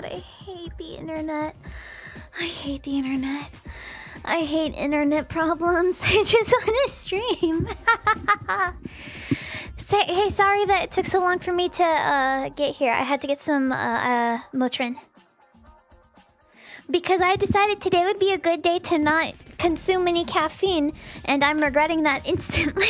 god, I hate the internet. I hate the internet. I hate internet problems. I just want to stream. Say, hey, sorry that it took so long for me to uh, get here. I had to get some uh, uh, Motrin. Because I decided today would be a good day to not consume any caffeine, and I'm regretting that instantly.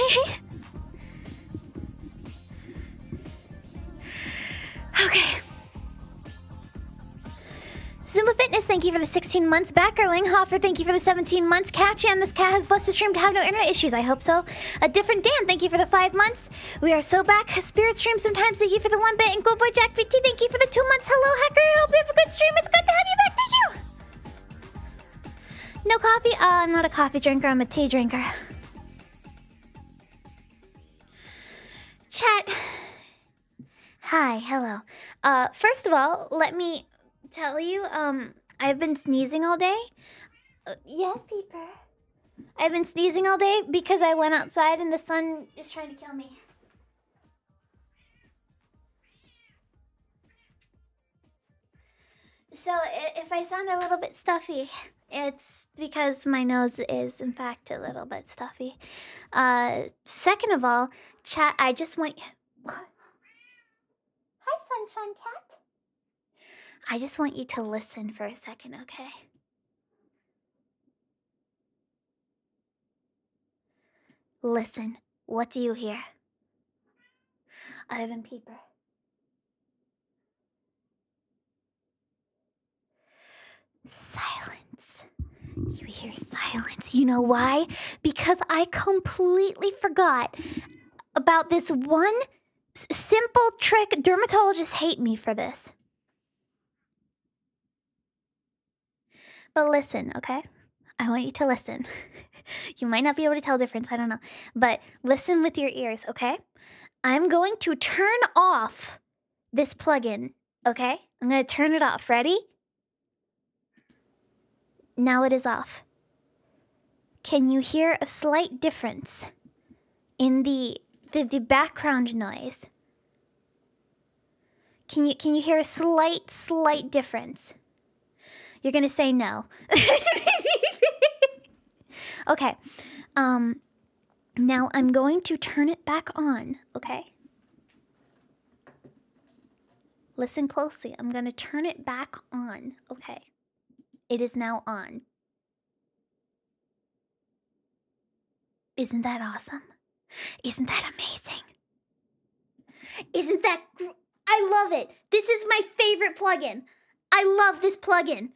Months. Backerling Hoffer, thank you for the 17 months. Catchan, this cat has blessed the stream to have no internet issues. I hope so. A different Dan, thank you for the five months. We are so back. Spirit Stream sometimes, thank you for the one bit. And Good Boy Jack VT, thank you for the two months. Hello, Hacker. I hope you have a good stream. It's good to have you back. Thank you. No coffee? Uh, I'm not a coffee drinker. I'm a tea drinker. Peeper. I've been sneezing all day because I went outside and the sun is trying to kill me. So if I sound a little bit stuffy, it's because my nose is in fact a little bit stuffy. Uh, second of all, chat. I just want. Hi, sunshine cat. I just want you to listen for a second, okay? Listen. What do you hear? Ivan Peeper. Silence. You hear silence. You know why? Because I completely forgot about this one simple trick. Dermatologists hate me for this. But listen, okay? I want you to listen. you might not be able to tell the difference, I don't know. But listen with your ears, okay? I'm going to turn off this plugin, okay? I'm going to turn it off. Ready? Now it is off. Can you hear a slight difference in the the, the background noise? Can you can you hear a slight slight difference? You're gonna say no. okay. Um now I'm going to turn it back on, okay? Listen closely. I'm going to turn it back on. Okay. It is now on. Isn't that awesome? Isn't that amazing? Isn't that I love it. This is my favorite plugin. I love this plugin.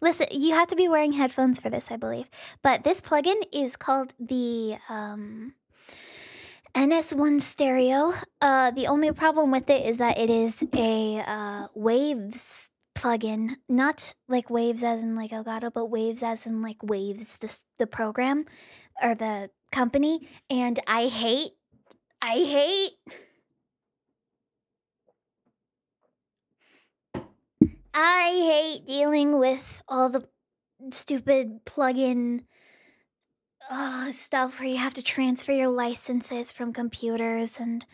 Listen, you have to be wearing headphones for this, I believe. But this plugin is called the um, NS1 Stereo. Uh, the only problem with it is that it is a uh, Waves plugin, not like Waves as in like Elgato, but Waves as in like Waves, the the program or the company. And I hate, I hate. I hate dealing with all the stupid plugin uh, stuff where you have to transfer your licenses from computers and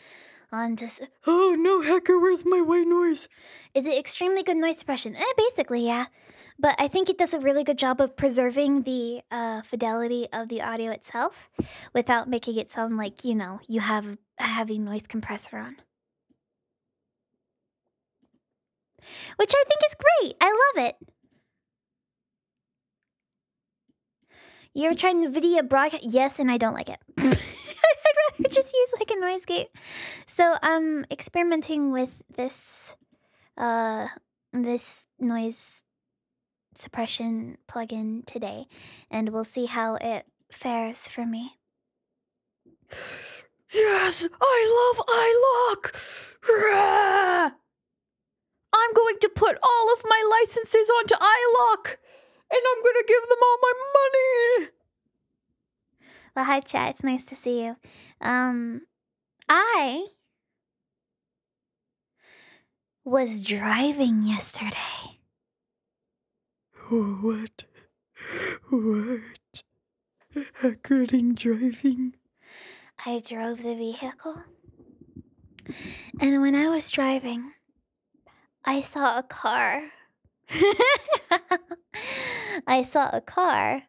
onto. s- Oh no, hacker! Where's my white noise? Is it extremely good noise suppression? Eh, basically, yeah. But I think it does a really good job of preserving the uh, fidelity of the audio itself without making it sound like you know you have a heavy noise compressor on. Which I think is great. I love it. You ever tried NVIDIA broadcast? Yes, and I don't like it. I'd rather just use like a noise gate. So I'm experimenting with this, uh, this noise suppression plugin today, and we'll see how it fares for me. Yes, I love iLok. I'm going to put all of my licenses onto iLok, and I'm going to give them all my money. Well, hi, chat. It's nice to see you. Um, I was driving yesterday. What? What? According driving? I drove the vehicle. And when I was driving, I saw a car. I saw a car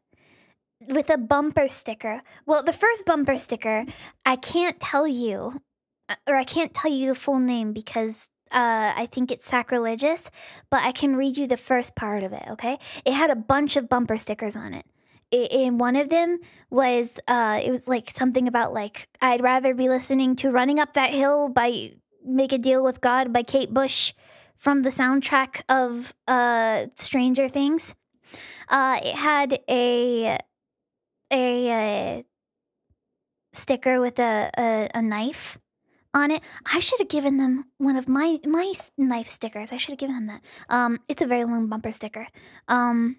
with a bumper sticker. Well, the first bumper sticker, I can't tell you, uh, or I can't tell you the full name because uh, I think it's sacrilegious, but I can read you the first part of it, okay? It had a bunch of bumper stickers on it. And one of them was uh it was like something about like I'd rather be listening to Running Up That Hill by Make a Deal with God by Kate Bush from the soundtrack of uh Stranger Things. Uh it had a a, uh sticker with a, a a knife on it. I should have given them one of my my knife stickers. I should have given them that. Um, it's a very long bumper sticker. Um,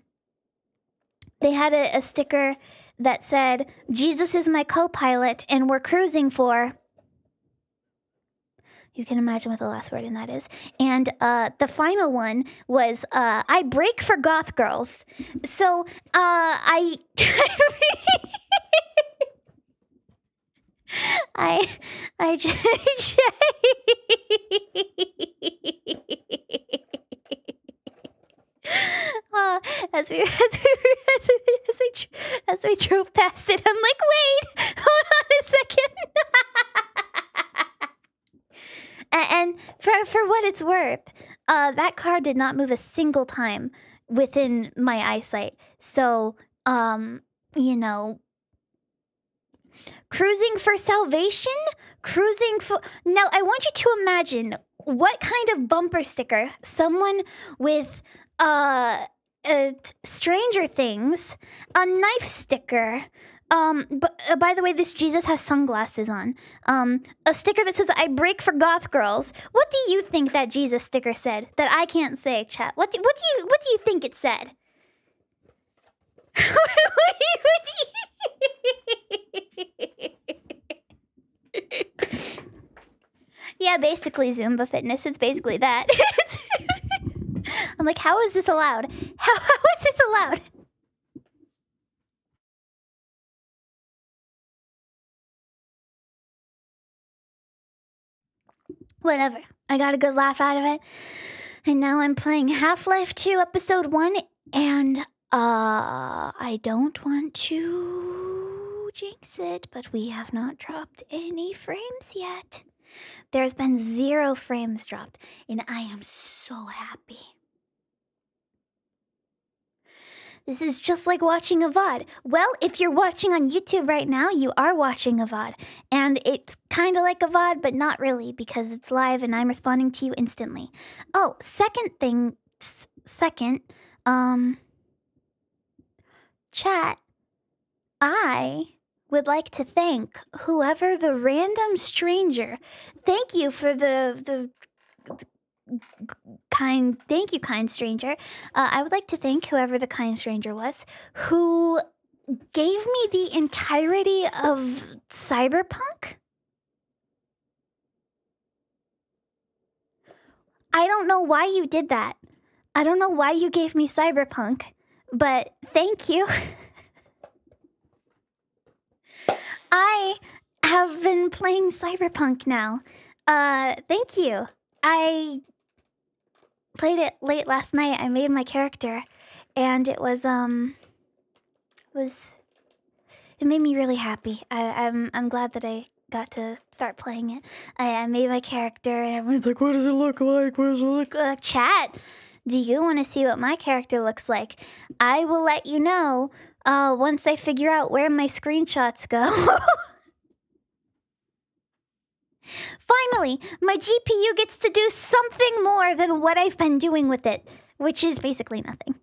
they had a, a sticker that said, "Jesus is my co-pilot, and we're cruising for." You can imagine what the last word in that is. And uh, the final one was, uh, "I break for goth girls." So uh, I. I I just uh, as we as we as we, as we, as we drove past it, I'm like, wait, hold on a second. And for for what it's worth, uh, that car did not move a single time within my eyesight. So, um, you know, cruising for salvation cruising for now i want you to imagine what kind of bumper sticker someone with uh, uh stranger things a knife sticker um but uh, by the way this jesus has sunglasses on um a sticker that says i break for goth girls what do you think that jesus sticker said that i can't say chat what do, what do you what do you think it said yeah, basically Zumba fitness. It's basically that. I'm like, how is this allowed? How, how is this allowed? Whatever. I got a good laugh out of it. And now I'm playing Half Life 2 Episode 1, and uh, I don't want to jinx it, but we have not dropped any frames yet. There's been zero frames dropped, and I am so happy. This is just like watching a VOD. Well, if you're watching on YouTube right now, you are watching a VOD. And it's kind of like a VOD, but not really because it's live and I'm responding to you instantly. Oh, second thing, second, um, chat, I would like to thank whoever the random stranger. Thank you for the the kind thank you kind stranger. Uh, i would like to thank whoever the kind stranger was who gave me the entirety of cyberpunk. I don't know why you did that. I don't know why you gave me cyberpunk but thank you. I have been playing cyberpunk now. Uh thank you. I played it late last night. I made my character, and it was um, was it made me really happy. I, I'm I'm glad that I got to start playing it. I, I made my character, and everyone's like, What does it look like? What does it look like?" "Chat, do you want to see what my character looks like? I will let you know uh, once I figure out where my screenshots go." Finally, my GPU gets to do something more than what I've been doing with it, which is basically nothing.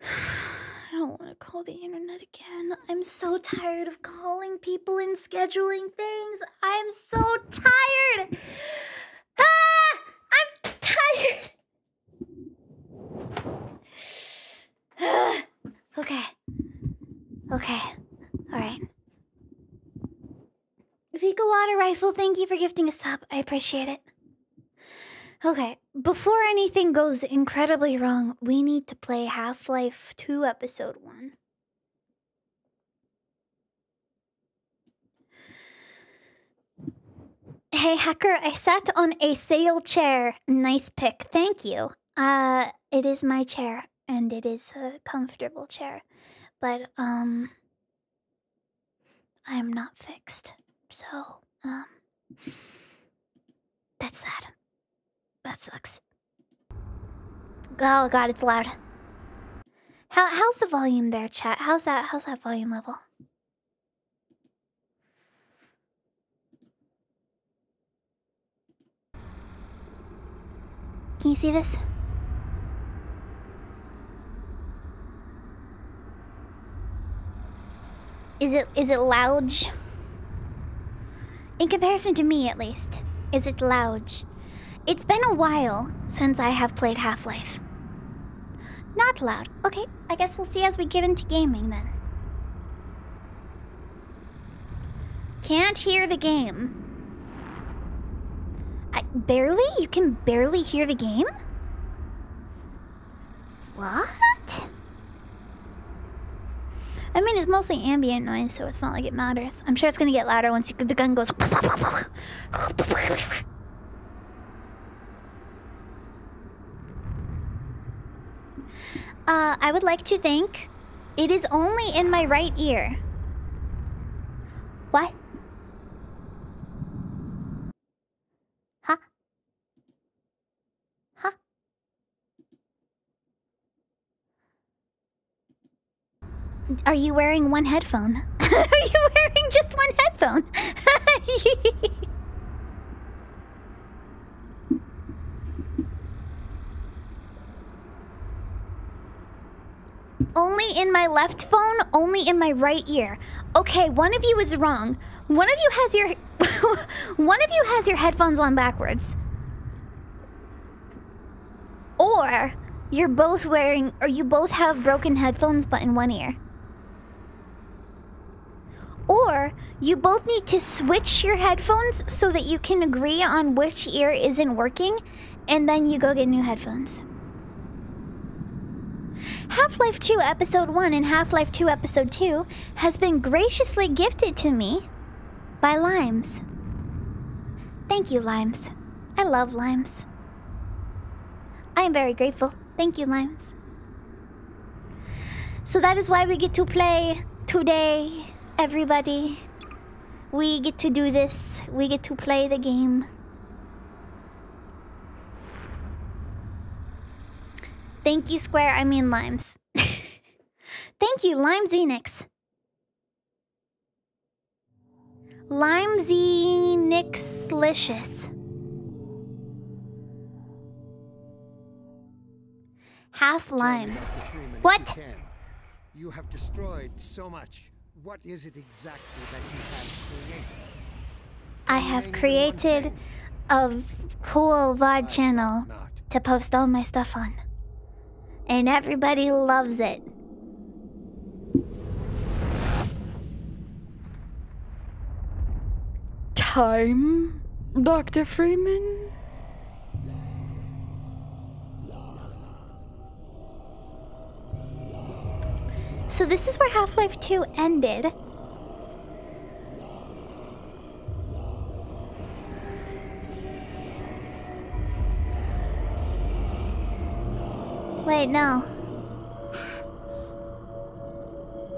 I don't want to call the internet again. I'm so tired of calling people and scheduling things. I'm so tired. Ah, I'm tired. Okay. Okay. Alright. Vika Water Rifle, thank you for gifting a sub. I appreciate it. Okay, before anything goes incredibly wrong, we need to play Half Life 2 Episode 1. Hey, hacker, I sat on a sail chair. Nice pick. Thank you. Uh, it is my chair, and it is a comfortable chair. But, um, I am not fixed. So, um, that's sad. That sucks. Oh god, it's loud. How how's the volume there, chat? How's that? How's that volume level? Can you see this? Is it is it loud? In comparison to me, at least, is it loud? It's been a while since I have played Half-Life. Not loud. Okay, I guess we'll see as we get into gaming then. Can't hear the game. I, barely? You can barely hear the game? What? I mean, it's mostly ambient noise, so it's not like it matters. I'm sure it's gonna get louder once you, the gun goes. Uh, I would like to think it is only in my right ear. What? Huh? Huh? Are you wearing one headphone? Are you wearing just one headphone? only in my left phone, only in my right ear. Okay, one of you is wrong. One of you has your one of you has your headphones on backwards. Or you're both wearing or you both have broken headphones but in one ear. Or you both need to switch your headphones so that you can agree on which ear isn't working and then you go get new headphones. Half Life 2 Episode 1 and Half Life 2 Episode 2 has been graciously gifted to me by Limes. Thank you, Limes. I love Limes. I am very grateful. Thank you, Limes. So that is why we get to play today, everybody. We get to do this. We get to play the game. Thank you, Square. I mean, Limes. Thank you, Lime Xenix. Lime Xenixlicious. Half limes. What? You have destroyed so much. What is it exactly that you have created? I have created a cool VOD channel to post all my stuff on and everybody loves it. Time, Dr. Freeman? So this is where Half-Life 2 ended. Wait, no.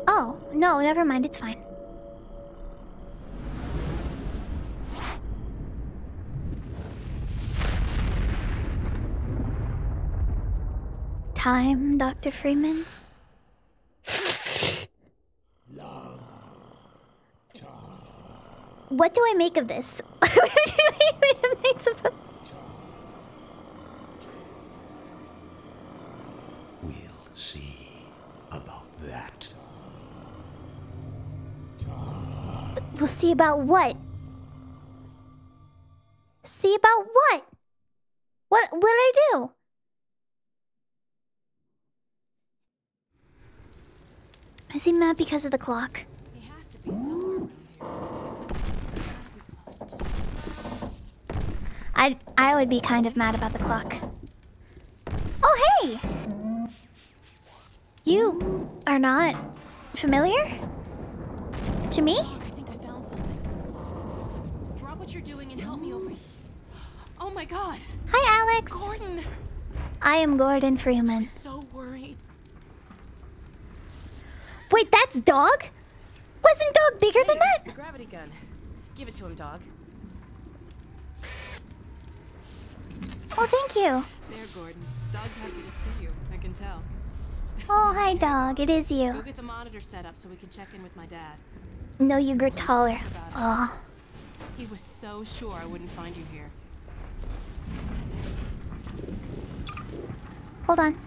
Oh, no, never mind, it's fine. Time, Dr. Freeman? What do I make of this? We'll see about that. We'll see about what? See about what? What what did I do? Is he mad because of the clock? He has to be somewhere around here. I I would be kind of mad about the clock. Oh hey! You are not familiar to me? I think I found something. Drop what you're doing and help me over here. Oh my god! Hi Alex. Gordon! I am Gordon Freeman. I'm So worried. Wait, that's dog? Wasn't dog bigger than Hey, that? Gravity gun. Give it to him, dog. Oh, thank you. There, Gordon. Dog's happy to see you. I can tell. Oh, hi dog. It is you. Go get the monitor set up so we can check in with my dad. No, you grew taller. Oh, He was so sure I wouldn't find you here. hold on.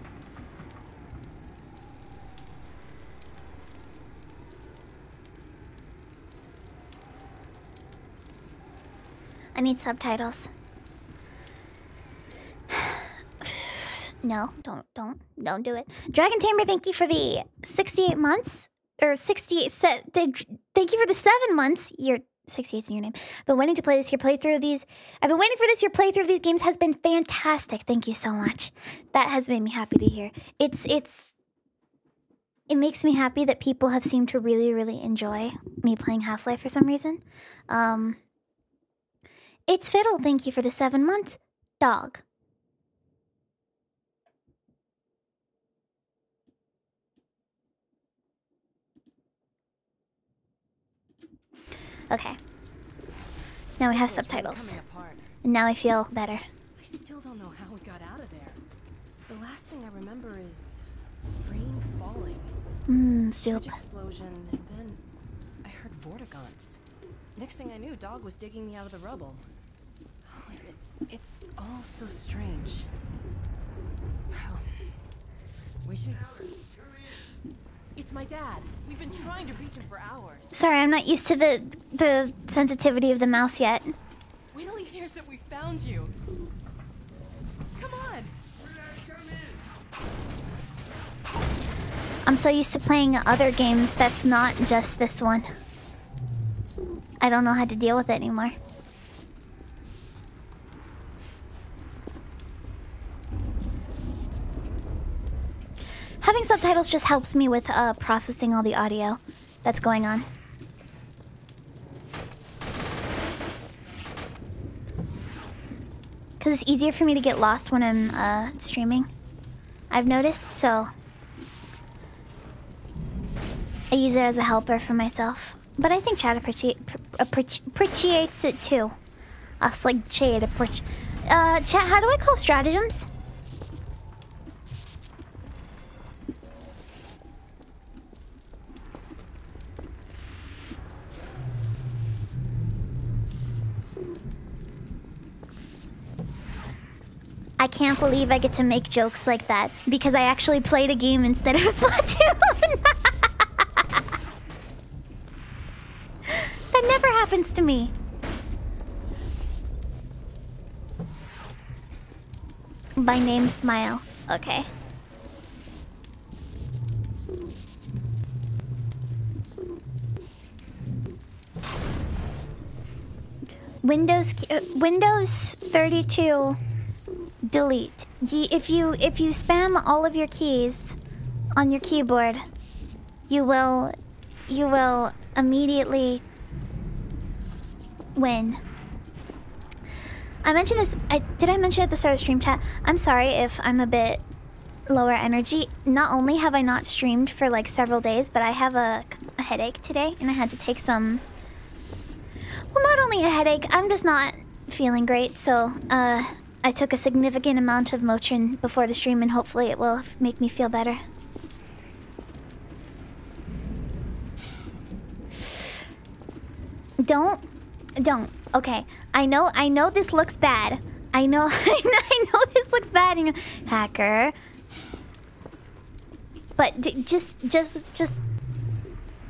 I need subtitles. No, don't, don't, don't do it. Dragon Tamer, thank you for the 68 months or 68 set. Thank you for the seven months. Your 68's in your name. Been waiting to play this. Your playthrough of these. I've been waiting for this. Your playthrough of these games has been fantastic. Thank you so much. That has made me happy to hear. It's it's. It makes me happy that people have seemed to really, really enjoy me playing Half Life for some reason. Um. It's Fiddle. Thank you for the seven months. Dog. Okay. Now we have subtitles. And now I feel better. I still don't know how we got out of there. The last thing I remember is rain falling, Mmm, soup. explosion, and then I heard vortigaunts. Next thing I knew, Dog was digging me out of the rubble. Oh, it, it's all so strange. Well, we should. It's my dad. We've been trying to reach him for hours. Sorry, I'm not used to the the sensitivity of the mouse yet. Wait till he hears that we found you. Come on. I'm so used to playing other games that's not just this one. I don't know how to deal with it anymore. Having subtitles just helps me with uh, processing all the audio that's going on. Because it's easier for me to get lost when I'm uh, streaming. I've noticed, so I use it as a helper for myself. But I think appreci- appreciates it too. Us like chat appreci- Uh, chat, how do I call stratagems? I can't believe I get to make jokes like that because I actually played a game instead of Splatoon. that never happens to me. By name Smile. Okay. Windows uh, Windows 32 delete. If you if you spam all of your keys on your keyboard, you will you will immediately win. I mentioned this. I did I mention at the start of stream chat. I'm sorry if I'm a bit lower energy. Not only have I not streamed for like several days, but I have a, a headache today, and I had to take some. Well, not only a headache. I'm just not feeling great. So, uh, I took a significant amount of Motrin before the stream, and hopefully it will make me feel better. Don't, don't. Okay, I know, I know this looks bad. I know, I know this looks bad. Know, hacker. But just, just, just,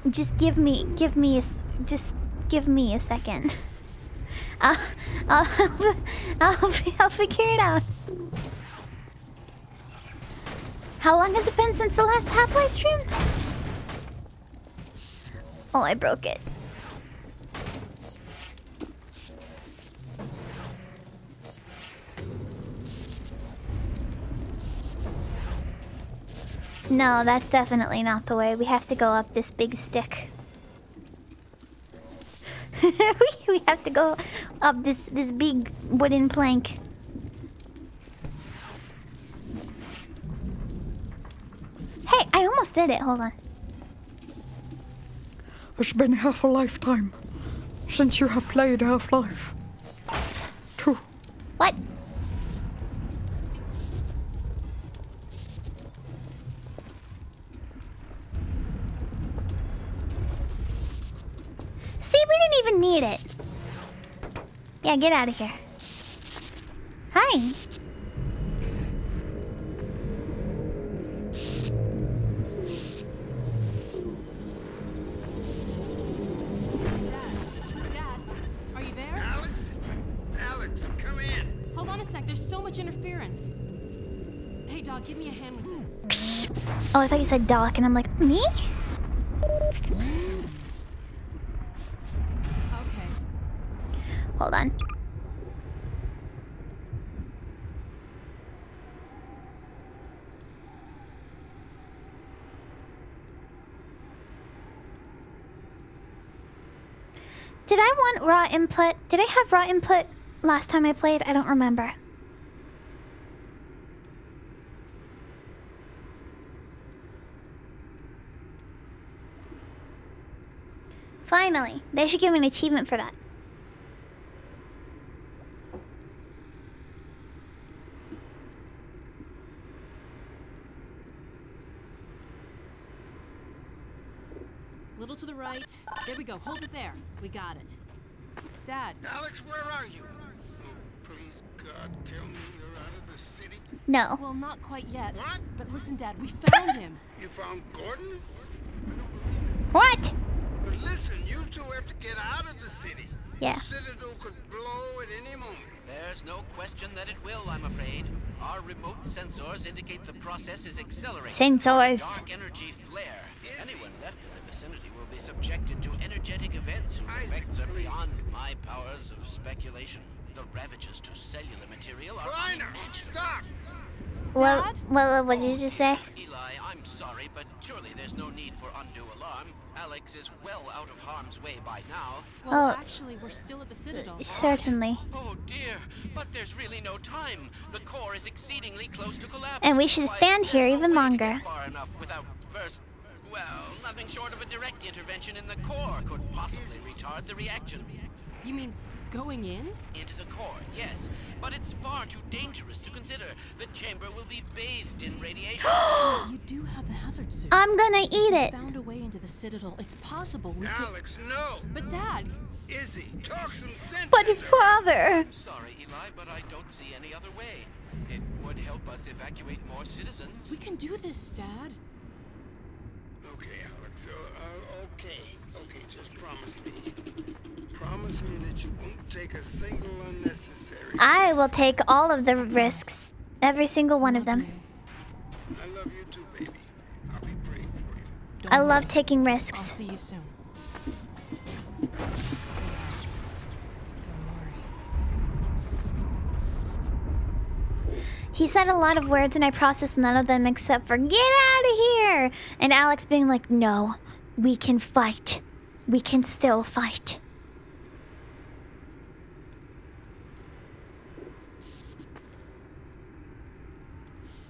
just give me, give me a, just give me a second. I'll, I'll, I'll, I'll figure it out. How long has it been since the last Half-Life stream? Oh, I broke it. No, that's definitely not the way. We have to go up this big stick. We, we have to go up this this big wooden plank. Hey, I almost did it. Hold on. It's been half a lifetime since you have played Half Life. True. What? See, we didn't even need it. Yeah, get out of here. Hi. Dad, are you there? Alex? Alex, come in. Hold on a sec. There's so much interference. Hey, dog, give me a hand with this. Oh, I thought you said Doc, and I'm like, me? Hold on. Did I want raw input? Did I have raw input last time I played? I don't remember. Finally, they should give me an achievement for that. Little to the right. There we go. Hold it there. We got it. Dad, Alex, where are you? Oh, please, God, tell me you're out of the city. No. well, not quite yet. What? But listen, Dad, we found him. You found Gordon? I don't believe it. What? But listen, you two have to get out of the city. Yeah. The Citadel could blow at any moment. There's no question that it will, I'm afraid. Our remote sensors indicate the process is accelerating. Sensors. Dark energy flare. Anyone left in the vicinity will be subjected to energetic events whose Isaac, effects are please. beyond my powers of speculation. The ravages to cellular material are Reiner, unimaginable. stop! What, Dad? what, what did you just say? Eli, I'm sorry, but surely there's no need for undue alarm. Alex is well out of harm's way by now. Oh, well, Oh. actually, we're still at the Citadel. Uh, certainly. Oh dear, but there's really no time. The core is exceedingly close to collapse. And we should stand there's here even way longer. far enough without first, well, nothing short of a direct intervention in the core could possibly retard the reaction. You mean going in? Into the core, yes, but it's far too dangerous to consider. The chamber will be bathed in radiation. You do have the hazard suit. I'm gonna eat it. Found a way into the Citadel. It's possible we could. Alex, no! But Dad, Izzy, talk some sense But into her. father. Sorry, Eli, but I don't see any other way. It would help us evacuate more citizens. we can do this, Dad. Okay, Alex, uh, okay. Okay, just promise me. Promise me that you won't take a single unnecessary I will take all of the risks. Every single one of them. I love you too, baby. I'll be praying for you. Don't I worry. love taking I'll risks. see you soon. He said a lot of words and I processed none of them except for get out of here. And Alex being like, no, we can fight. We can still fight.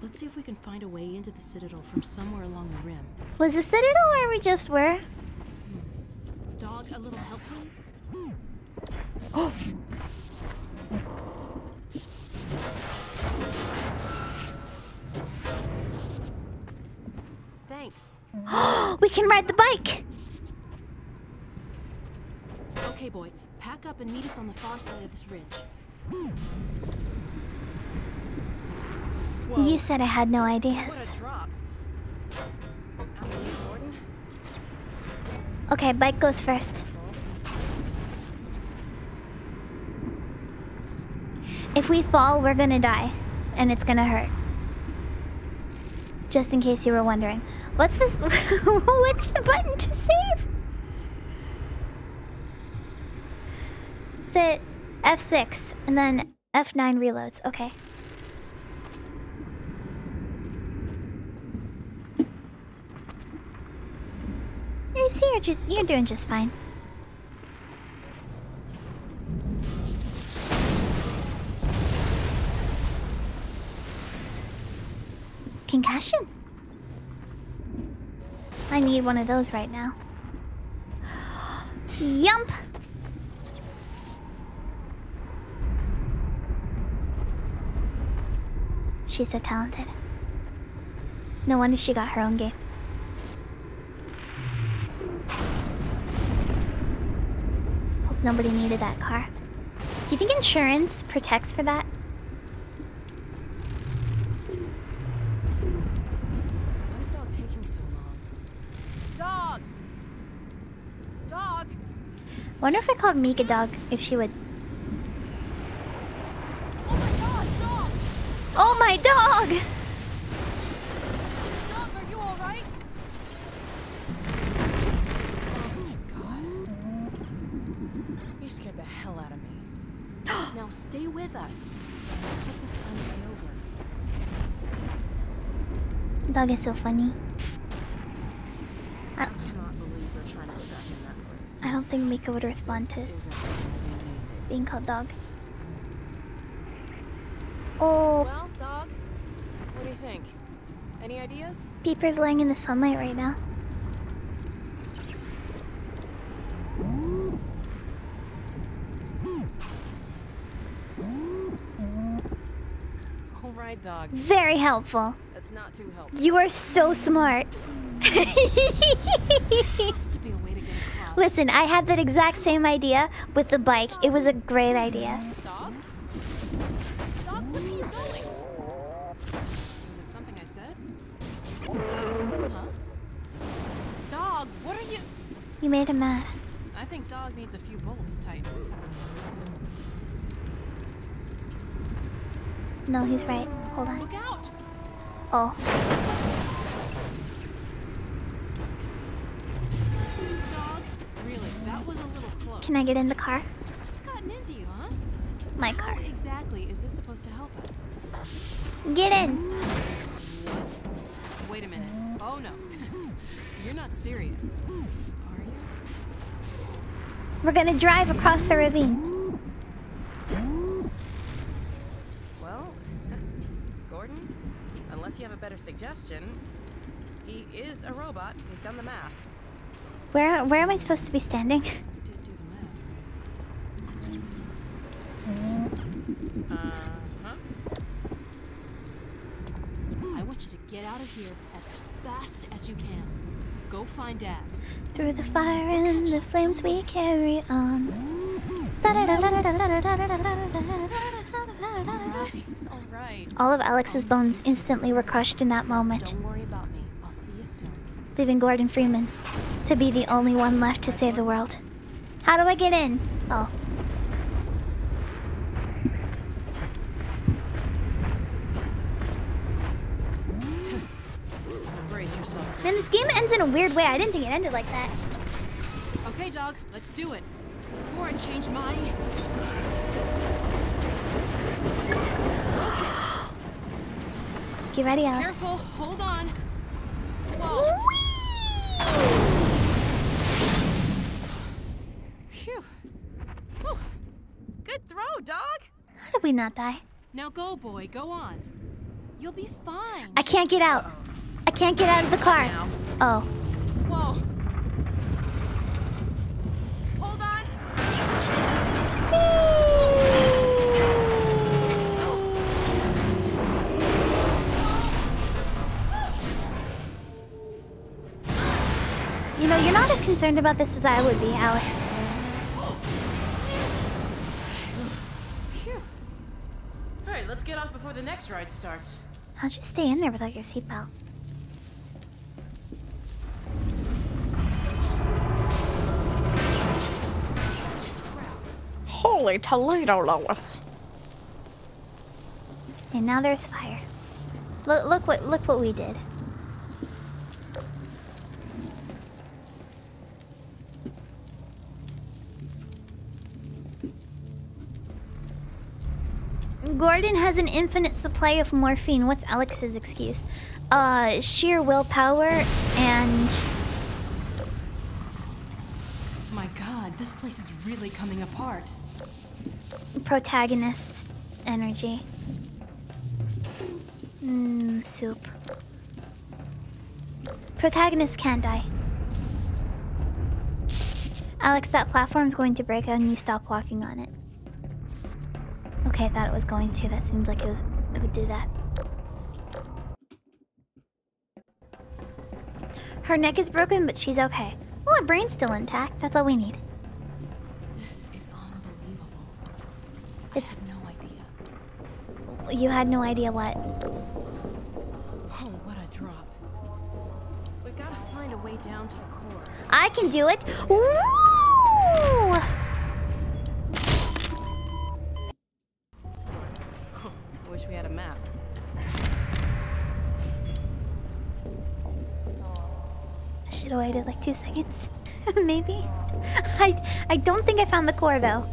Let's see if we can find a way into the Citadel from somewhere along the rim. Was the Citadel where we just were? Dog, a little help, please? Oh! Thanks. we can ride the bike. Okay, boy. Pack up and meet us on the far side of this ridge. You said I had no ideas. What a drop. Out of you, Gordon. Okay, bike goes first. If we fall, we're gonna die. And it's gonna hurt. Just in case you were wondering. What's this? What's the button to save? Is it F6 and then F9 reloads? Okay. I see you're, you're doing just fine. Concussion. I need one of those right now. Yump! She's so talented. No wonder she got her own game. Hope nobody needed that car. Do you think insurance protects for that? Why is dog taking so long? Dog! Dog! Wonder if I called Mika dog if she would. Oh my god, dog! Oh my dog! Dog, are you alright? Oh my god. You scared the hell out of me. now stay with us. Help us find a way over. Dog is so funny. I cannot believe we're trying to go back in that place. I don't think Mika would respond to This isn't gonna be easy. being called dog. Oh, Well, dog, what do you think? Any ideas? Peeper's laying in the sunlight right now. All right, dog. Very helpful. That's not too helpful. You are so smart. Listen, I had that exact same idea with the bike. It was a great idea. Dog? Dog, where are you going? Was it something I said? Huh? Dog, what are you? You made him mad. I think dog needs a few bolts tightened. No, he's right. Hold on. Look out! Oh, Dog, really, that was a little close. can I get in the car? What's gotten into you, huh? My car. How exactly is this supposed to help us? Get in. What? Wait a minute. Oh no. You're not serious. Are you? We're gonna drive across the ravine. Well, Gordon, unless you have a better suggestion, he is a robot. He's done the math. Where where am I supposed to be standing? He did do the math, right? Uh-huh. I want you to get out of here as fast as you can. Go find Dad. Through the fire and the flames we carry on. Right. All right. All of Alex's bones instantly were crushed in that moment, Don't worry about me. I'll see you soon. leaving Gordon Freeman to be the only one left to save the world. How do I get in? Oh. Brace yourself. Man, this game ends in a weird way. I didn't think it ended like that. Okay, dog. Let's do it. Before I change my. Get ready, Alex. Careful. Hold on. Whoa. Phew. Good throw, dog. How did we not die? Now go, boy. Go on. You'll be fine. I can't get out. I can't get out of the car. Now. Oh. Whoa. Hold on. You know, you're not as concerned about this as I would be, Alex. Let's get off before the next ride starts. How'd you stay in there without your seatbelt? Holy Toledo, Lois. And now there's fire. Look, look what, look what we did. Gordon has an infinite supply of morphine. What's Alex's excuse? Uh, sheer willpower and My god, this place is really coming apart. protagonist energy. Mmm, soup. Protagonist can't die. Alex, that platform's going to break and you stop walking on it. Okay, I thought it was going to. That seemed like it, would- it would do that. Her neck is broken, but she's okay. Well, her brain's still intact. That's all we need. This is unbelievable. I It's- no idea. You had no idea what. Oh, what a drop. We gotta find a way down to the core. I can do it. Woo! Wish we had a map. Should have waited like two seconds. Maybe. I I don't think I found the core though.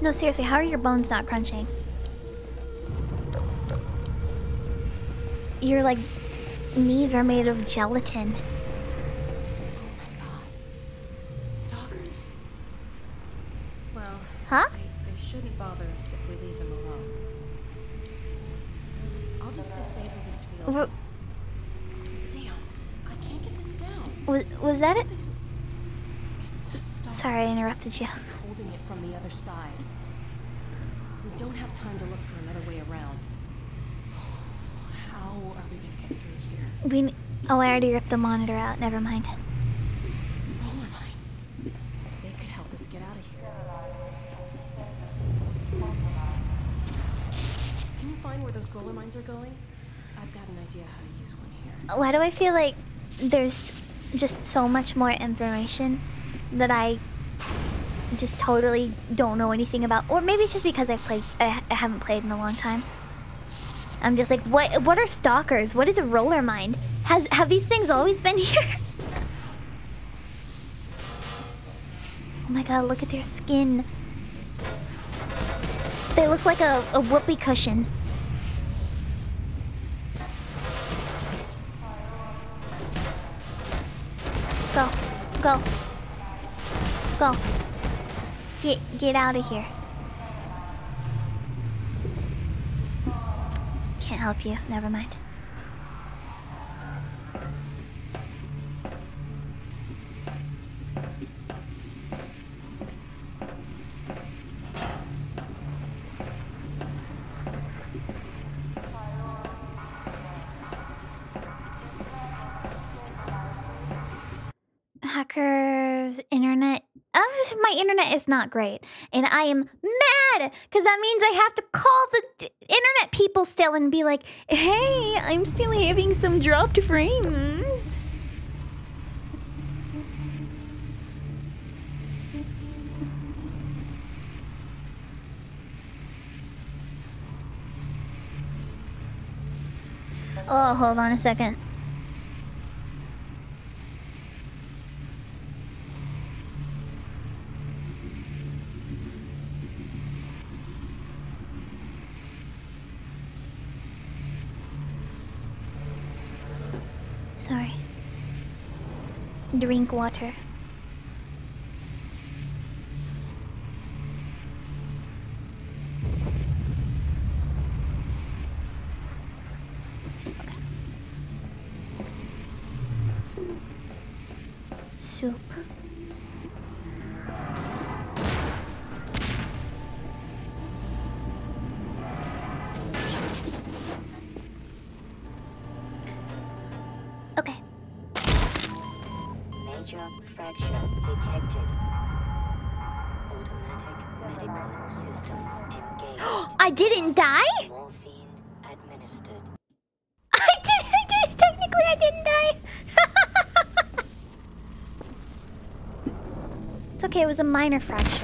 No, seriously, how are your bones not crunching? Your like knees are made of gelatin. Oh my god. Stalkers. Well, Huh? they, shouldn't bother us if we leave them alone. I'll just disable this field. W- Damn, I can't get this down. Was was that it? It's that. Sorry, I interrupted you. He's holding it from the other side. We don't have time to look for another way around. How are we gonna get through here? We. Oh, I already ripped the monitor out. Never mind. Roller mines. They could help us get out of here. Can you find where those roller mines are going? I've got an idea how to use one here. Why do I feel like there's just so much more information that I just totally don't know anything about? Or maybe it's just because I've played, I, I haven't played in a long time. I'm just like, what? What are stalkers? What is a roller mine? Has have these things always been here? Oh my god! Look at their skin. They look like a, a whoopee cushion. Go. Go. Go. Get get out of here. Can't help you. Never mind. Hackers, internet. Uh, my internet is not great, and I am mad because that means I have to call the internet people still and be like, "Hey, I'm still having some dropped frames." Oh, hold on a second. Sorry. Drink water. Soup. Didn't die? Morphine administered. I did. I did. Technically, I didn't die. it's okay. It was a minor fracture.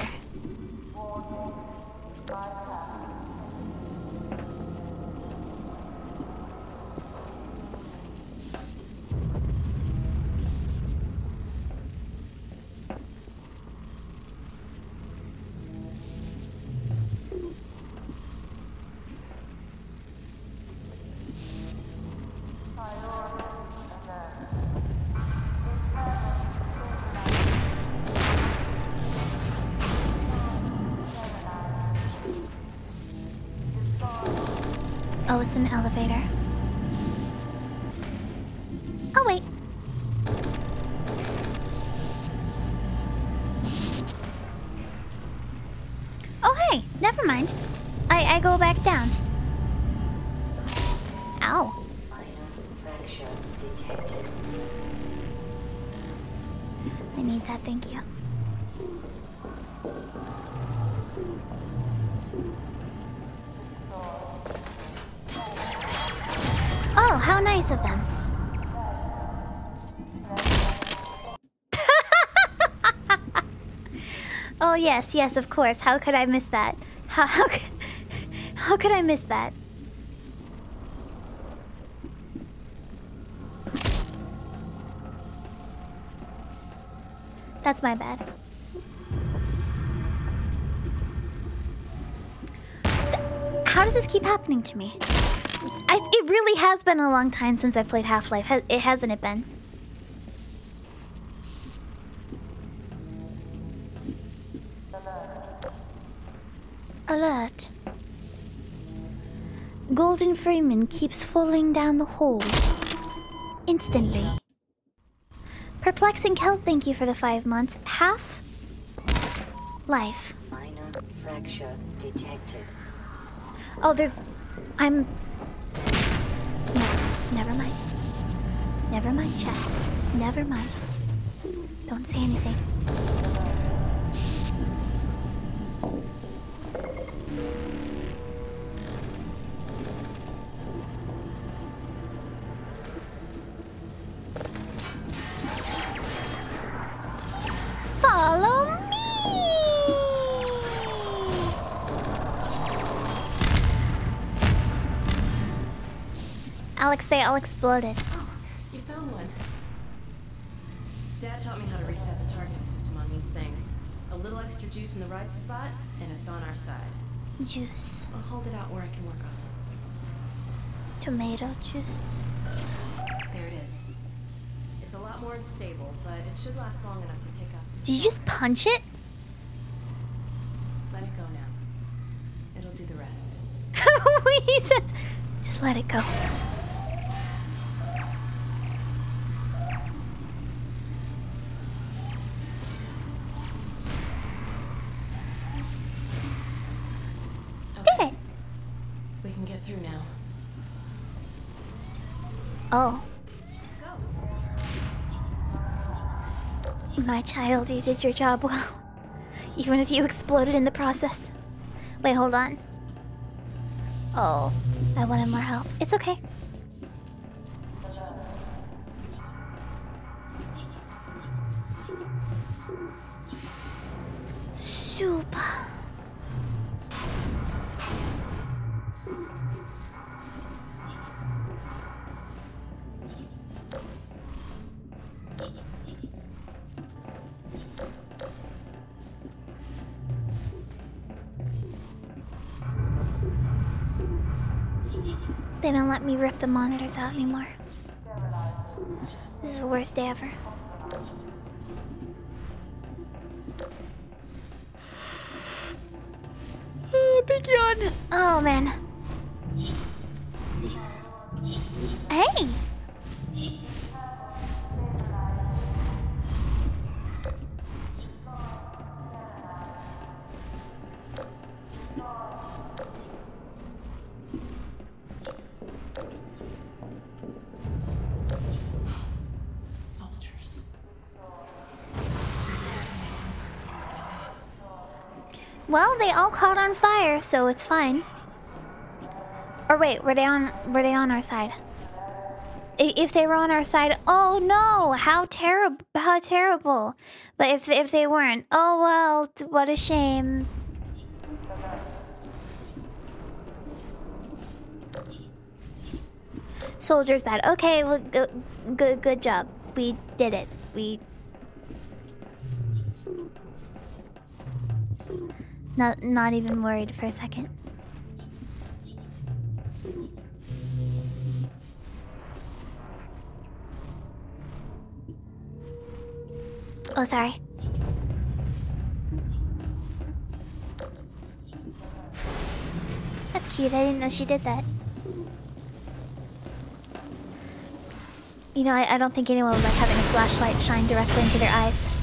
An elevator. Yes, yes, of course. How could I miss that? How how could, how could I miss that? That's my bad. How does this keep happening to me? I, it really has been a long time since I've played Half-Life. Ha it hasn't it been? Freeman keeps falling down the hole. Instantly. Perplexing Kelp, thank you for the five months. Half life. Minor fracture detected. Oh, there's. I'm. No, never mind. Never mind, chat. Never mind. Don't say anything. Alex, they all exploded. Oh, you found one. Dad taught me how to reset the targeting system on these things. A little extra juice in the right spot, and it's on our side. Juice. I'll hold it out where I can work on it. Tomato juice. There it is. It's a lot more unstable, but it should last long enough to take out. Did you just punch it? Let it go now. It'll do the rest. he said, just let it go. Did it? We can get through now. Oh, Let's go. You did your job well. Even if you exploded in the process. Wait, hold on. Oh, I wanted more help. It's okay. Me rip the monitors out anymore. This is the worst day ever. Oh, big yawn. Oh man. Fire, so it's fine. Or wait, were they on were they on our side? If they were on our side, oh no, how terrible, how terrible. But if if they weren't, oh well, what a shame. Soldiers bad. Okay, well, good, good job. We did it. We. Not, not even worried for a second. Oh, sorry. That's cute. I didn't know she did that. You know, I, I don't think anyone would like having a flashlight shine directly into their eyes.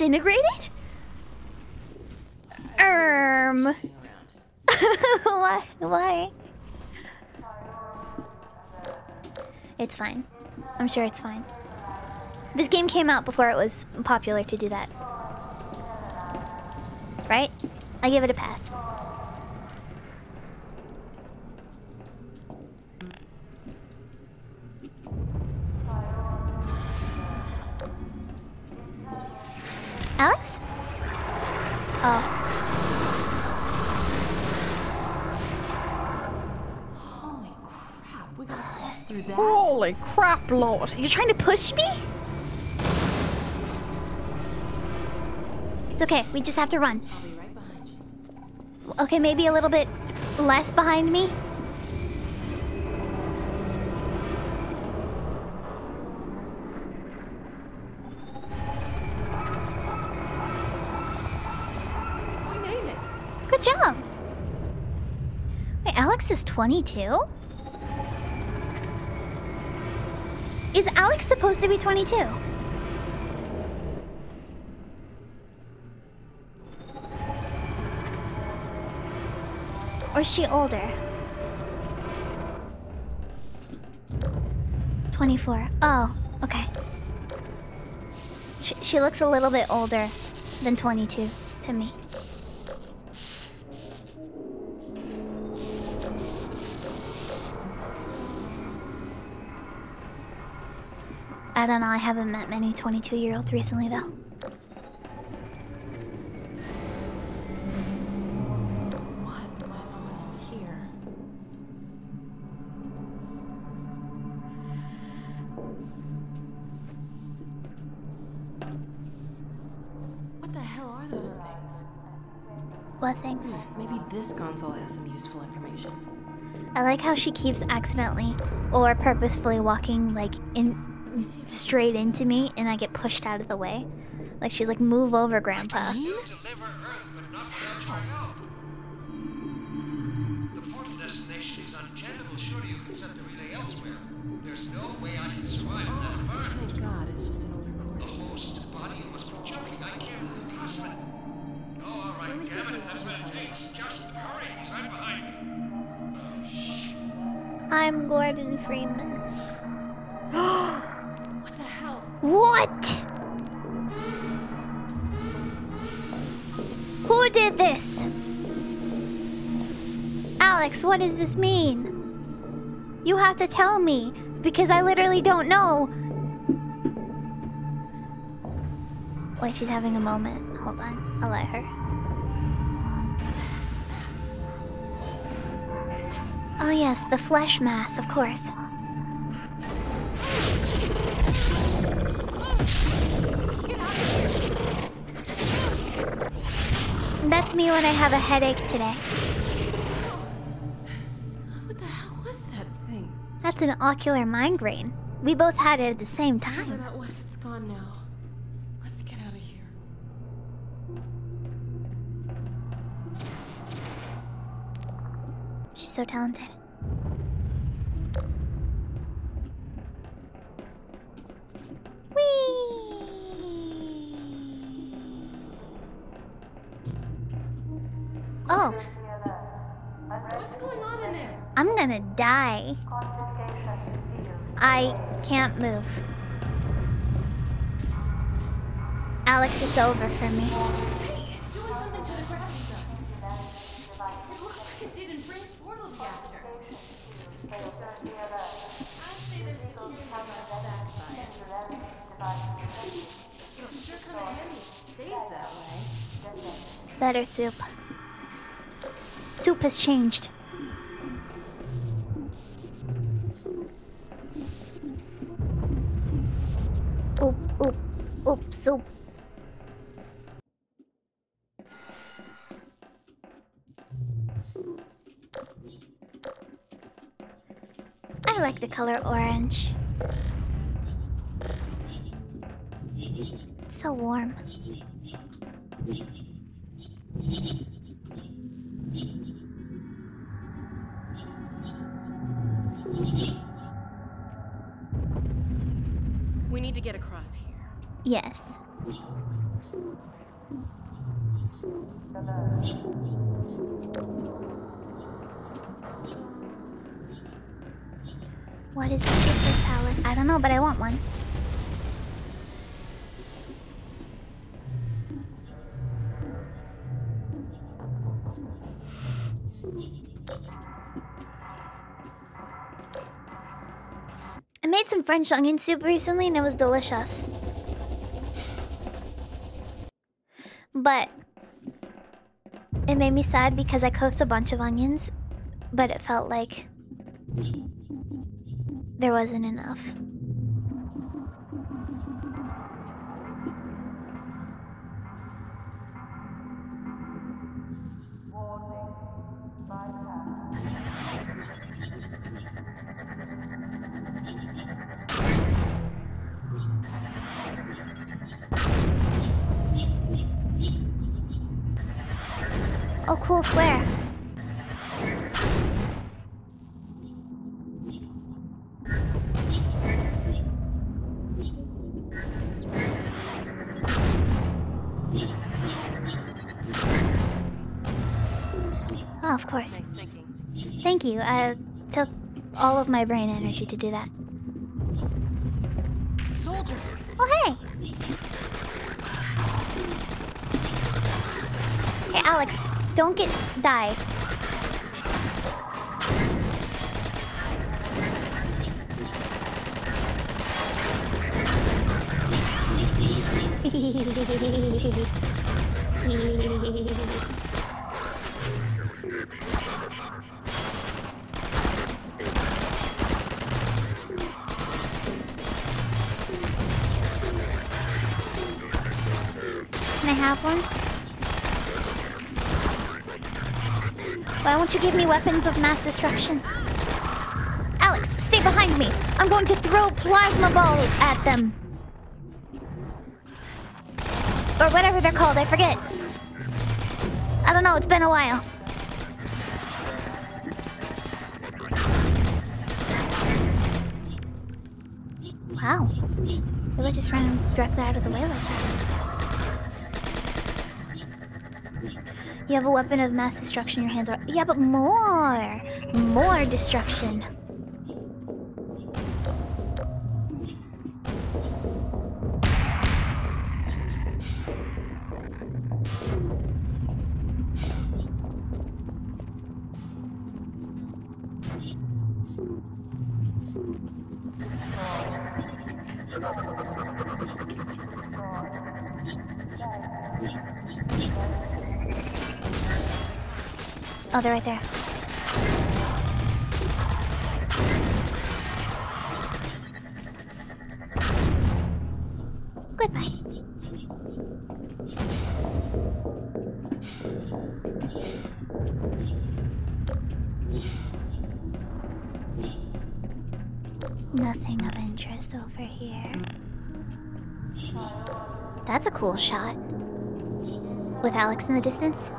Disintegrated? Um. Why? Why? It's fine. I'm sure it's fine. This game came out before it was popular to do that. Right? I give it a pass. Alex? Oh. Holy crap, we gotta cross through that. Holy Lord. You're trying to push me? It's okay. We just have to run. I'll be right behind you. Okay, maybe a little bit less behind me. We made it. Good job. Wait, Alex is 22? Is Alex supposed to be 22? Or is she older? 24. Oh, okay. She, she looks a little bit older than 22 to me. I don't know, I haven't met many 22 year olds recently though. What went on in here? What the hell are those things? What things? Hmm, maybe this console has some useful information. I like how she keeps accidentally or purposefully walking like in straight into me and I get pushed out of the way. Like she's like, move over, Grandpa. Deliver Earth, but not capture Hell. The portal destination is untenable. Surely you can set the relay elsewhere. There's no way I can survive in that environment. Thank God, it's just an old The recording. body must be joking. I can't move it. Oh, all right. Let me see Damn it, if if that's what it takes. Just hurry. He's right behind me. Oh, shit. I'm Gordon Freeman. this? Alex, what does this mean? You have to tell me because I literally don't know. Wait, she's having a moment. Hold on, I'll let her. Oh, yes, the flesh mass, of course. That's me when I have a headache today. What the hell was that thing? That's an ocular migraine. We both had it at the same time. Whatever that was, it's gone now. Let's get out of here. She's so talented. I can't move. Alex, it's over for me. Hey, it's doing something to the gravity gun. It looks like it did in Breen's portal reactor. I'd say there's security device backfire. It'll sure come in handy if it stays that way. Better soup. Soup has changed. French onion soup recently and it was delicious. But it made me sad because I cooked a bunch of onions, but it felt like there wasn't enough. You. I took all of my brain energy to do that. Soldiers! Oh, hey! Hey, Alex, don't get die. Give me weapons of mass destruction? Alex, stay behind me. I'm going to throw plasma ball at them. Or whatever they're called, I forget. I don't know, it's been a while. Wow. Really just ran directly out of the way like that. You have a weapon of mass destruction, in your hands are. Yeah, but more! More destruction. Oh, they're right there. Goodbye. Nothing of interest over here. That's a cool shot. With Alex in the distance?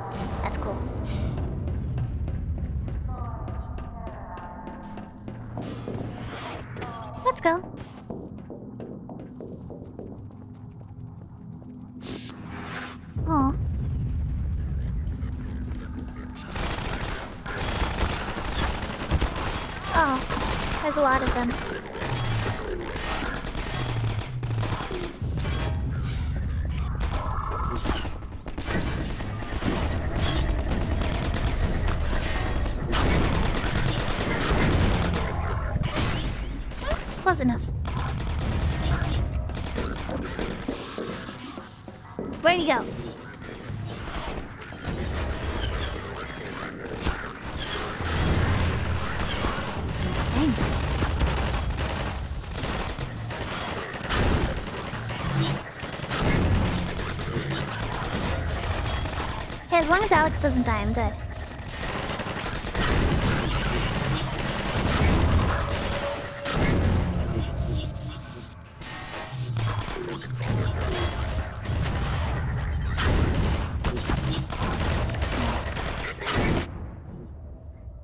doesn't die? I'm good,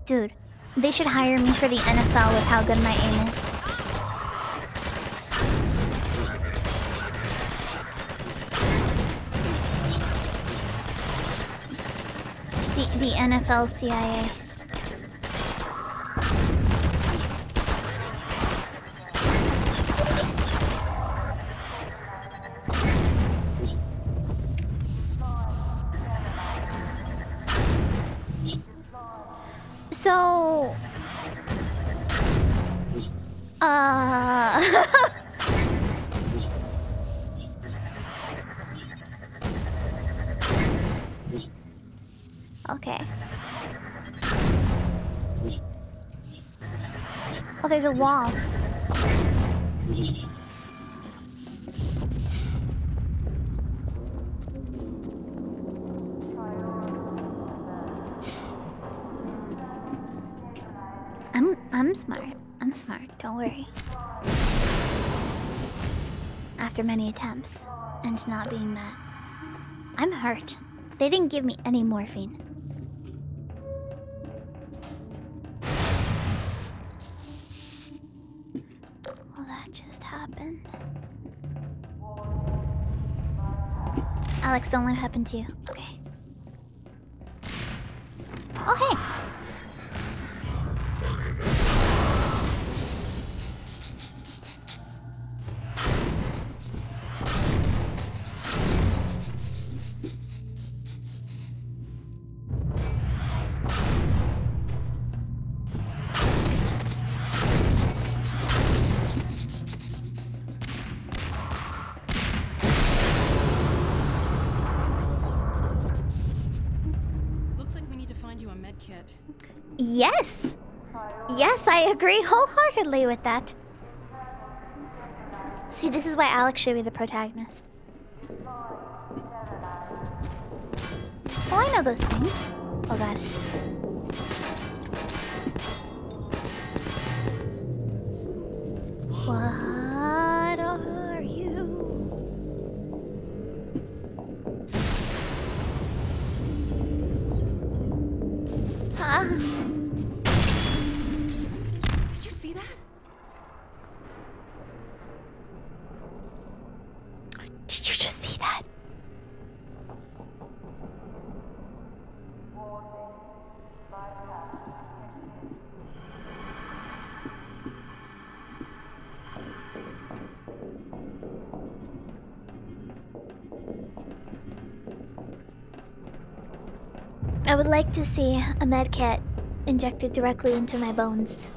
Dude, they should hire me for the NFL with how good my aim is. NFL CIA. A wall. I'm I'm smart. I'm smart. Don't worry. After many attempts and not being that, I'm hurt. They didn't give me any morphine. Don't let it happen to you. Agree wholeheartedly with that. See, this is why Alex should be the protagonist. Oh, I know those things. Oh god. What are you? Ah. Did you see that? Did you just see that? I would like to see a medkit injected directly into my bones.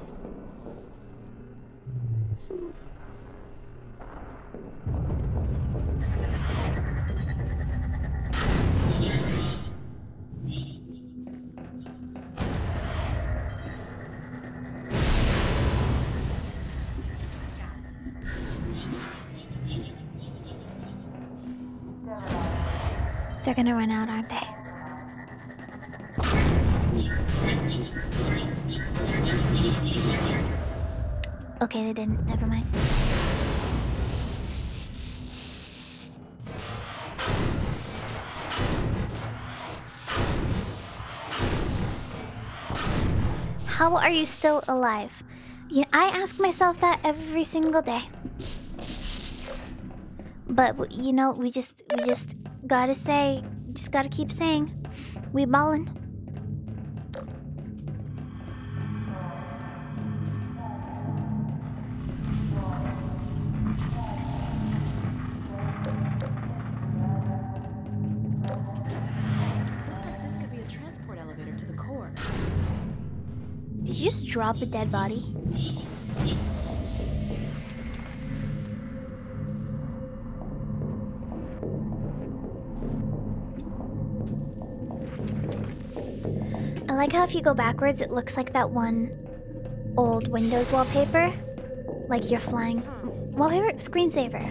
Gonna run out, aren't they? Okay, they didn't. Never mind. How are you still alive? You I ask myself that every single day. But you know, we just we just gotta say, just gotta keep saying, we ballin'. Looks like this could be a transport elevator to the core. Did you just drop a dead body? Like how if you go backwards, it looks like that one old Windows wallpaper. Like you're flying. Hmm. Wallpaper? Screensaver.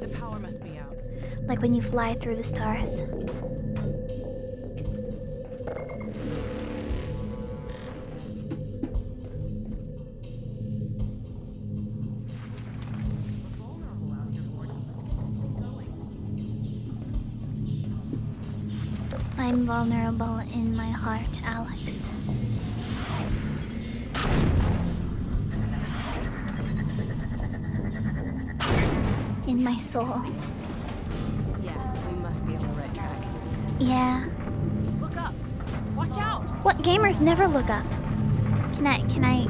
The power must be out. Like when you fly through the stars. vulnerable in my heart, Alex. In my soul. Yeah, we must be on the right track. Yeah. Look up! Watch out! What gamers never look up? Can I can I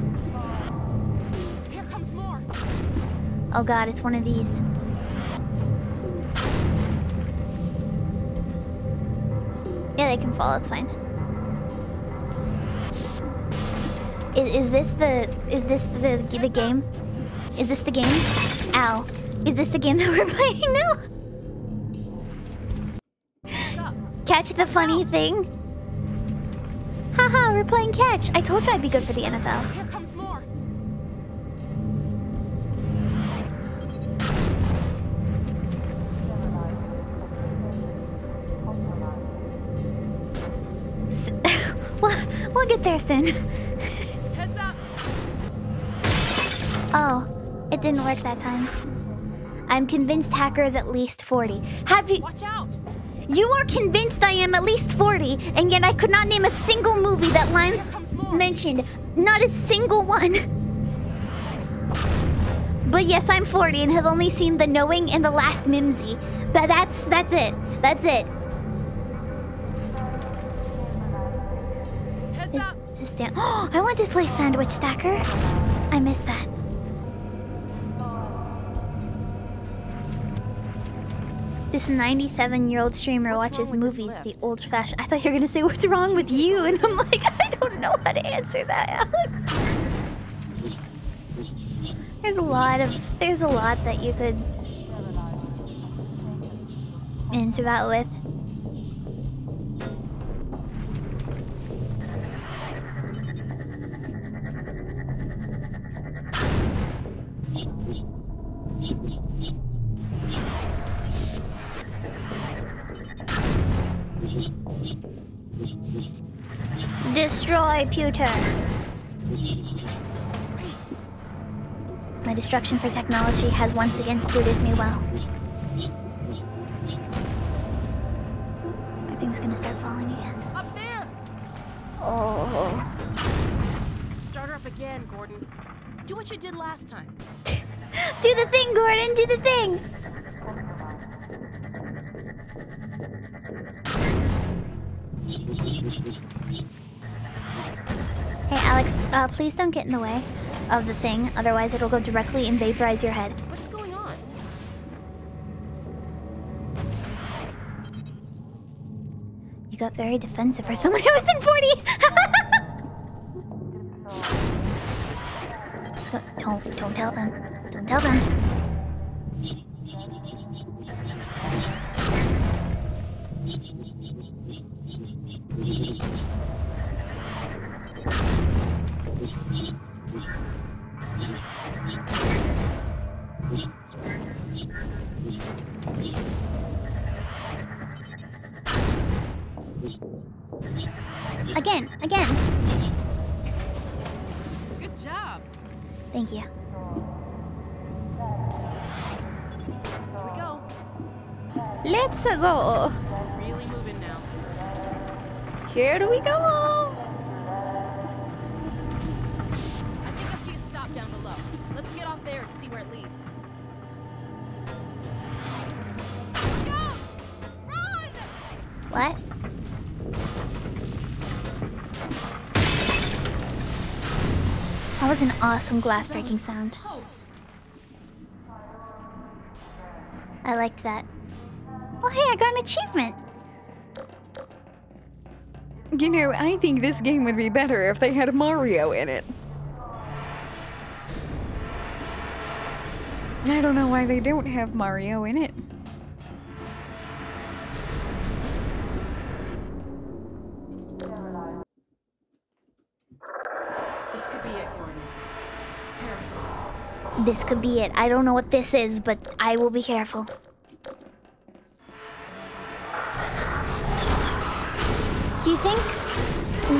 Oh god, it's one of these. They can fall, it's fine. Is, is this the is this the the game? Is this the game? Ow. Is this the game that we're playing now? Catch the funny thing? Haha, we're playing catch. I told you I'd be good for the NFL. We'll get there soon. Heads up! Oh, it didn't work that time. I'm convinced Hacker is at least 40. Have you. Watch out! You are convinced I am at least 40, and yet I could not name a single movie that Limes mentioned. Not a single one. But yes, I'm 40 and have only seen The Knowing and The Last Mimsy. But that's that's it. That's it. Is, up! is this Dan- Oh, I want to play Sandwich Stacker. I missed that. This 97 year old streamer What's watches wrong with this movies the old fashioned. I thought you were gonna say, What's wrong with you? And I'm like, I don't know how to answer that, Alex. There's a lot of. There's a lot that you could answer that with. Pewter. My destruction for technology has once again suited me well. My thing's gonna start falling again. Up there! Oh. Start her up again, Gordon. Do what you did last time. Do the thing, Gordon, do the thing! Uh, please don't get in the way of the thing, otherwise it'll go directly and vaporize your head. What's going on? You got very defensive for someone who was in 40! don't, don't, don't tell them. Don't tell them. Glass breaking sound. I liked that. Oh, hey, I got an achievement. You know, I think this game would be better if they had Mario in it. I don't know why they don't have Mario in it. This could be it, Gordon. Careful. This could be it. I don't know what this is, but I will be careful. Do you think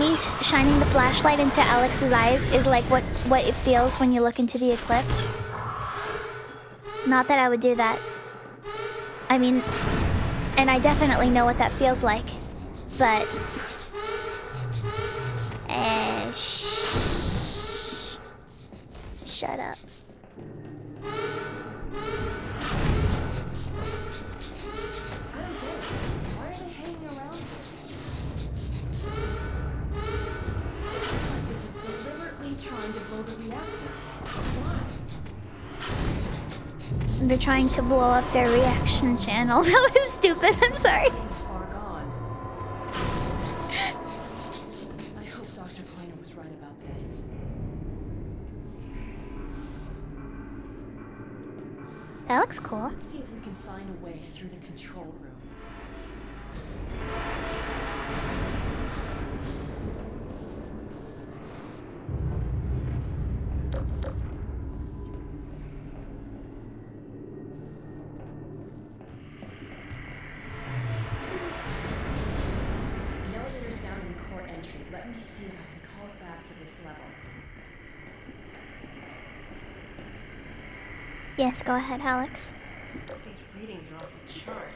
me shining the flashlight into Alex's eyes is like what what it feels when you look into the eclipse? Not that I would do that. I mean, and I definitely know what that feels like, but. Eh, shh. Shut up. They're trying to blow up their reaction channel. That was stupid, I'm sorry. I hope Dr. Kleiner was right about this. That looks cool. Yes, go ahead, Alex. These readings are off the chart.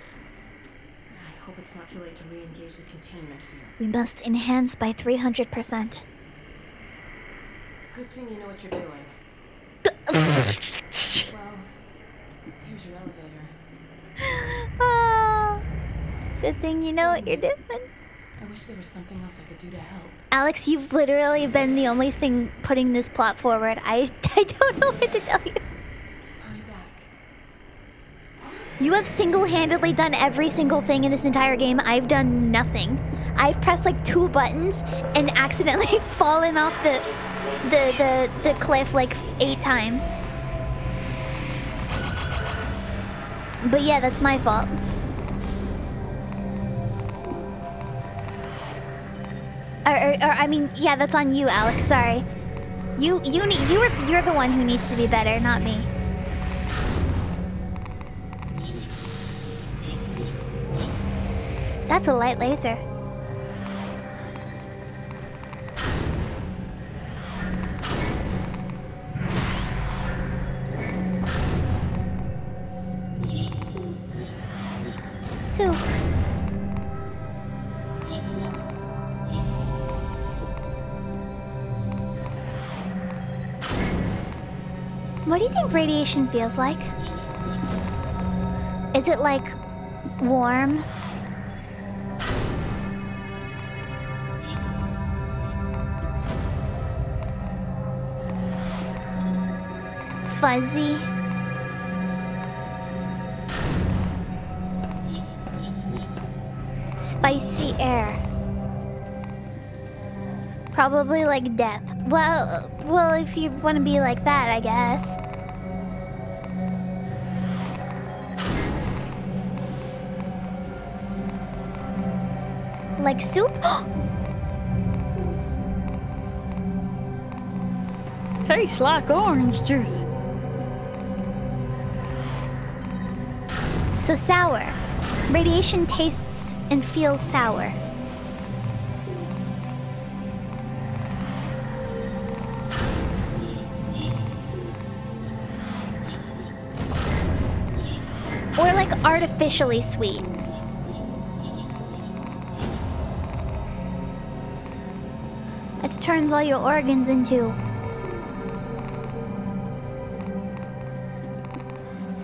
I hope it's not too late to re-engage the containment field. We must enhance by 300%. Good thing you know what you're doing. Well, here's your elevator. Ah, good thing you know what you're doing. I wish there was something else I could do to help. Alex, you've literally been the only thing putting this plot forward. I, I don't know what to tell you. Hurry back. You have single-handedly done every single thing in this entire game. I've done nothing. I've pressed like two buttons and accidentally fallen off the the the, the cliff like eight times. But yeah, that's my fault. Or, or, or I mean, yeah, that's on you, Alex. Sorry. You you you are you're the one who needs to be better, not me. That's a light laser. What do you think radiation feels like? Is it like warm? Fuzzy? Spicy air. Probably like death. Well, well, if you want to be like that, I guess. Like soup? Tastes like orange juice. So sour. Radiation tastes and feels sour. Or like artificially sweet. It turns all your organs into.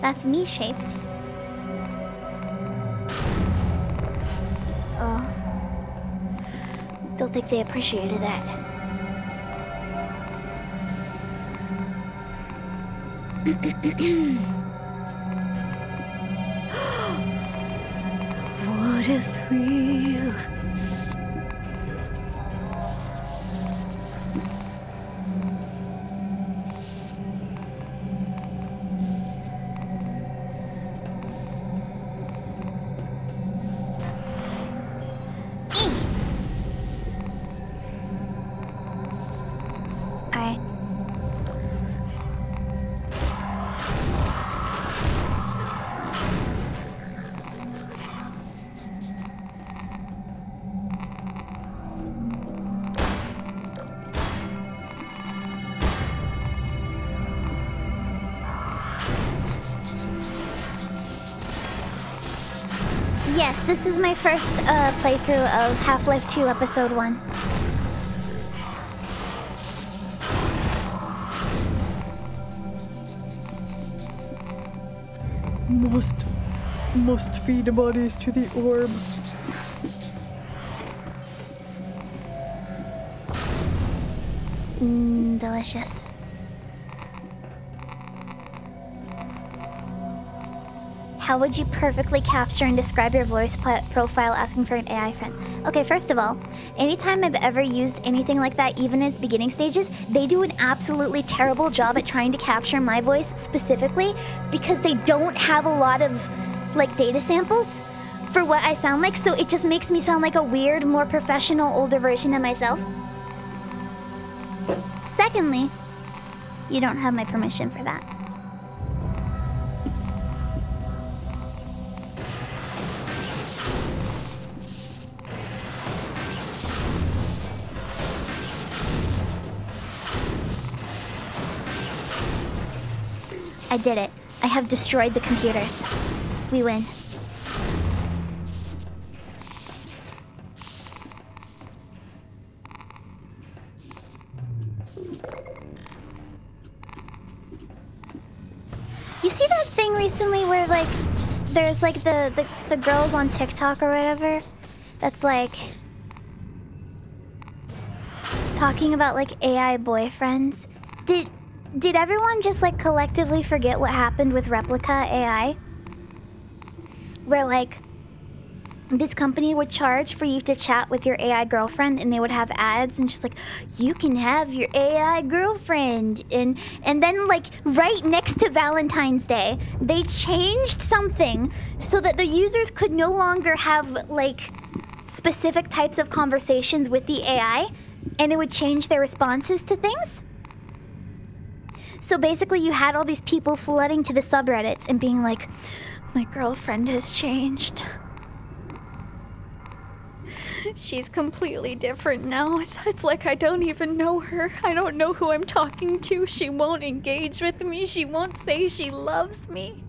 That's me Don't think they appreciated that. what is thrill. This is my first uh, playthrough of Half-Life 2 Episode 1. Must, must feed the bodies to the orb. Mmm, delicious. How would you perfectly capture and describe your voice profile asking for an AI friend? Okay, first of all, anytime I've ever used anything like that, even in its beginning stages, they do an absolutely terrible job at trying to capture my voice specifically because they don't have a lot of like data samples for what I sound like, so it just makes me sound like a weird, more professional, older version of myself. Secondly, you don't have my permission for that. I did it. I have destroyed the computers. We win. You see that thing recently where like there's like the, the, the girls on TikTok or whatever that's like talking about like AI boyfriends. Did did everyone just like collectively forget what happened with Replika AI? Where like this company would charge for you to chat with your AI girlfriend and they would have ads and just like you can have your AI girlfriend and and then like right next to Valentine's Day they changed something so that the users could no longer have like specific types of conversations with the AI and it would change their responses to things. So basically, you had all these people flooding to the subreddits and being like, My girlfriend has changed. She's completely different now. It's, like I don't even know her. I don't know who I'm talking to. She won't engage with me. She won't say she loves me.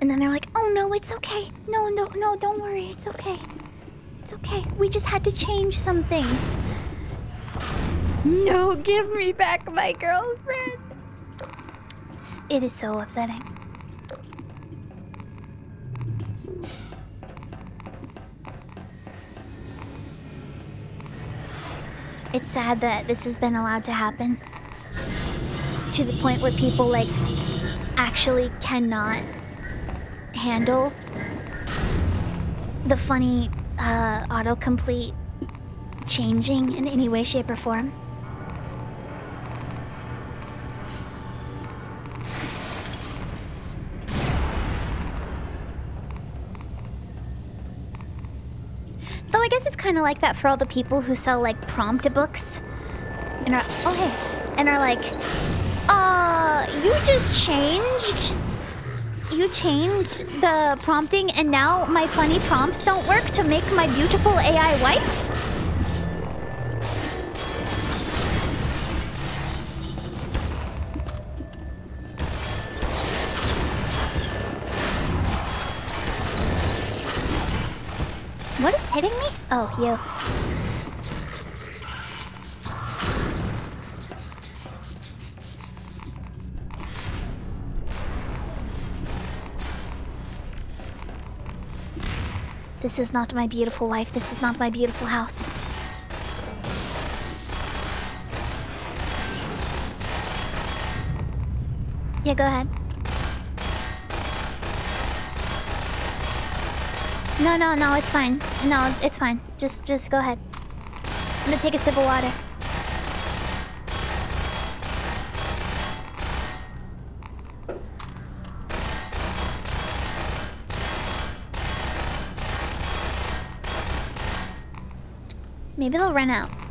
And then they're like, oh no, it's okay. No, no, no, don't worry. It's okay. Okay. We just had to change some things. No, give me back my girlfriend. It is so upsetting. It's sad that this has been allowed to happen. To the point where people, like, actually cannot handle the funny uh, autocomplete changing in any way, shape, or form. Though I guess it's kind of like that for all the people who sell like prompt books and are oh hey and are like, uh, you just changed you changed the prompting and now my funny prompts don't work to make my beautiful AI wife? What is hitting me? Oh, you. This is not my beautiful wife. This is not my beautiful house. Yeah, go ahead. No, no, no, it's fine. No, it's fine. Just just go ahead. I'm gonna take a sip of water. Maybe they'll run out.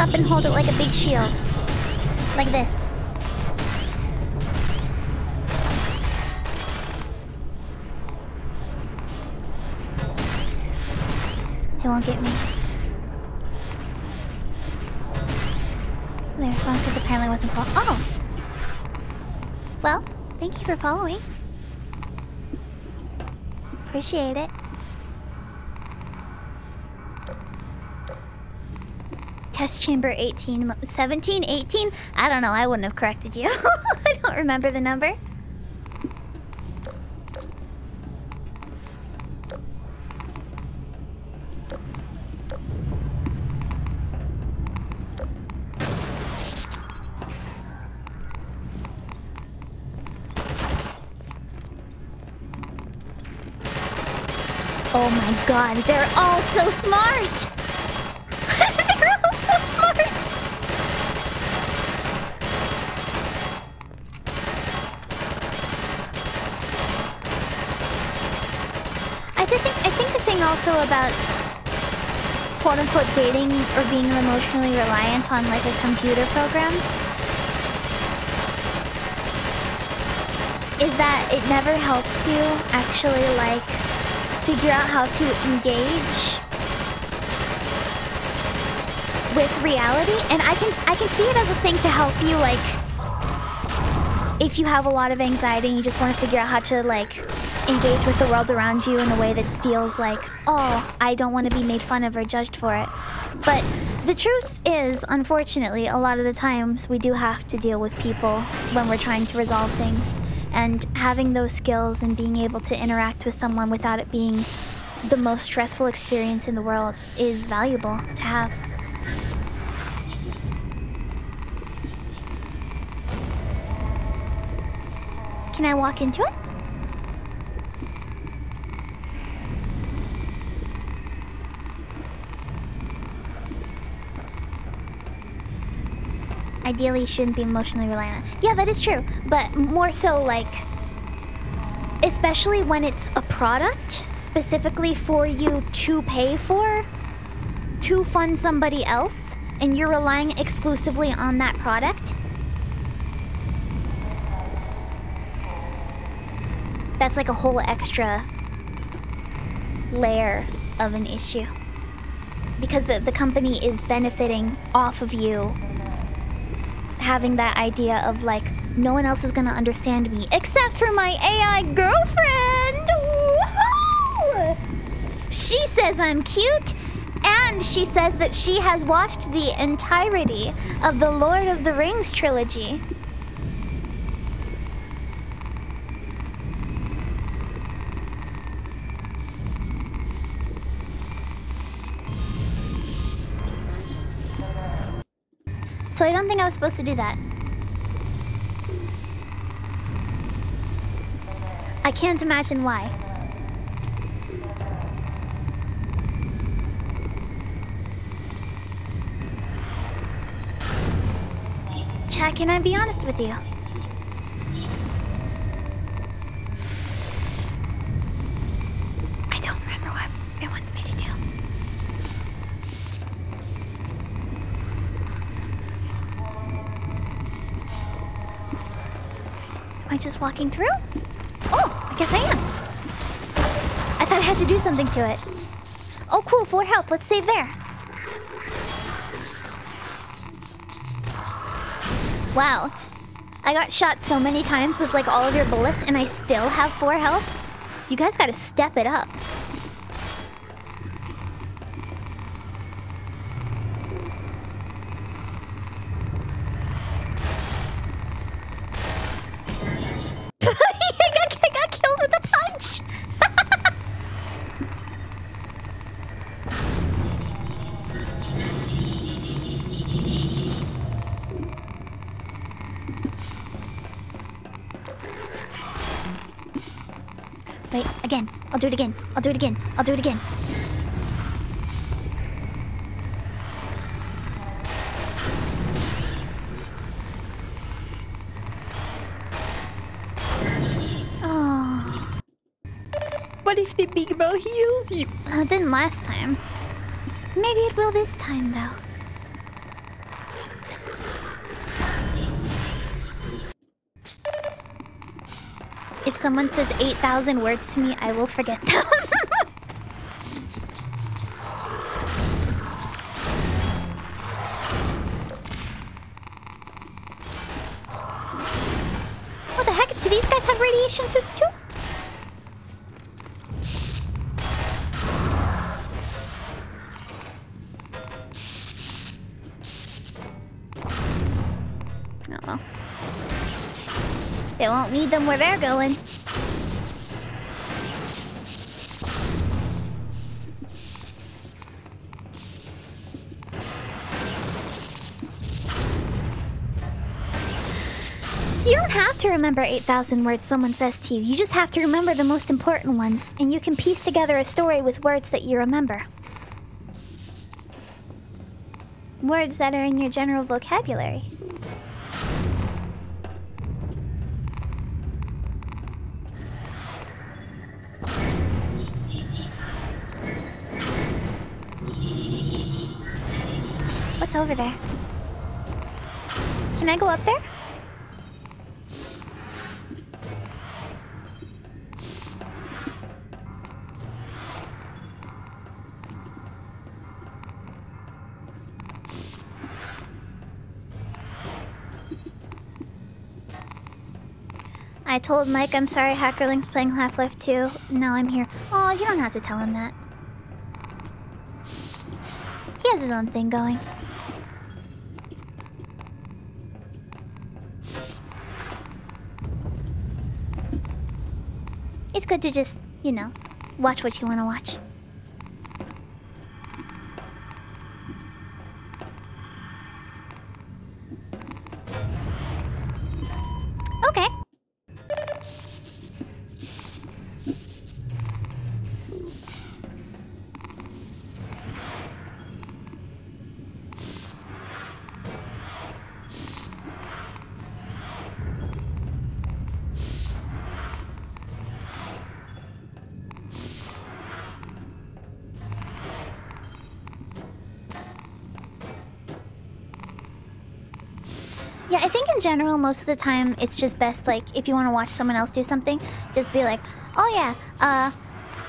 Up and hold it like a big shield. Like this. They won't get me. There's one because apparently I wasn't follow- Oh! Well, thank you for following. Appreciate it. Test chamber 18, 17, 18? I don't know, I wouldn't have corrected you. I don't remember the number. Oh my god, they're all so smart! they're all so smart! I thi- think I think the thing also about quote unquote dating or being emotionally reliant on like a computer program? Is that it never helps you actually like figure out how to engage with reality? And I can I can see it as a thing to help you like if you have a lot of anxiety and you just want to figure out how to like engage with the world around you in a way that feels like oh I don't want to be made fun of or judged for it but the truth is unfortunately a lot of the times we do have to deal with people when we're trying to resolve things and having those skills and being able to interact with someone without it being the most stressful experience in the world is valuable to have. Can I walk into it? Ideally, shouldn't be emotionally reliant. Yeah, that is true. But more so, like, especially when it's a product specifically for you to pay for, to fund somebody else, and you're relying exclusively on that product. That's like a whole extra layer of an issue. Because the, the company is benefiting off of you having that idea of like, no one else is gonna understand me except for my AI girlfriend. She says I'm cute, and she says that she has watched the entirety of the Lord of the Rings trilogy. So I don't think I was supposed to do that. I can't imagine why. Chat, can I be honest with you? Am I just walking through? Oh, I guess I am. I thought I had to do something to it. Oh, cool, four health. Let's save there. Wow. I got shot so many times with like all of your bullets and I still have four health. You guys gotta step it up. I'll do it again. I'll do it again. Oh, What if the big bell heals you? uh, didn't last time. Maybe it will this time, though. If someone says 8,000 words to me, I will forget them. Them where they're going. You don't have to remember 8,000 words someone says to you. You just have to remember the most important ones, and you can piece together a story with words that you remember. Words that are in your general vocabulary. Told Mike I'm sorry Hackerling's playing Half-Life 2. Now I'm here. Oh, you don't have to tell him that. He has his own thing going. It's good to just, you know, watch what you want to watch. General, most of the time, it's just best, like, if you want to watch someone else do something, just be like, oh yeah, uh,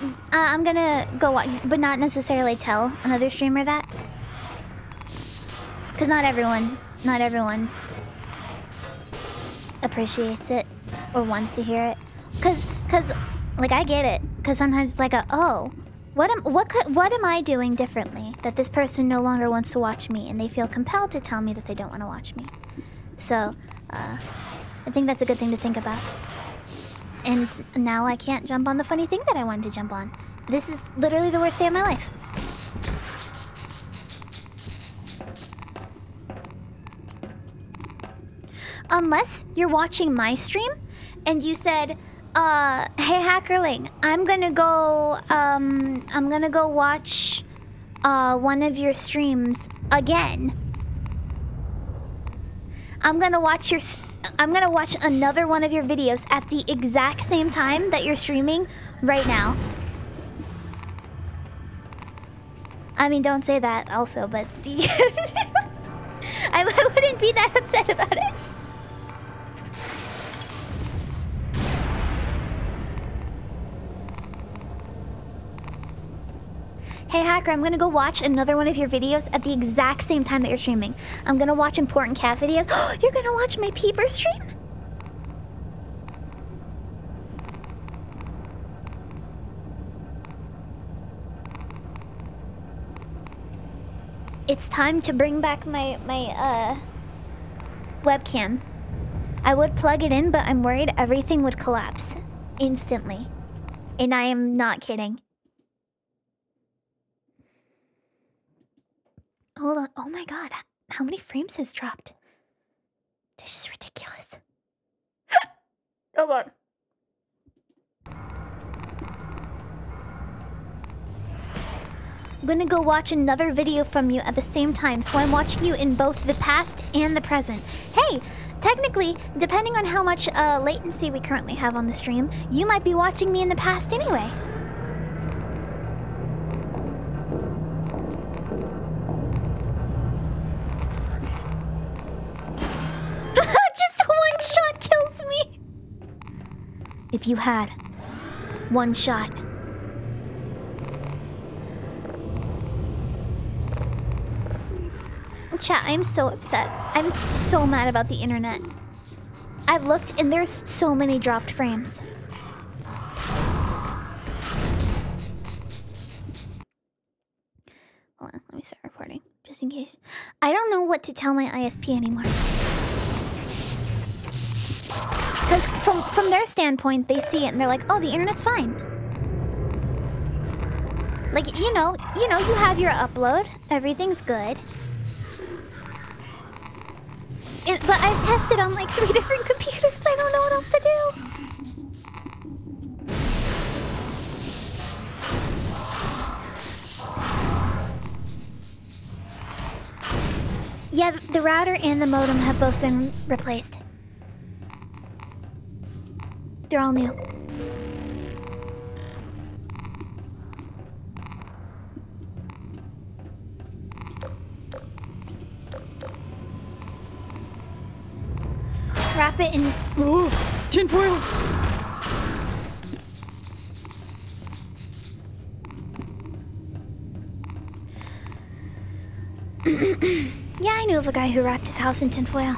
uh, I'm gonna go watch, but not necessarily tell another streamer that. Because not everyone, not everyone appreciates it or wants to hear it. Because, because, like, I get it. Because sometimes it's like a, oh, what am, what, could, what am I doing differently that this person no longer wants to watch me and they feel compelled to tell me that they don't want to watch me? So, uh, I think that's a good thing to think about. And now I can't jump on the funny thing that I wanted to jump on. This is literally the worst day of my life. Unless you're watching my stream and you said, uh, hey Hackerling, I'm gonna go, um, I'm gonna go watch, uh, one of your streams again. I'm gonna watch your. I'm gonna watch another one of your videos at the exact same time that you're streaming right now. I mean, don't say that also, but I, I wouldn't be that upset about it. I'm gonna go watch another one of your videos at the exact same time that you're streaming. I'm gonna watch important cat videos. you're gonna watch my peeper stream? It's time to bring back my my uh webcam. I would plug it in, but I'm worried everything would collapse instantly. And I am not kidding. Hold on. Oh my god. How many frames has dropped? This is ridiculous. Hold on. I'm gonna go watch another video from you at the same time, so I'm watching you in both the past and the present. Hey, technically, depending on how much uh, latency we currently have on the stream, you might be watching me in the past anyway. If you had one shot. Chat, I'm so upset. I'm so mad about the internet. I've looked and there's so many dropped frames. Hold on, let me start recording, just in case. I don't know what to tell my ISP anymore. Because from from their standpoint, they see it and they're like, "Oh, the internet's fine." Like you know, you know, you have your upload, everything's good. It, but I've tested on like three different computers. I don't know what else to do. Yeah, the router and the modem have both been replaced. They're all new. Wrap it in. Oh, tinfoil! Yeah, I knew of a guy who wrapped his house in tinfoil.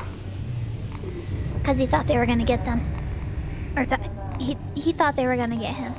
Because he thought they were gonna get them. Or th he, he thought they were gonna get him.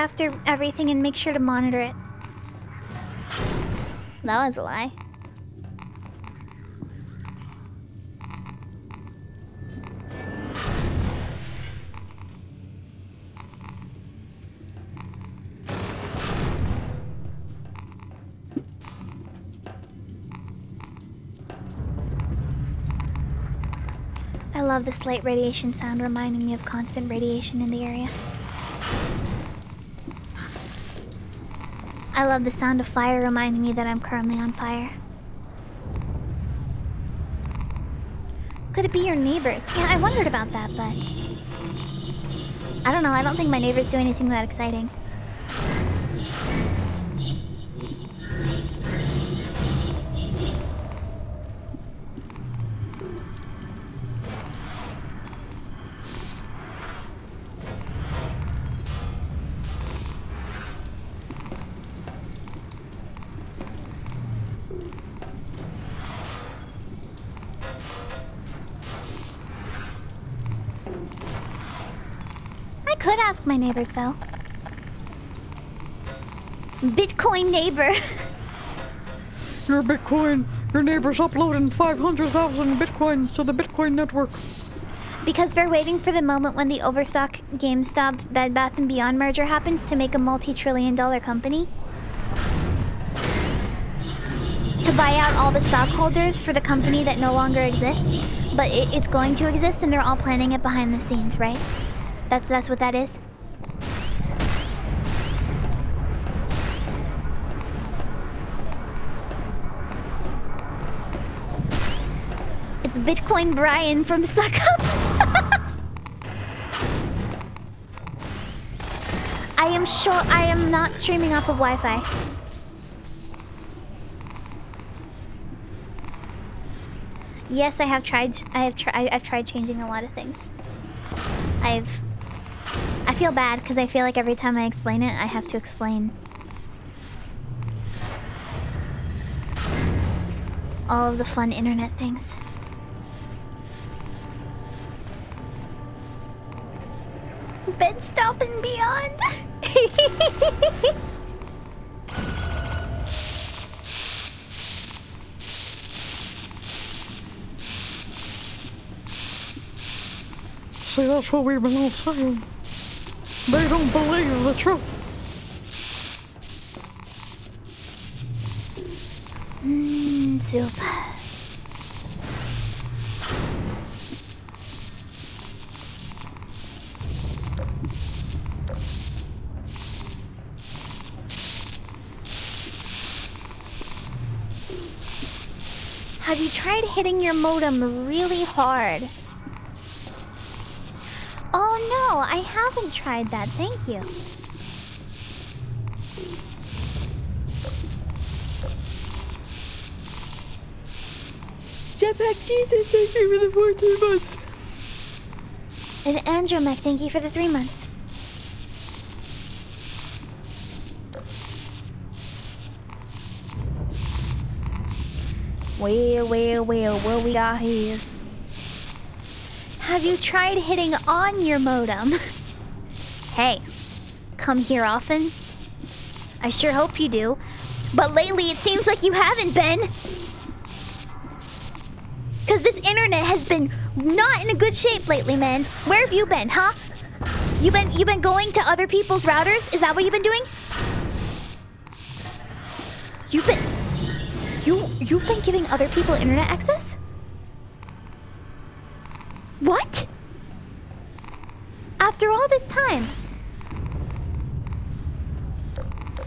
After everything and make sure to monitor it. That was a lie. I love the slight radiation sound reminding me of constant radiation in the area. I love the sound of fire reminding me that I'm currently on fire. Could it be your neighbors? Yeah, I wondered about that, but... I don't know, I don't think my neighbors do anything that exciting. Neighbors, though. Bitcoin neighbor. Your Bitcoin. Your neighbor's uploading 500,000 Bitcoins to the Bitcoin network. Because they're waiting for the moment when the Overstock GameStop Bed Bath & Beyond merger happens to make a multi-trillion dollar company. To buy out all the stockholders for the company that no longer exists. But it, it's going to exist and they're all planning it behind the scenes, right? That's that's what that is. It's Bitcoin Brian from Suck Up. I am sure I am not streaming off of Wi-Fi. Yes, I have tried. I have tried. I've tried changing a lot of things. I've. I feel bad because I feel like every time I explain it, I have to explain. all of the fun internet things. Stop and beyond. See, that's what we've been all saying. They don't believe the truth. Mmm, soup. Have you tried hitting your modem really hard? Oh no, I haven't tried that. Thank you. Jetpack Jesus, thank you for the 14 months. And Andromech, thank you for the three months. Well, well, well, what we got here? Have you tried hitting on your modem? hey, come here often? I sure hope you do. But lately it seems like you haven't been. Cause this internet has been not in a good shape lately, man. Where have you been, huh? You been you been going to other people's routers? Is that what you've been doing? You've been you you've been giving other people internet access? What? After all this time?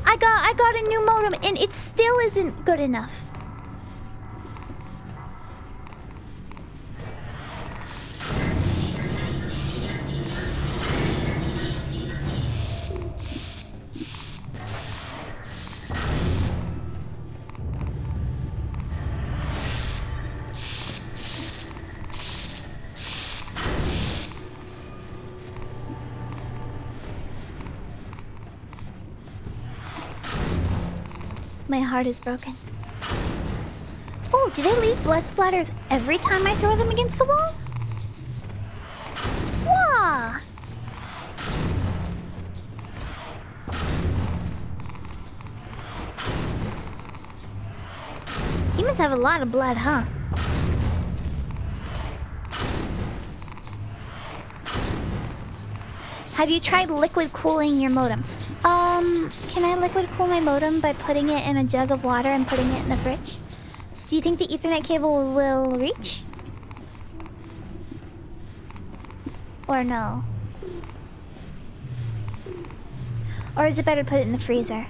I got I got a new modem and it still isn't good enough. My heart is broken. Oh, do they leave blood splatters every time I throw them against the wall? Wah! Must have a lot of blood, huh? Have you tried liquid cooling your modem? Um, can I liquid cool my modem by putting it in a jug of water and putting it in the fridge? Do you think the Ethernet cable will reach? Or no? Or is it better to put it in the freezer?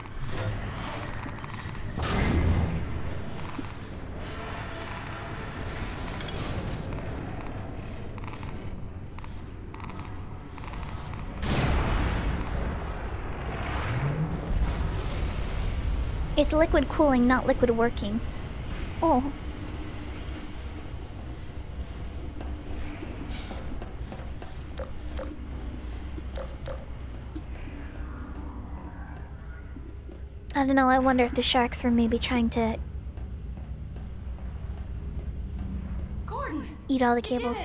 It's liquid cooling, not liquid working. Oh. I don't know, I wonder if the sharks were maybe trying to Gordon! eat all the cables.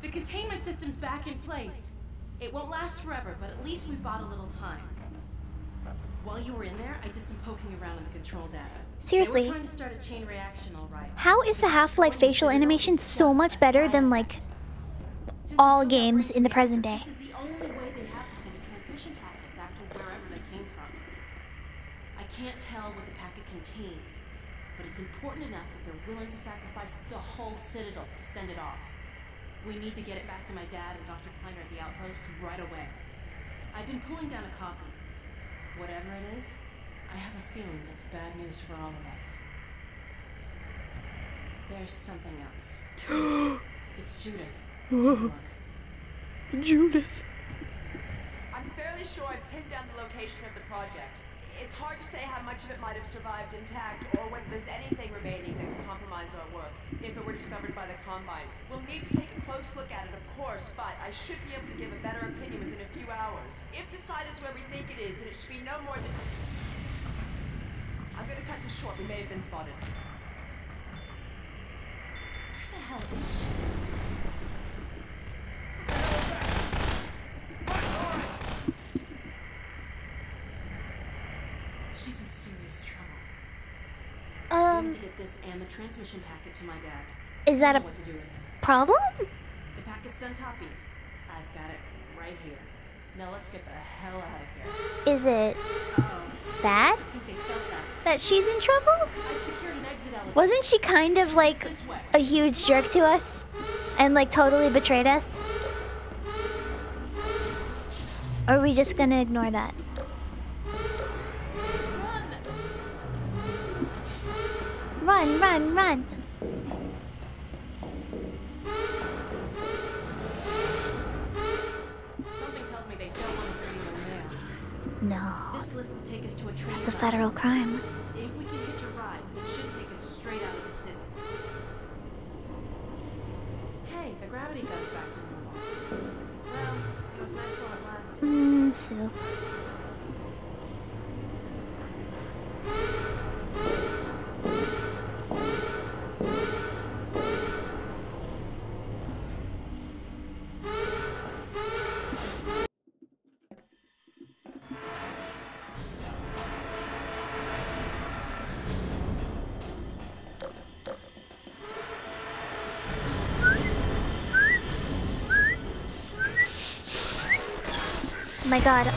The containment system's back in place. It won't last forever, but at least we've bought a little time. While you were in there, I did some poking around in the control data. Seriously. They were trying to start a chain reaction, all right. How is the Half-Life facial animation so much better than, like. All games in the present day? This is the only way they have to send a transmission packet back to wherever they came from. I can't tell what the packet contains, but it's important enough that they're willing to sacrifice the whole Citadel to send it off. We need to get it back to my dad and Dr. Kleiner at the outpost right away. I've been pulling down a copy. Whatever it is, I have a feeling it's bad news for all of us. There's something else. it's Judith. Take look. Judith. I'm fairly sure I've pinned down the location of the project. It's hard to say how much of it might have survived intact or whether there's anything remaining that could compromise our work if it were discovered by the Combine. We'll need to take a close look at it, of course, but I should be able to give a better opinion within a few hours. If the site is where we think it is, then it should be no more than. I'm gonna cut this short. We may have been spotted. She's in serious trouble. Um, I need to get this and the transmission packet to my dad. is that a what to do with it. problem? The packet's done copied. I've got it right here. Now let's get the hell out of here. Is it bad think they felt that. that she's in trouble? I secured an exit elevator. Wasn't she kind of like a huge jerk to us and like totally betrayed us? Or are we just gonna ignore that? Run! Run, run. Something tells me they don't want us reading the mail. No, This lift will take us to a train. it's a federal crime. If we can hitch a ride, it should take us straight out of the city. Hey, the gravity gun's back to normal. Well, it was nice while it lasted. Mmm, soup. God.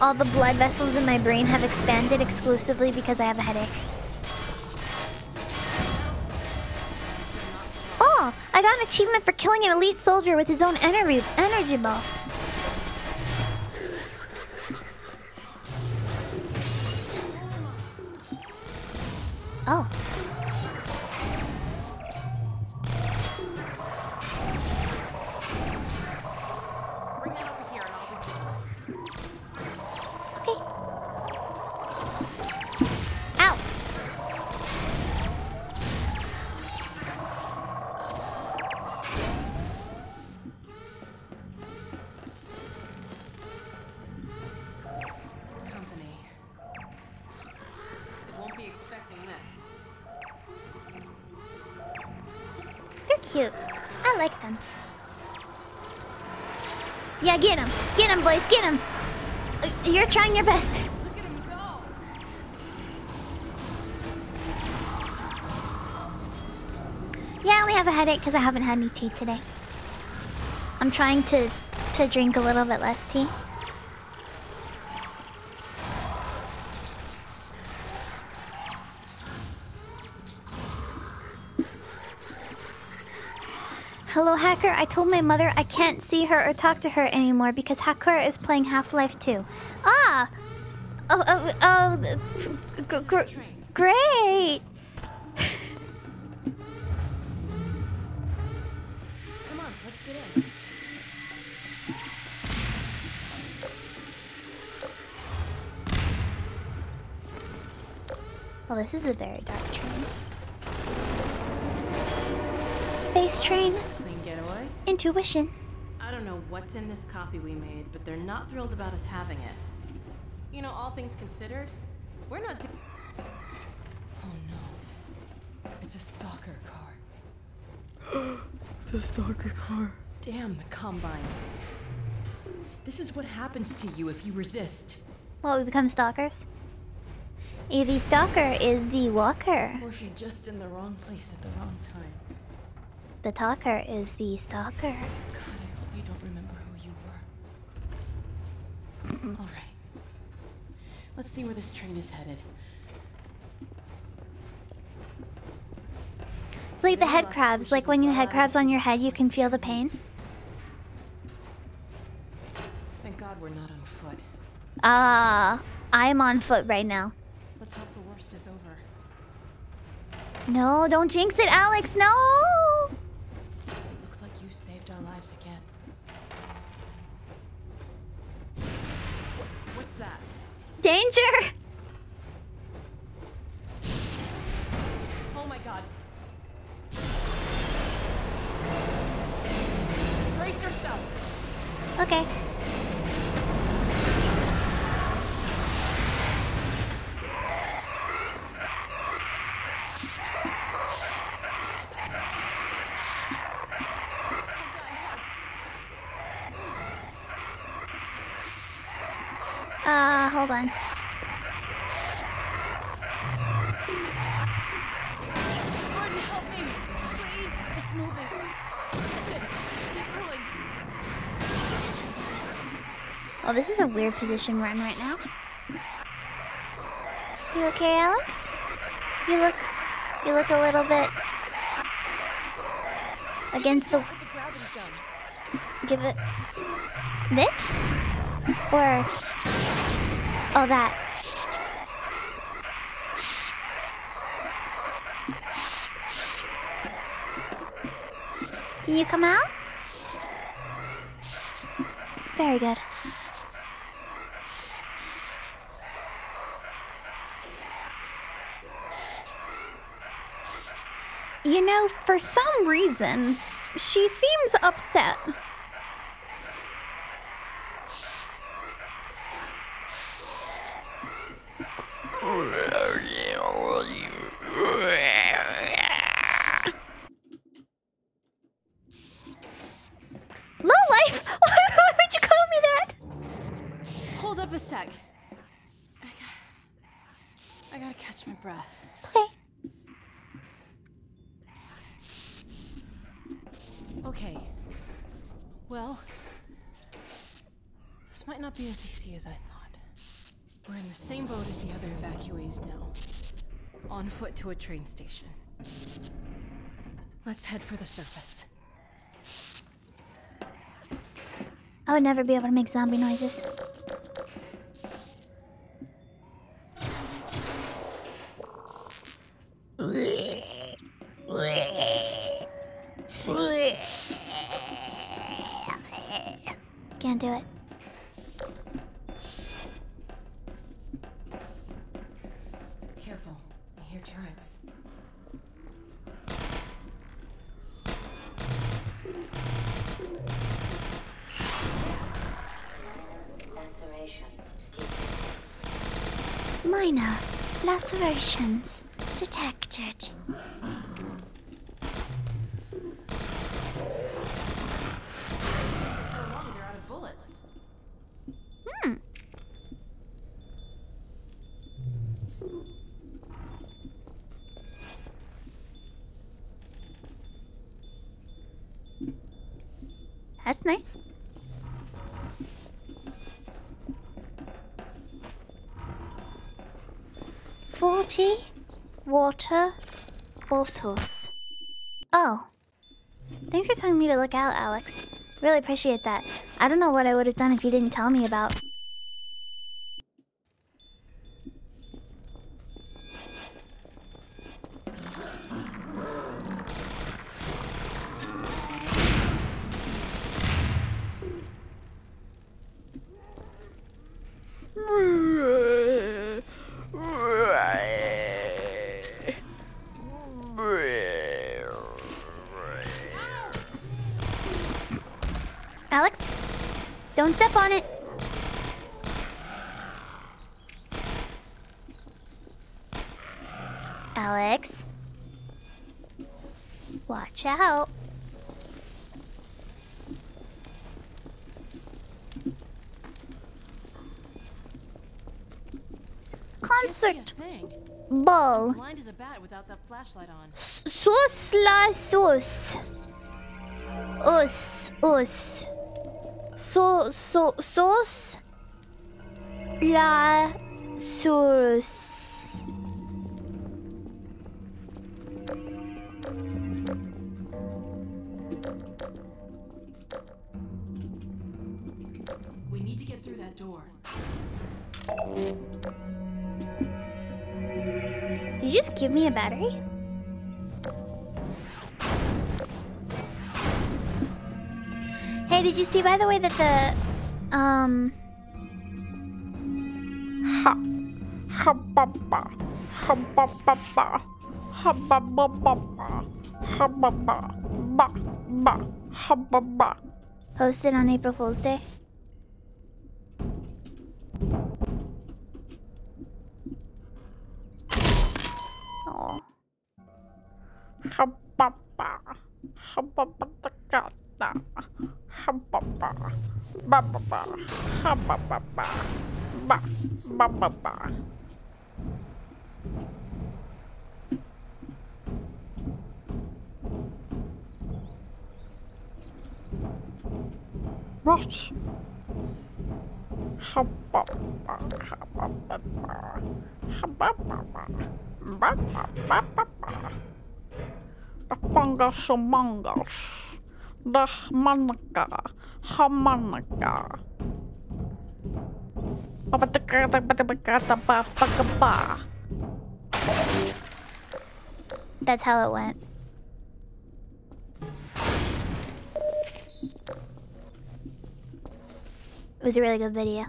All the blood vessels in my brain have expanded exclusively because I have a headache. Oh, I got an achievement for killing an elite soldier with his own energy energy ball. Oh. Headache because I haven't had any tea today. I'm trying to to drink a little bit less tea. Hello, Hacker. I told my mother I can't see her or talk to her anymore because Hacker is playing Half-Life 2. Ah! Oh, oh, oh, gr- gr- great! Well, this is a very dark train. Space train, clean getaway. intuition. I don't know what's in this copy we made, but they're not thrilled about us having it. You know, all things considered, we're not. Oh no. It's a stalker car. It's a stalker car. Damn the Combine. This is what happens to you if you resist. Well, we become stalkers. The stalker is the walker. Or if you're just in the wrong place at the wrong time. The talker is the stalker. God, I hope you don't remember who you were. Alright. Let's see where this train is headed. It's like the head crabs. Like when you head crabs on your head, you can feel the pain. Thank God we're not on foot. Ah, I'm on foot right now. No, don't jinx it, Alyx. No. Looks like you saved our lives again. What's that? Danger. Oh my god. Brace yourself! Okay. hold on. Gordon, help me! Please! It's moving. That's it. Keep rolling. Oh, this is a weird position we're in right now. You okay, Alyx? You look, you look a little bit against the. Give it this or oh that. Can you come out? Very good. You know, for some reason, she seems upset. Low life? Why would you call me that? Hold up a sec. I got, I gotta catch my breath. Okay. Okay. Well, this might not be as easy as I thought. We're in the same boat as the other evacuees now. On foot to a train station. Let's head for the surface. I would never be able to make zombie noises. Lacerations detected. So long, you're out of bullets. Hmm. That's nice. Forty water bottles. Oh. Thanks for telling me to look out, Alyx. Really appreciate that. I don't know what I would have done if you didn't tell me about. On. Sus la sus. Us, us. So, so, sos. La sus. By the way that the um Ha. Hababa. Hababa. Hababa. Hababa. Ba. Ba. Hababa. posted on April Fool's Day? The fungus among us. The manaka. Hamanaka. That's how it went. It was a really good video.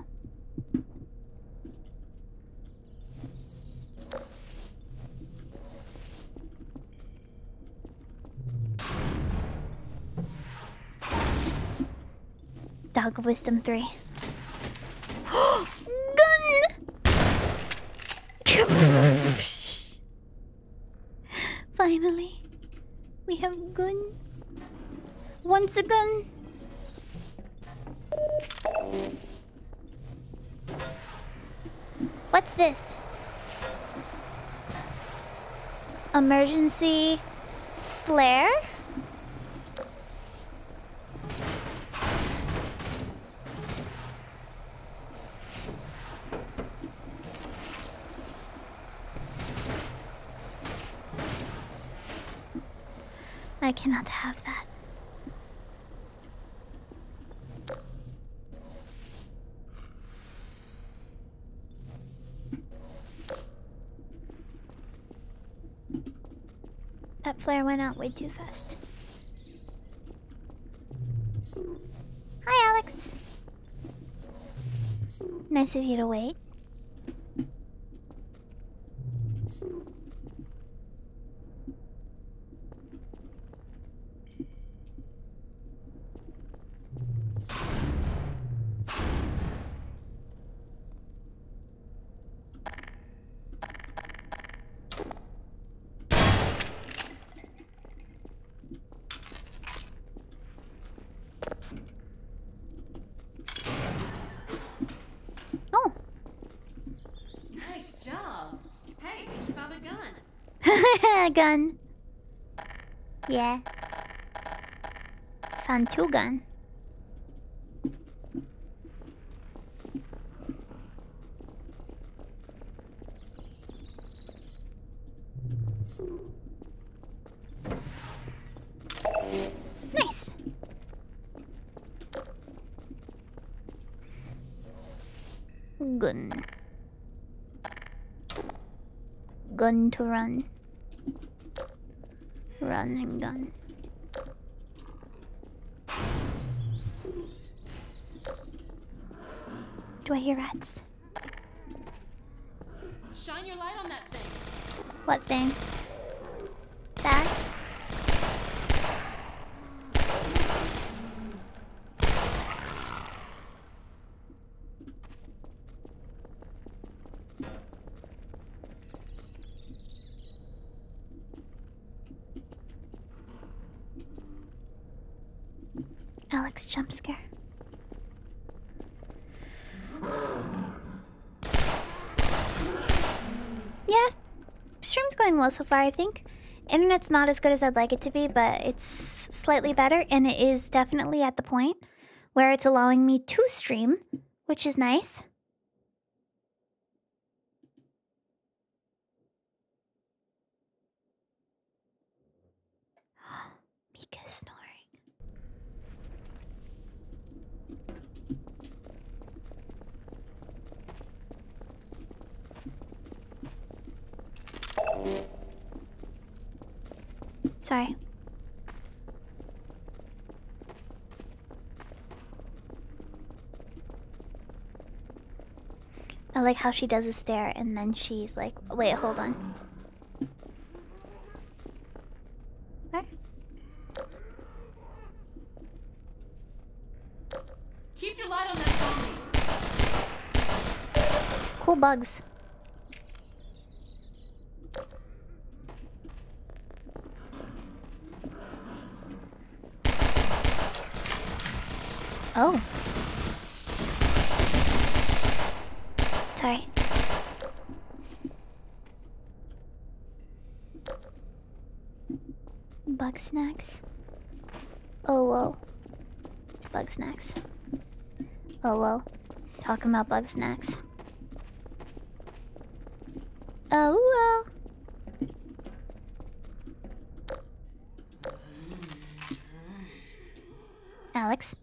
Dog of Wisdom 3. Gun! Finally, we have gun. Once again. What's this? Emergency flare? I cannot have that. That flare went out way too fast. Hi, Alyx. Nice of you to wait. Oh, Nice job. Hey, you found a gun. gun. Yeah. Found two gun. Nice. Gun. Gun to run. Run and gun. Do I hear rats? Shine your light on that thing. What thing? That? Alyx jump scare. Yeah, stream's going well so far, I think. Internet's not as good as I'd like it to be, but it's slightly better, and it is definitely at the point where it's allowing me to stream, which is nice. Mika is snoring. Sorry. I like how she does a stare and then she's like, wait, hold on. What? Keep your light on that zombie. Cool bugs. Oh. sorry. Bug snacks. Oh whoa. It's bug snacks. Oh whoa. Talking about bug snacks. Oh whoa. Alyx.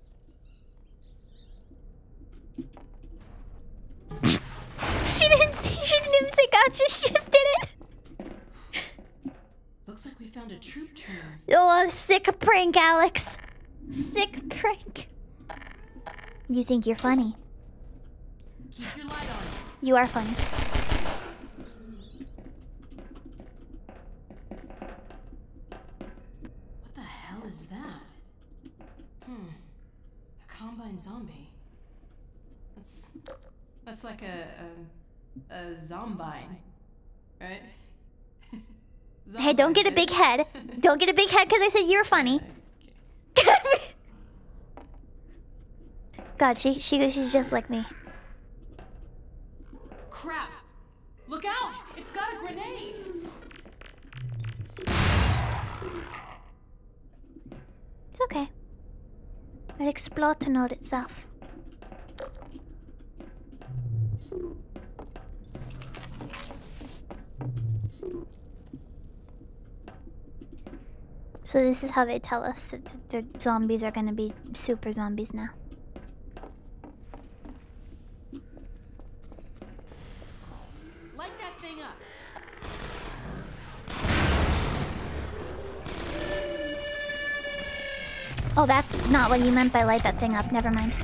she didn't see. She didn't even say gotcha. She just did it. Looks like we found a troop trainer. Oh, sick prank, Alyx. Sick prank. You think you're funny? Keep your light on. You are funny. What the hell is that? Hmm. A combine zombie. That's that's like a a, a zombine, right? Hey, don't get a big head. Don't get a big head because I said you're funny. God, she she she's just like me. Crap! Look out! It's got a grenade! It's okay. It explodes to note itself. So this is how they tell us that the the zombies are gonna be super zombies now. Oh, that's not what you meant by light that thing up. Never mind.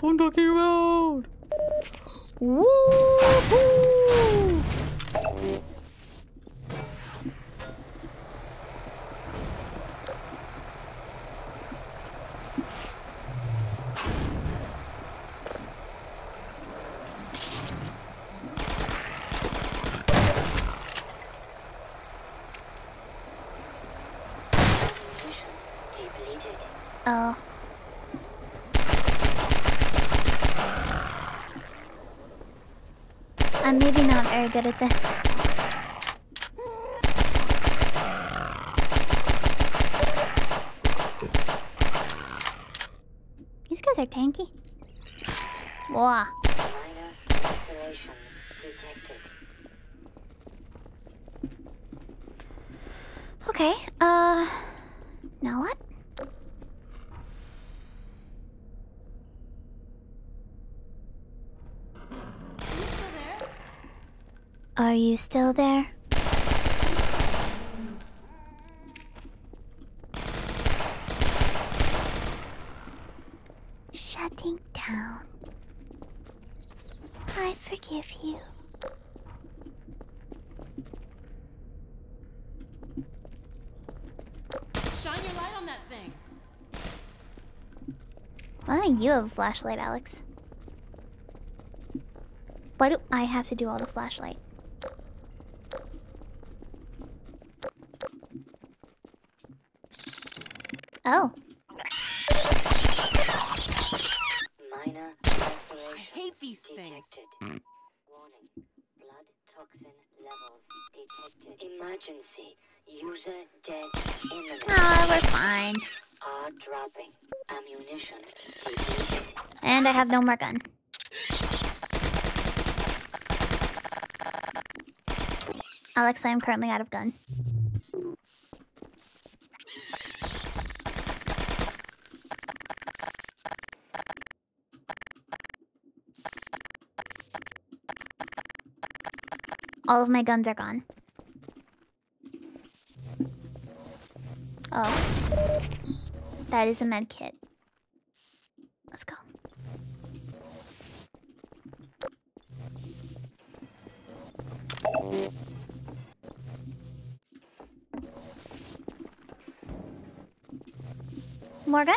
I'm talking about! Woo! Depleted. Oh. I'm maybe not very good at this. These guys are tanky. Whoa. Minor lacerations detected. Okay, uh. Now what? Are you still there? Are you still there? Shutting down. I forgive you. Shine your light on that thing! Why don't you have a flashlight, Alyx? Why do I have to do all the flashlight? Oh. Minor I hate these things. detected. Warning. Blood toxin levels detected. Emergency. User dead imminent. Oh, we're fine. Are dropping. Ammunition depleted. And I have no more gun. Alyx, I am currently out of gun. All of my guns are gone. Oh. That is a med kit. Let's go. Morgan?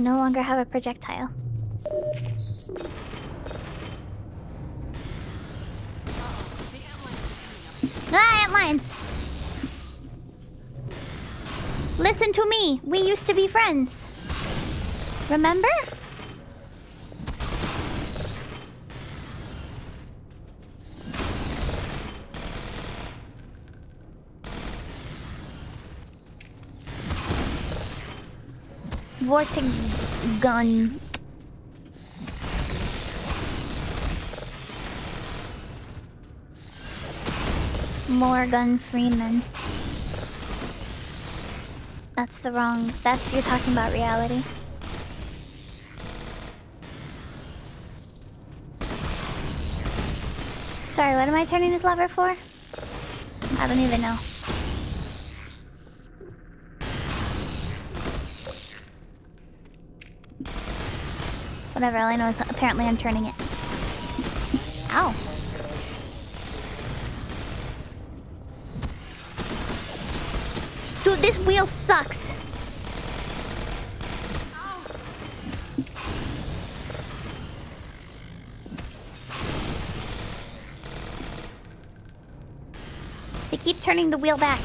I no longer have a projectile. Ah, lions! Listen to me. We used to be friends. Remember? Vortex gun. Morgan Freeman. That's the wrong. That's you're talking about reality. Sorry, what am I turning this lever for? I don't even know. Whatever, all I know is apparently I'm turning it. Ow. Dude, this wheel sucks. They keep turning the wheel back.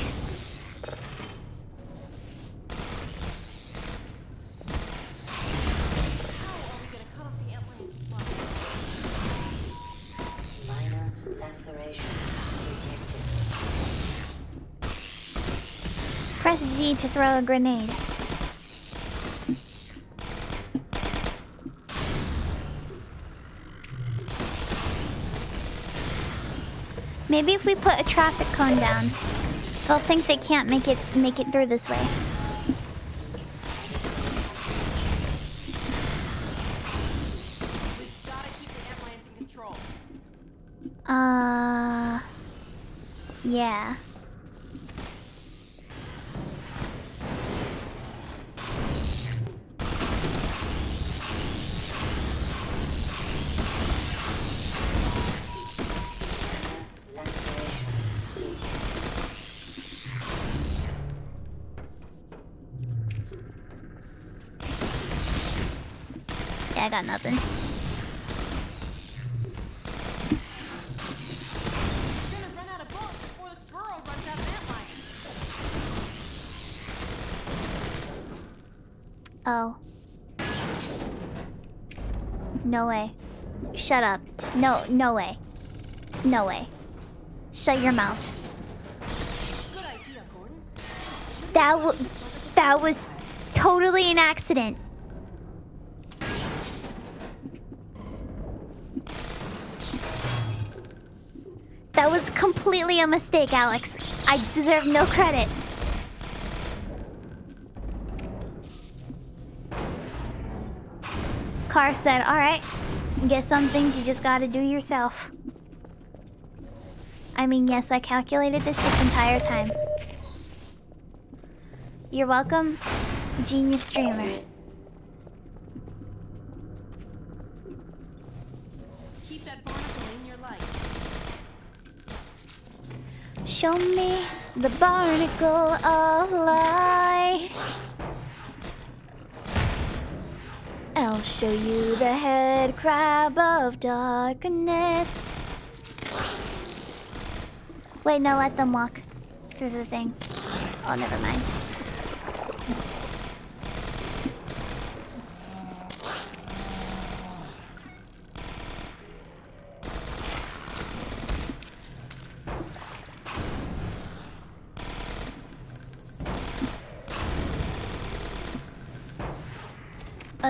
To throw a grenade. Maybe if we put a traffic cone down, they'll think they can't make it make it through this way. Gotta keep the ant lions in control. Uh yeah. Yeah, I got nothing. We're gonna run out of bullets before this burrow runs out of ant lions. Oh. No way. Shut up. No, no way. No way. Shut your mouth. Idea. That that was totally an accident. a mistake, Alyx. I deserve no credit. Car said, alright. Guess some things you just gotta do yourself. I mean, yes, I calculated this this entire time. You're welcome, genius streamer. Show me the barnacle of light. I'll show you the head crab of darkness. Wait, no, let them walk through the thing. Oh, never mind.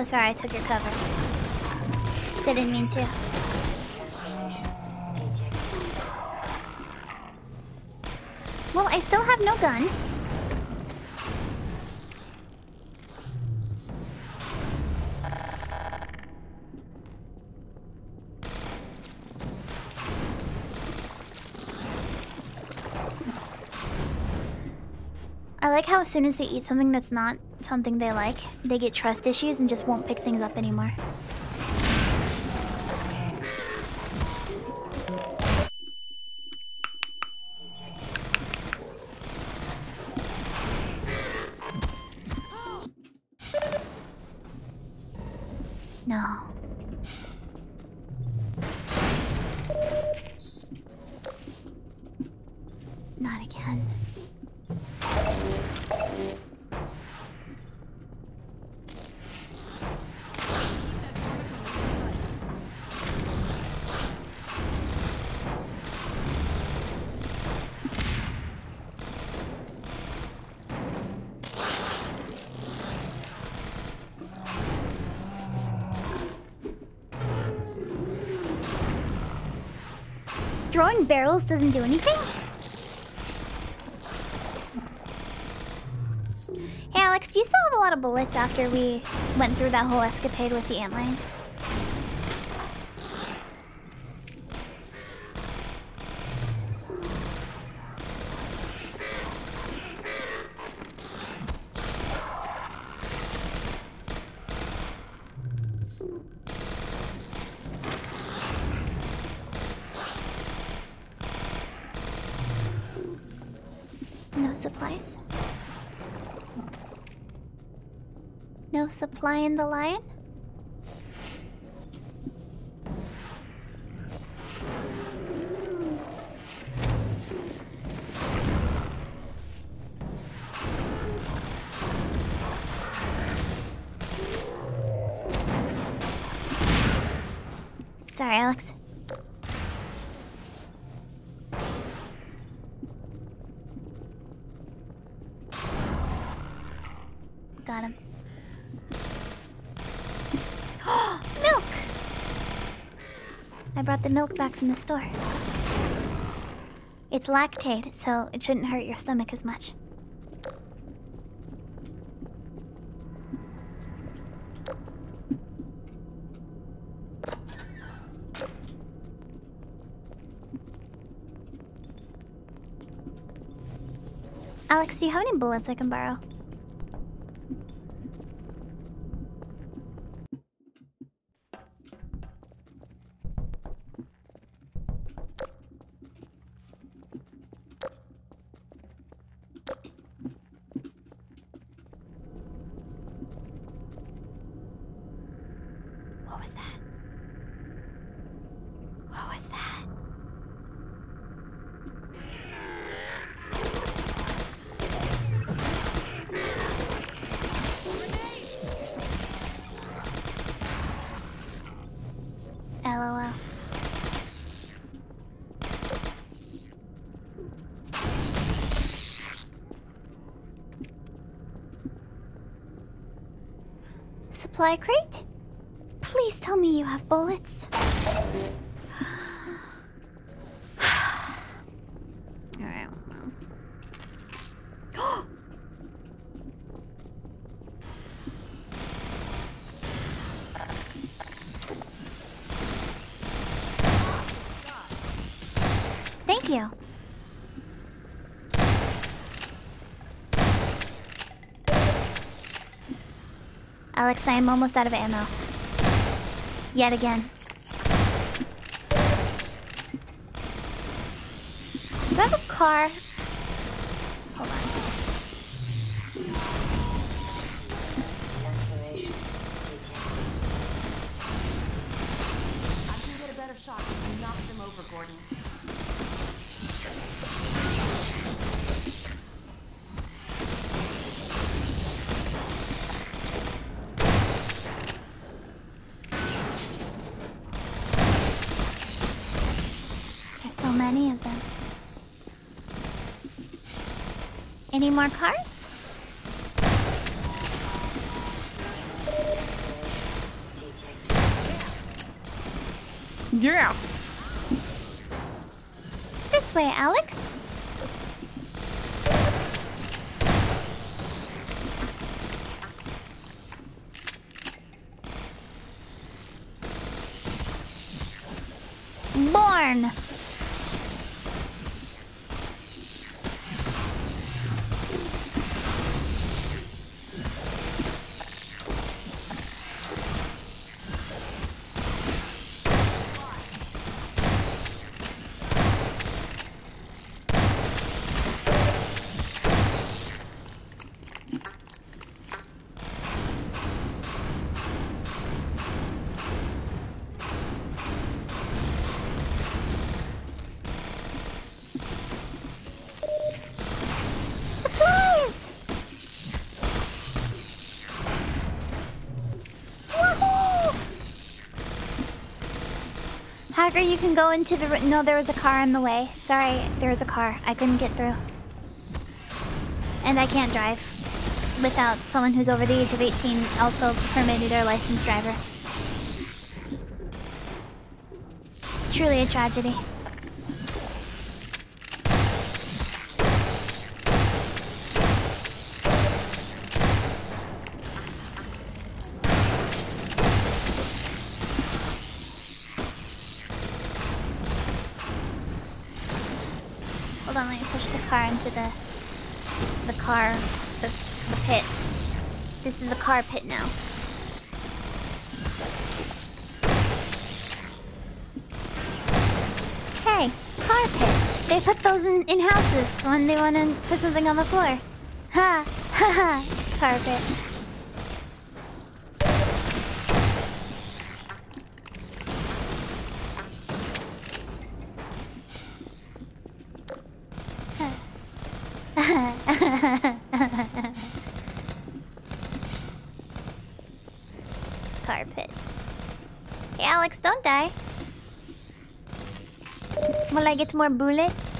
Sorry, I took your cover. Didn't mean to. Well, I still have no gun. As soon as they eat something that's not something they like, they get trust issues and just won't pick things up anymore. Doesn't do anything? Hey Alyx, do you still have a lot of bullets after we went through that whole escapade with the antlions? No supplies? Supply in the lion? Sorry, Alyx. Got him. milk! I brought the milk back from the store. It's lactate, so it shouldn't hurt your stomach as much. Alyx, do you have any bullets I can borrow? What was that? What was that? LOL. Supply crate? Please tell me you have bullets. Alright. Thank you. Alyx, I am almost out of ammo. Yet again. Do I have a car? Hold on. Laceration detected. I can get a better shot if you knock them over, Gordon. There's so many of them. Any more cars? Yeah. This way, Alyx. You can go into the. No, there was a car in the way. Sorry, there was a car. I couldn't get through. And I can't drive without someone who's over the age of 18 also permitted or licensed driver. Truly a tragedy. Is the car pit now. Hey, car pit. They put those in, in houses when they want to put something on the floor. Ha ha ha. Carpet. Hey, Alyx, don't die. Will I get more bullets?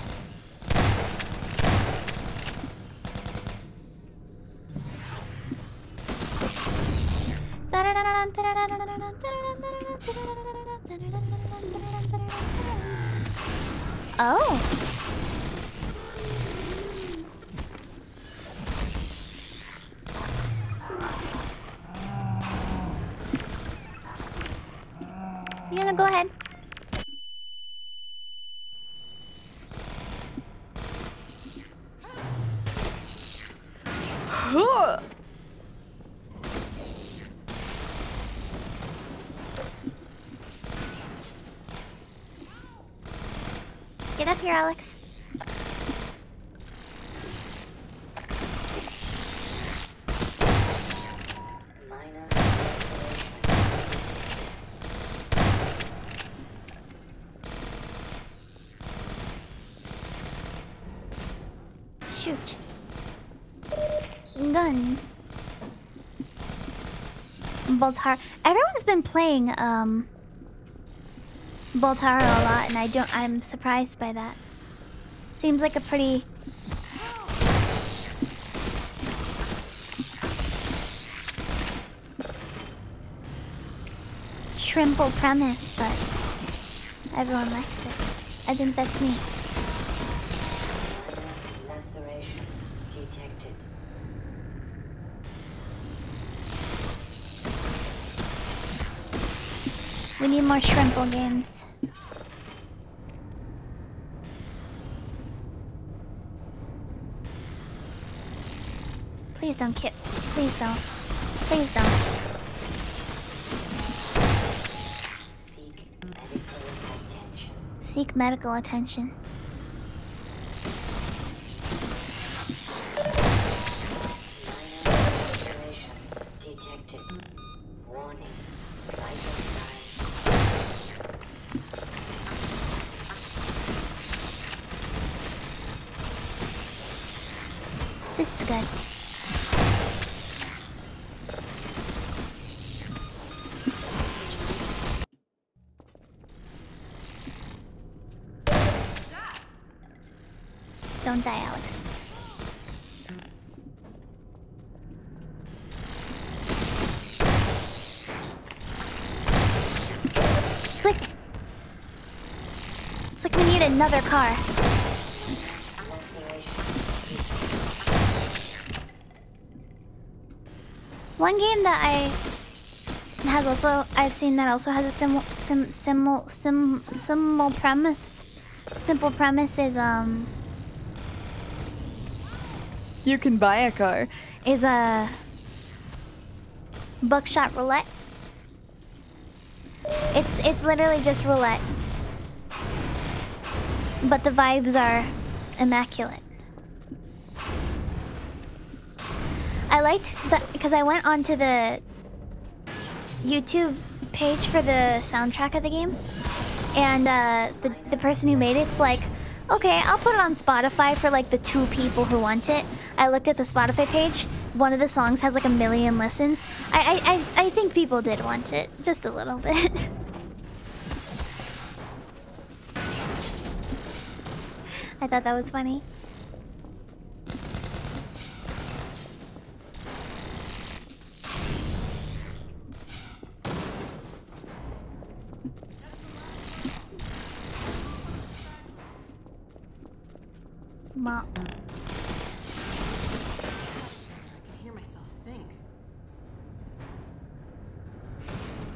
Here, Alyx. Shoot. Gun. Boltar. Everyone's been playing um Balatro a lot and I don't I'm surprised by that. Seems like a pretty shrimple premise, but everyone likes it. I think that's neat. Minor. We need more shrimple games. Please don't kip. Please don't. Please don't. Seek medical attention. Die, Alyx. It's like it's like we need another car. One game that I has also I've seen that also has a sim sim sim sim simple premise. Simple premise is um You can buy a car. is a buckshot roulette. It's it's literally just roulette. But the vibes are immaculate. I liked that because I went onto the YouTube page for the soundtrack of the game, and uh, the the person who made it's like, okay, I'll put it on Spotify for like the two people who want it. I looked at the Spotify page. One of the songs has like a million listens. I I I, I think people did want it just a little bit. I thought that was funny. I can hear myself think.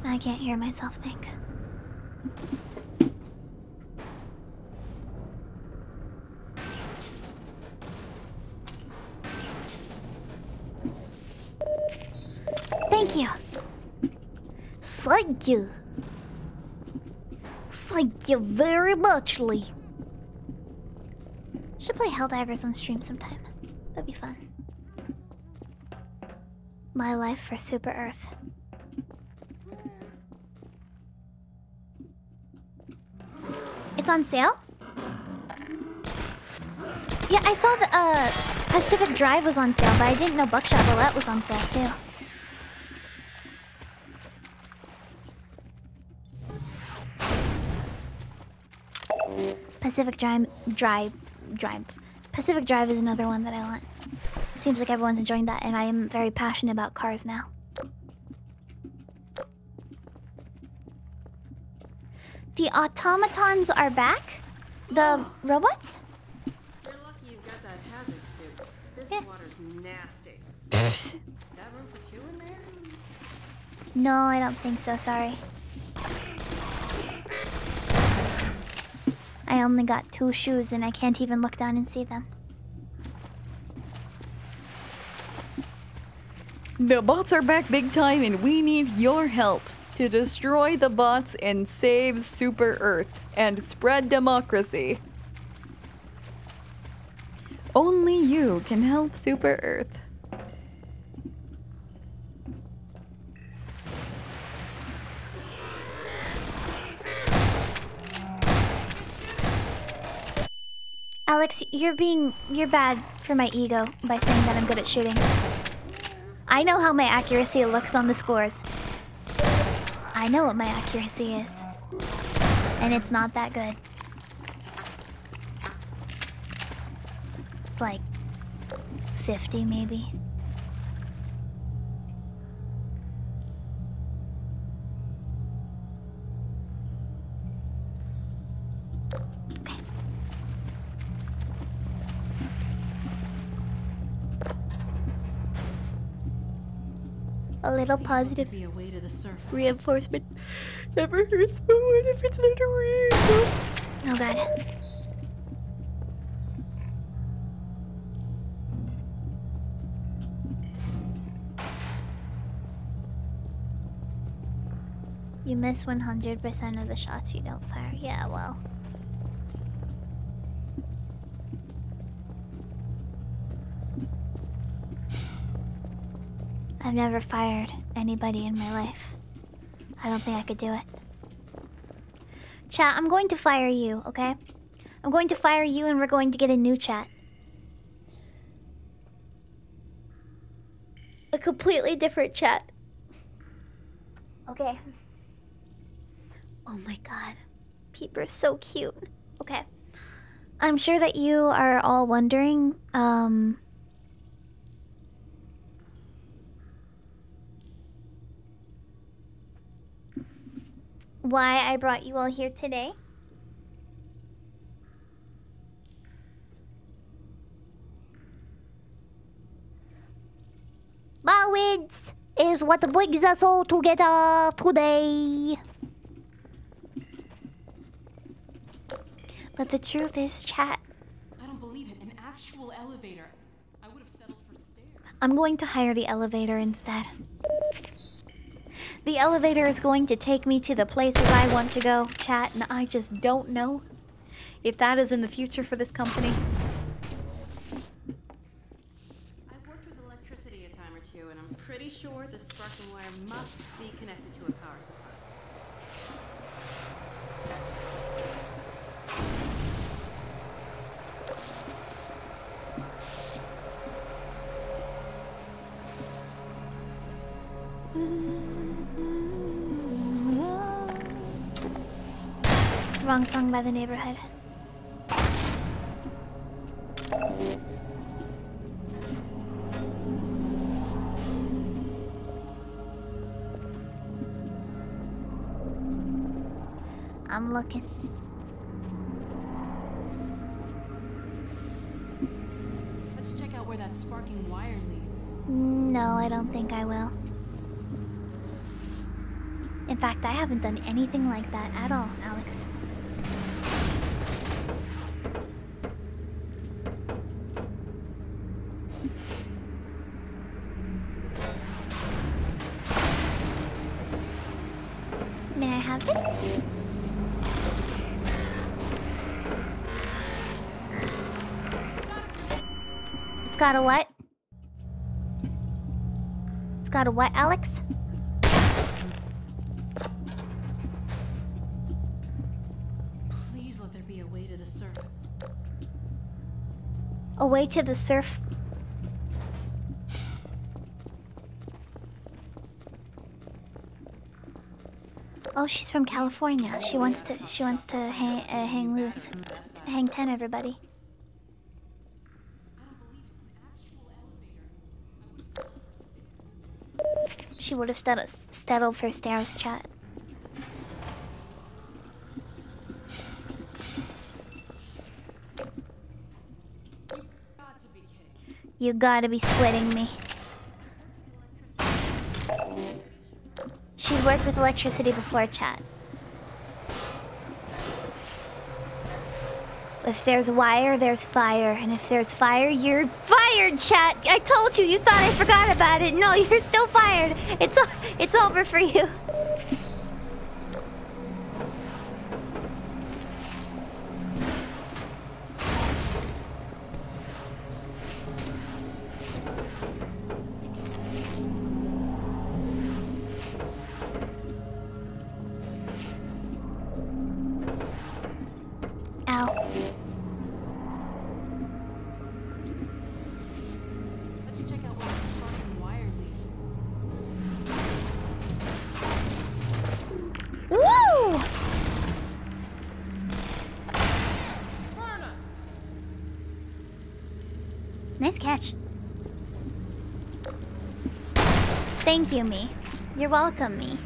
I can't hear myself think. Thank you. Thank you. Thank you very much, Lee. Should play Helldivers on stream sometime. That'd be fun. My life for Super Earth. It's on sale? Yeah, I saw the uh, Pacific Drive was on sale, but I didn't know Buckshot Roulette was on sale too. Pacific Drive, Drive, Drive. Pacific Drive is another one that I want. Seems like everyone's enjoying that, and I am very passionate about cars now. The automatons are back? The robots? You're lucky you've got that hazard suit. This Yeah. water's nasty. that room for two in there? No, I don't think so, sorry. I only got two shoes and I can't even look down and see them. The bots are back big time and we need your help to destroy the bots and save Super Earth and spread democracy. Only you can help Super Earth. Alyx, you're being you're bad for my ego by saying that I'm good at shooting. I know how my accuracy looks on the scores. I know what my accuracy is. And it's not that good. It's like 50 maybe. a little positive reinforcement never hurts, but what if it's not a real? Oh god. You miss 100% of the shots you don't fire. Yeah, well. I've never fired anybody in my life. I don't think I could do it. Chat, I'm going to fire you, okay? I'm going to fire you and we're going to get a new chat. A completely different chat. Okay. Oh my god. Peeper's so cute. Okay. I'm sure that you are all wondering, um... Why I brought you all here today. Bowits is what brings us all together today. But the truth is, chat, I don't believe it. An actual elevator. I would have settled for stairs. I'm going to hire the elevator instead. The elevator is going to take me to the places I want to go, chat, and I just don't know if that is in the future for this company. I've worked with electricity a time or two, and I'm pretty sure the sparking wire must be connected to a power supply. Mm. Wrong song by the neighborhood. I'm looking. Let's check out where that sparking wire leads. No, I don't think I will. In fact, I haven't done anything like that at all, Alyx. May I have this? It's got a what? It's got a what, Alyx? A way to the surf. Oh, she's from California. She wants to. She wants to hang, uh, hang loose, hang ten, everybody. She would have settled for stairs chat. Got to be kidding. You gotta be splitting me. She's worked with electricity before, chat. If there's wire, there's fire. And if there's fire, you're fired, chat. I told you. You thought I forgot about it. No, you're still fired. It's it's over for you. Thank you, me. You're welcome, me.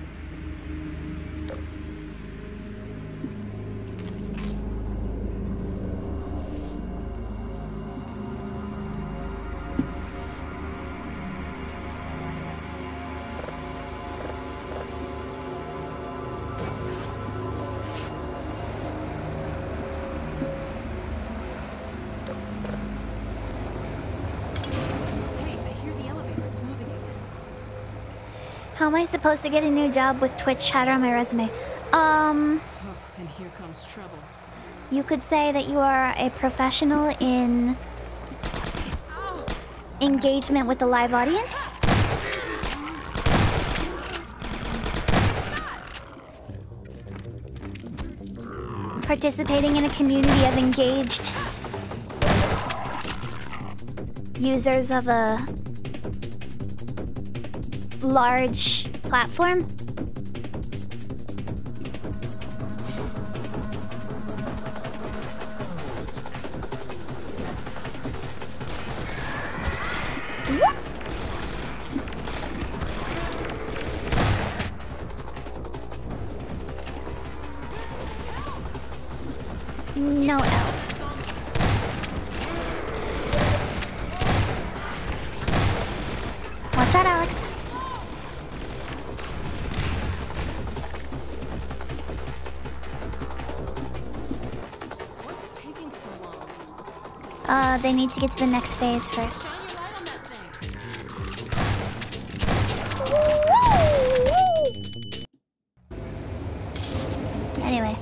Am I supposed to get a new job with Twitch chatter on my resume? Um, Oh, and here comes trouble. you could say that you are a professional in engagement with the live audience. Participating in a community of engaged users of a large platform. They need to get to the next phase first. Anyway,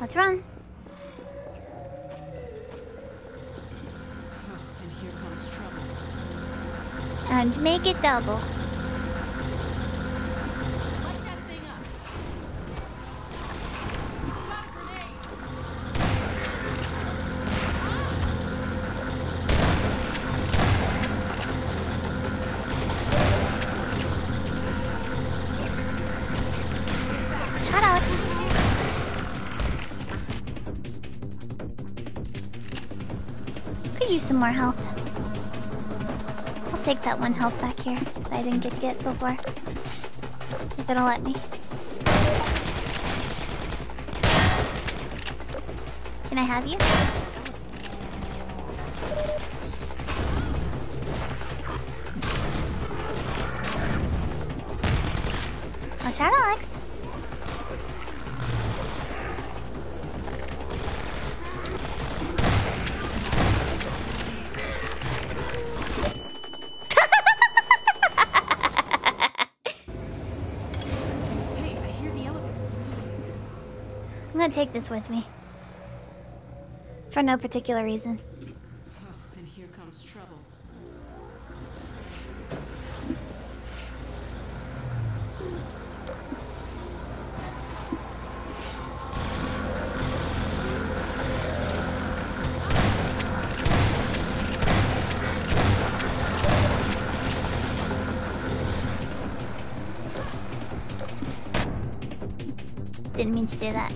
let's run. And make it double. Some more health. I'll take that one health back here that I didn't get to get before. If it'll let me. Can I have you? This with me. For no particular reason. Oh, and here comes trouble. Didn't mean to do that.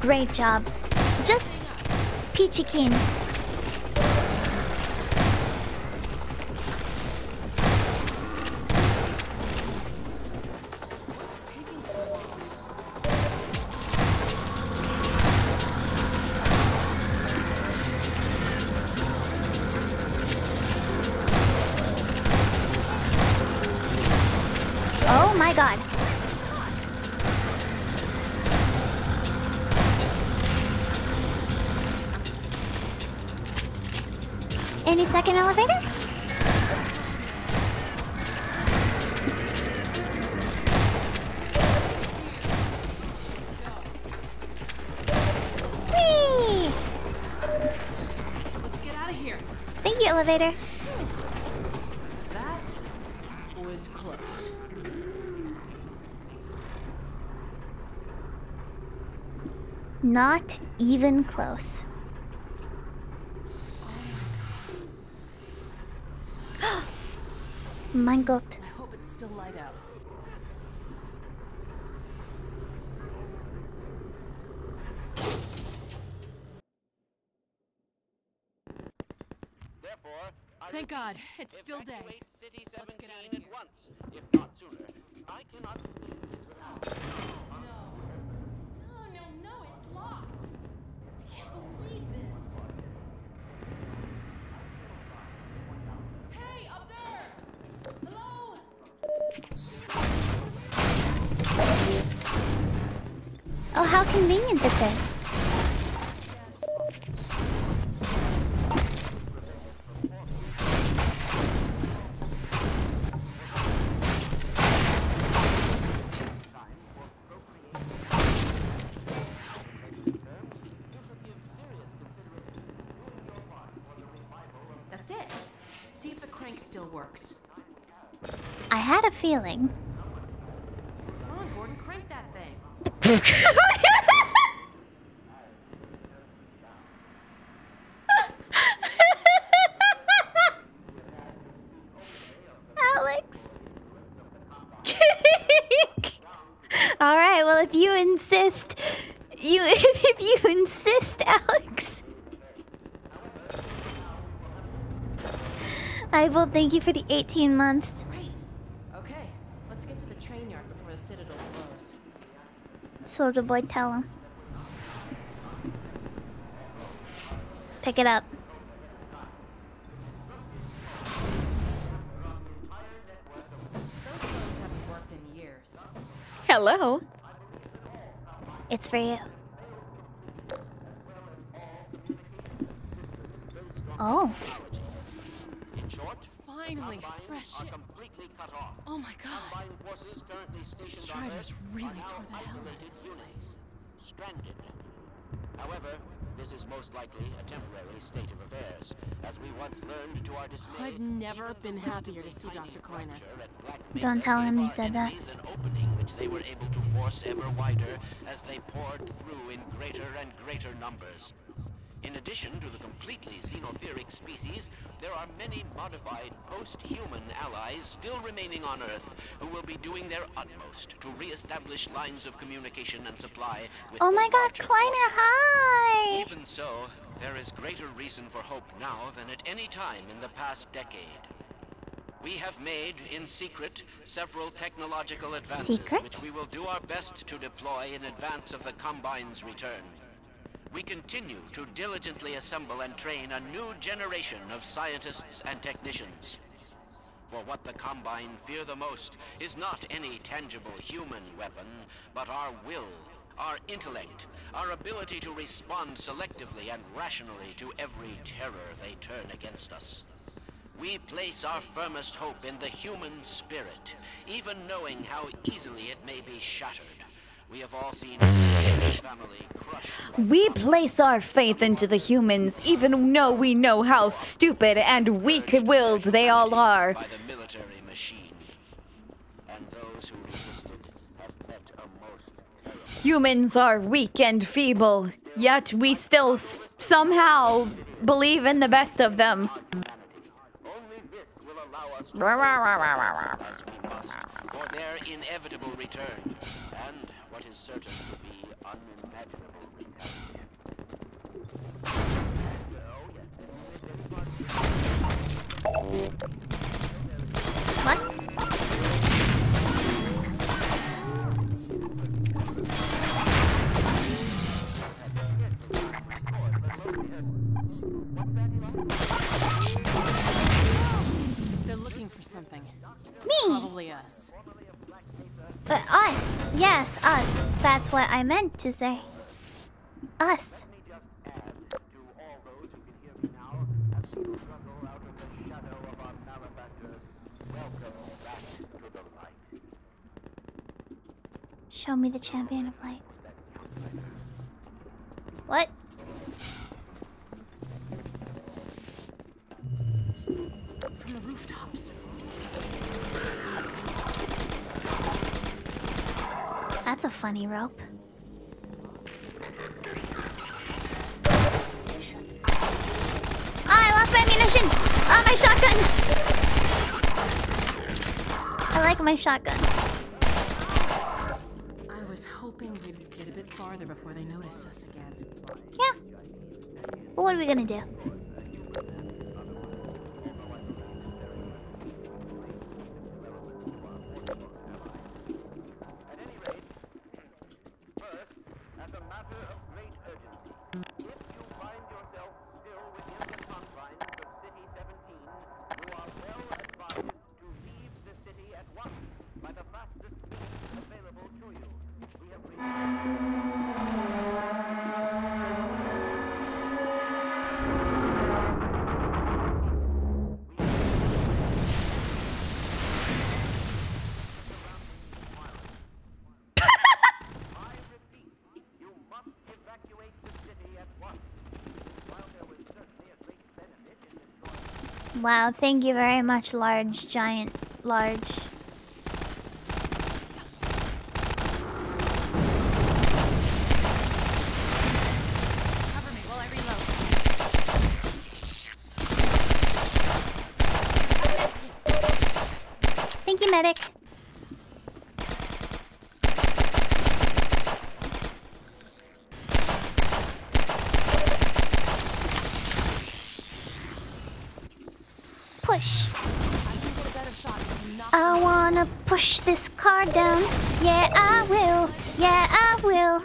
Great job. Just peachy keen. Even close. mein Gott. I hope it's still light out. Therefore, I Thank God, it's still day. evacuate City Let's get out of at once, if not sooner. I cannot stay. No. locked. Oh, how convenient this is. That's it. See if the crank still works. I had a feeling. Come on, Gordon, crank that thing. Alyx. All right. Well, if you insist, you if you insist, Alyx. I will thank you for the 18 months. Great. Okay, let's get to the train yard before the Citadel blows. Soldier boy, tell him. Pick it up. Those phones haven't worked in years. Hello. It's for you. Oh my god. Combine forces currently stationed on Striders Earth really tore the hell out of this place. Stranded. However, this is most likely a temporary state of affairs, as we once learned to our dismay. I've never been happier to see Dr. Kleiner. fracture at Black Don't tell him gave you said that. An opening which they were able to force ever wider as they poured through in greater and greater numbers. In addition to the completely xenotheric species, there are many modified post-human allies still remaining on Earth who will be doing their utmost to re-establish lines of communication and supply with oh my God, Kleiner, forces. hi! Even so, there is greater reason for hope now than at any time in the past decade. We have made, in secret, several technological advances Secret? which we will do our best to deploy in advance of the Combine's return. We continue to diligently assemble and train a new generation of scientists and technicians. For what the Combine fear the most is not any tangible human weapon, but our will, our intellect, our ability to respond selectively and rationally to every terror they turn against us. We place our firmest hope in the human spirit, even knowing how easily it may be shattered. We have all seen family crushed We place our faith into the humans, even though we know how stupid and weak-willed they all are. by the military machine. And those who resisted have met a most Humans are weak and feeble, yet we still s- somehow believe in the best of them. Only this will allow us to as we must for their inevitable return, and what is certain to be unimaginable retaliation. What? They're looking for something. Me! Probably us. But us. Yes, us. That's what I meant to say. Us. Show me the champion of light. What? From the rooftops. That's a funny rope. Ah, I lost my ammunition! Ah, my shotgun! I like my shotgun. I was hoping we'd get a bit farther before they noticed us again. Yeah. But what are we gonna do? Wow, thank you very much, large, giant, large. Cover me while I reload. Thank you, medic. Push. I wanna push this car down. Yeah, I will. Yeah, I will.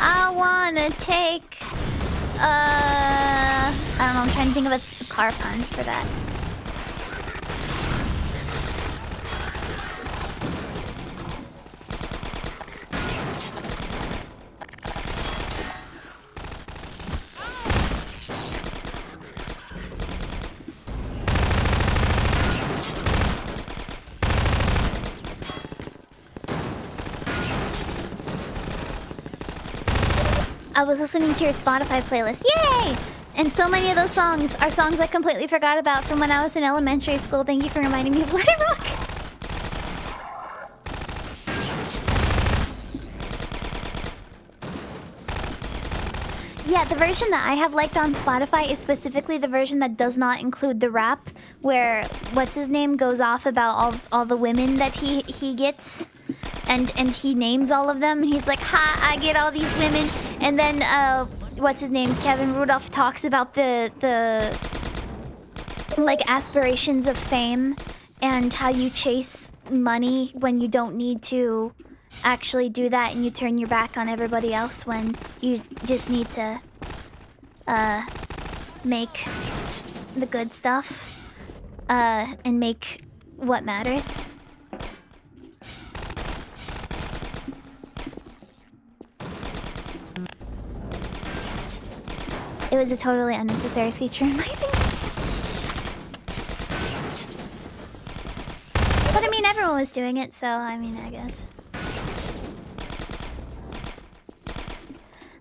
I wanna take. Uh, I don't know. I'm trying to think of a car for that. I was listening to your Spotify playlist. Yay! And so many of those songs are songs I completely forgot about from when I was in elementary school. Thank you for reminding me of Let Rock. Yeah, the version that I have liked on Spotify is specifically the version that does not include the rap, where what's his name goes off about all all the women that he he gets, and and he names all of them. And he's like, "Ha, I get all these women," and then uh, what's his name? Kevin Rudolph talks about the the like aspirations of fame and how you chase money when you don't need to actually do that and you turn your back on everybody else when you just need to uh make the good stuff uh and make what matters it was a totally unnecessary feature in my opinion but i mean everyone was doing it so i mean i guess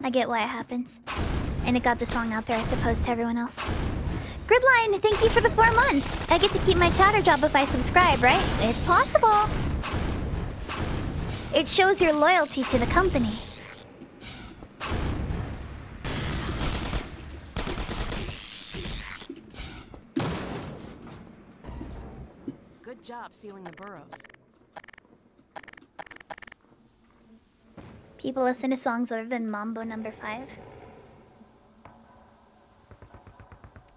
I get why it happens. And it got the song out there, I suppose, to everyone else. Gridline, thank you for the four months. I get to keep my chatter job if I subscribe, right? It's possible. It shows your loyalty to the company. Good job sealing the burrows. People listen to songs other than Mambo number five.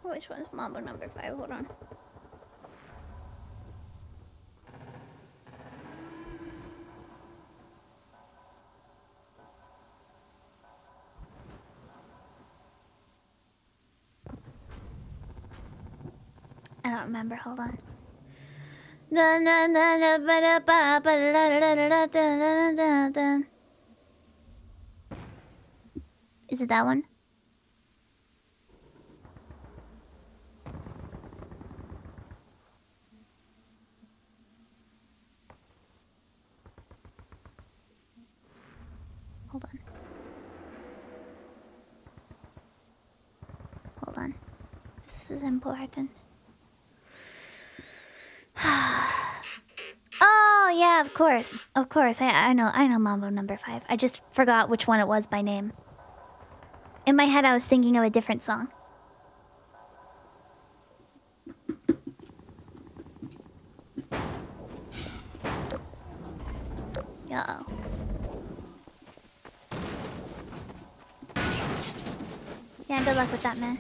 Which one's Mambo number five? Hold on. I don't remember. Hold on. Is it that one? Hold on. Hold on. This is important. oh yeah, of course, of course. I I know I know Mambo number five. I just forgot which one it was by name. In my head, I was thinking of a different song. Uh oh. Yeah, good luck with that, man.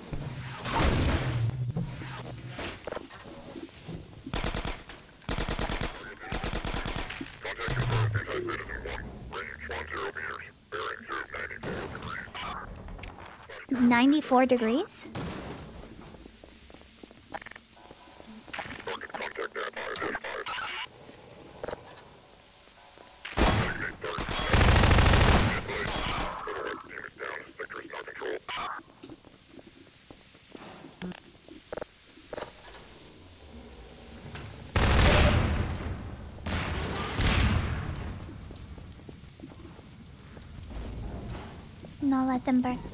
94 degrees? No, let them burn.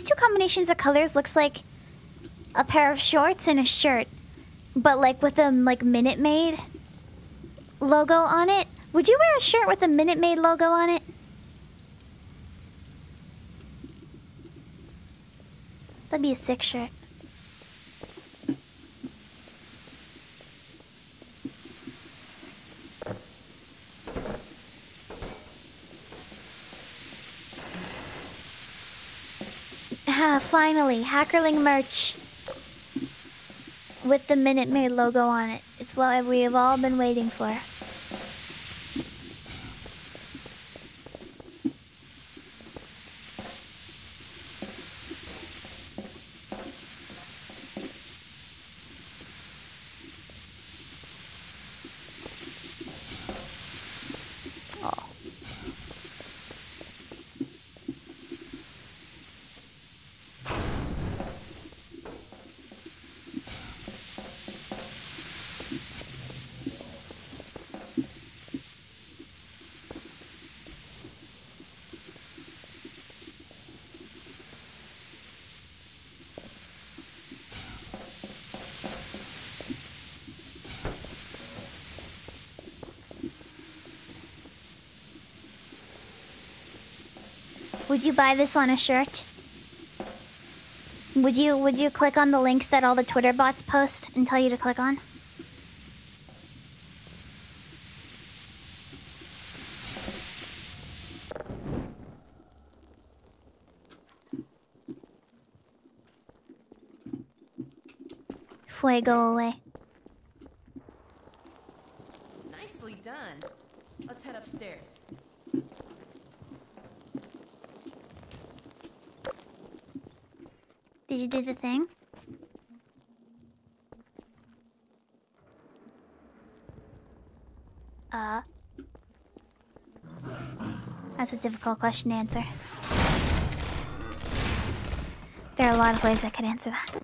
These two combinations of colors looks like a pair of shorts and a shirt, but like with a like Minute Maid logo on it. Would you wear a shirt with a Minute Maid logo on it? That'd be a sick shirt. Ah, Hackerling merch with the Minute Maid logo on it. It's what we have all been waiting for. Would you buy this on a shirt? Would you would you click on the links that all the Twitter bots post and tell you to click on? Fuego away. Nicely done. Let's head upstairs. You the thing? Uh. That's a difficult question to answer. There are a lot of ways I could answer that.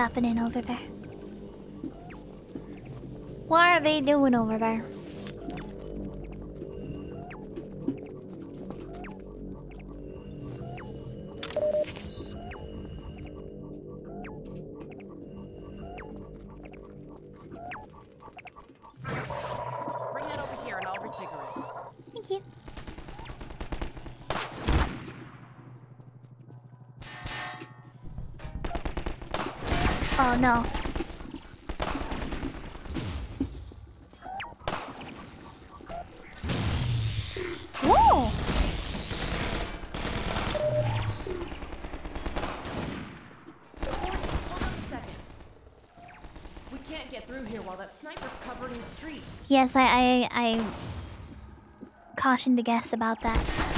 Happening over there? What are they doing over there? No. Whoa! Hold on a second. We can't get through here while that sniper's covering the street. Yes, I, I, I cautioned to guess about that.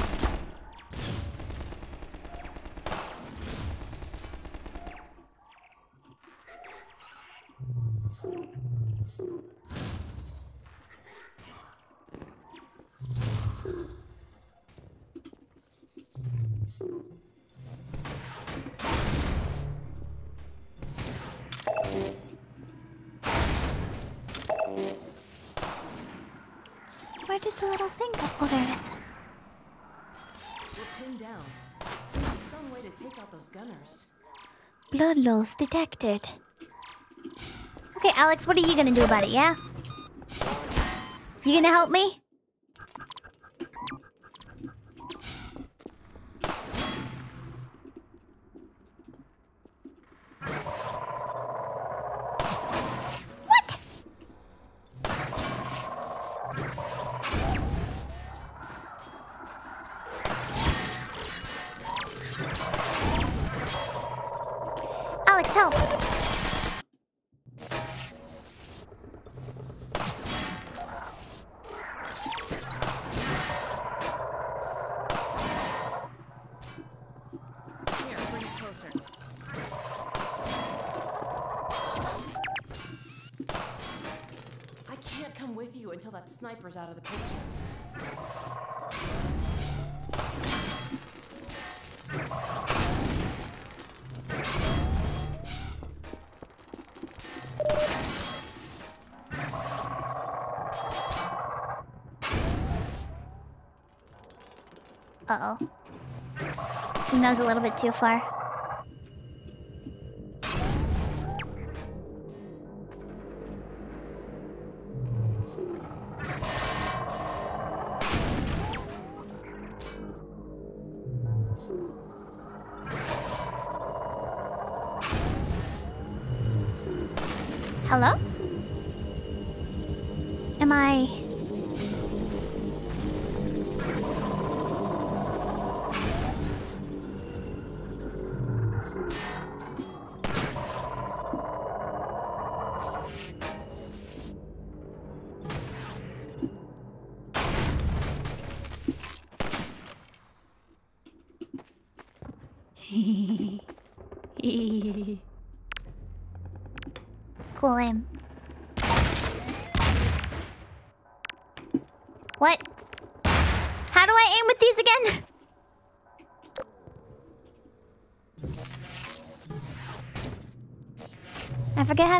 Loss detected. Okay, Alyx, what are you gonna do about it, yeah? You gonna help me? Sniper's out of the picture. Uh oh. Think that was a little bit too far.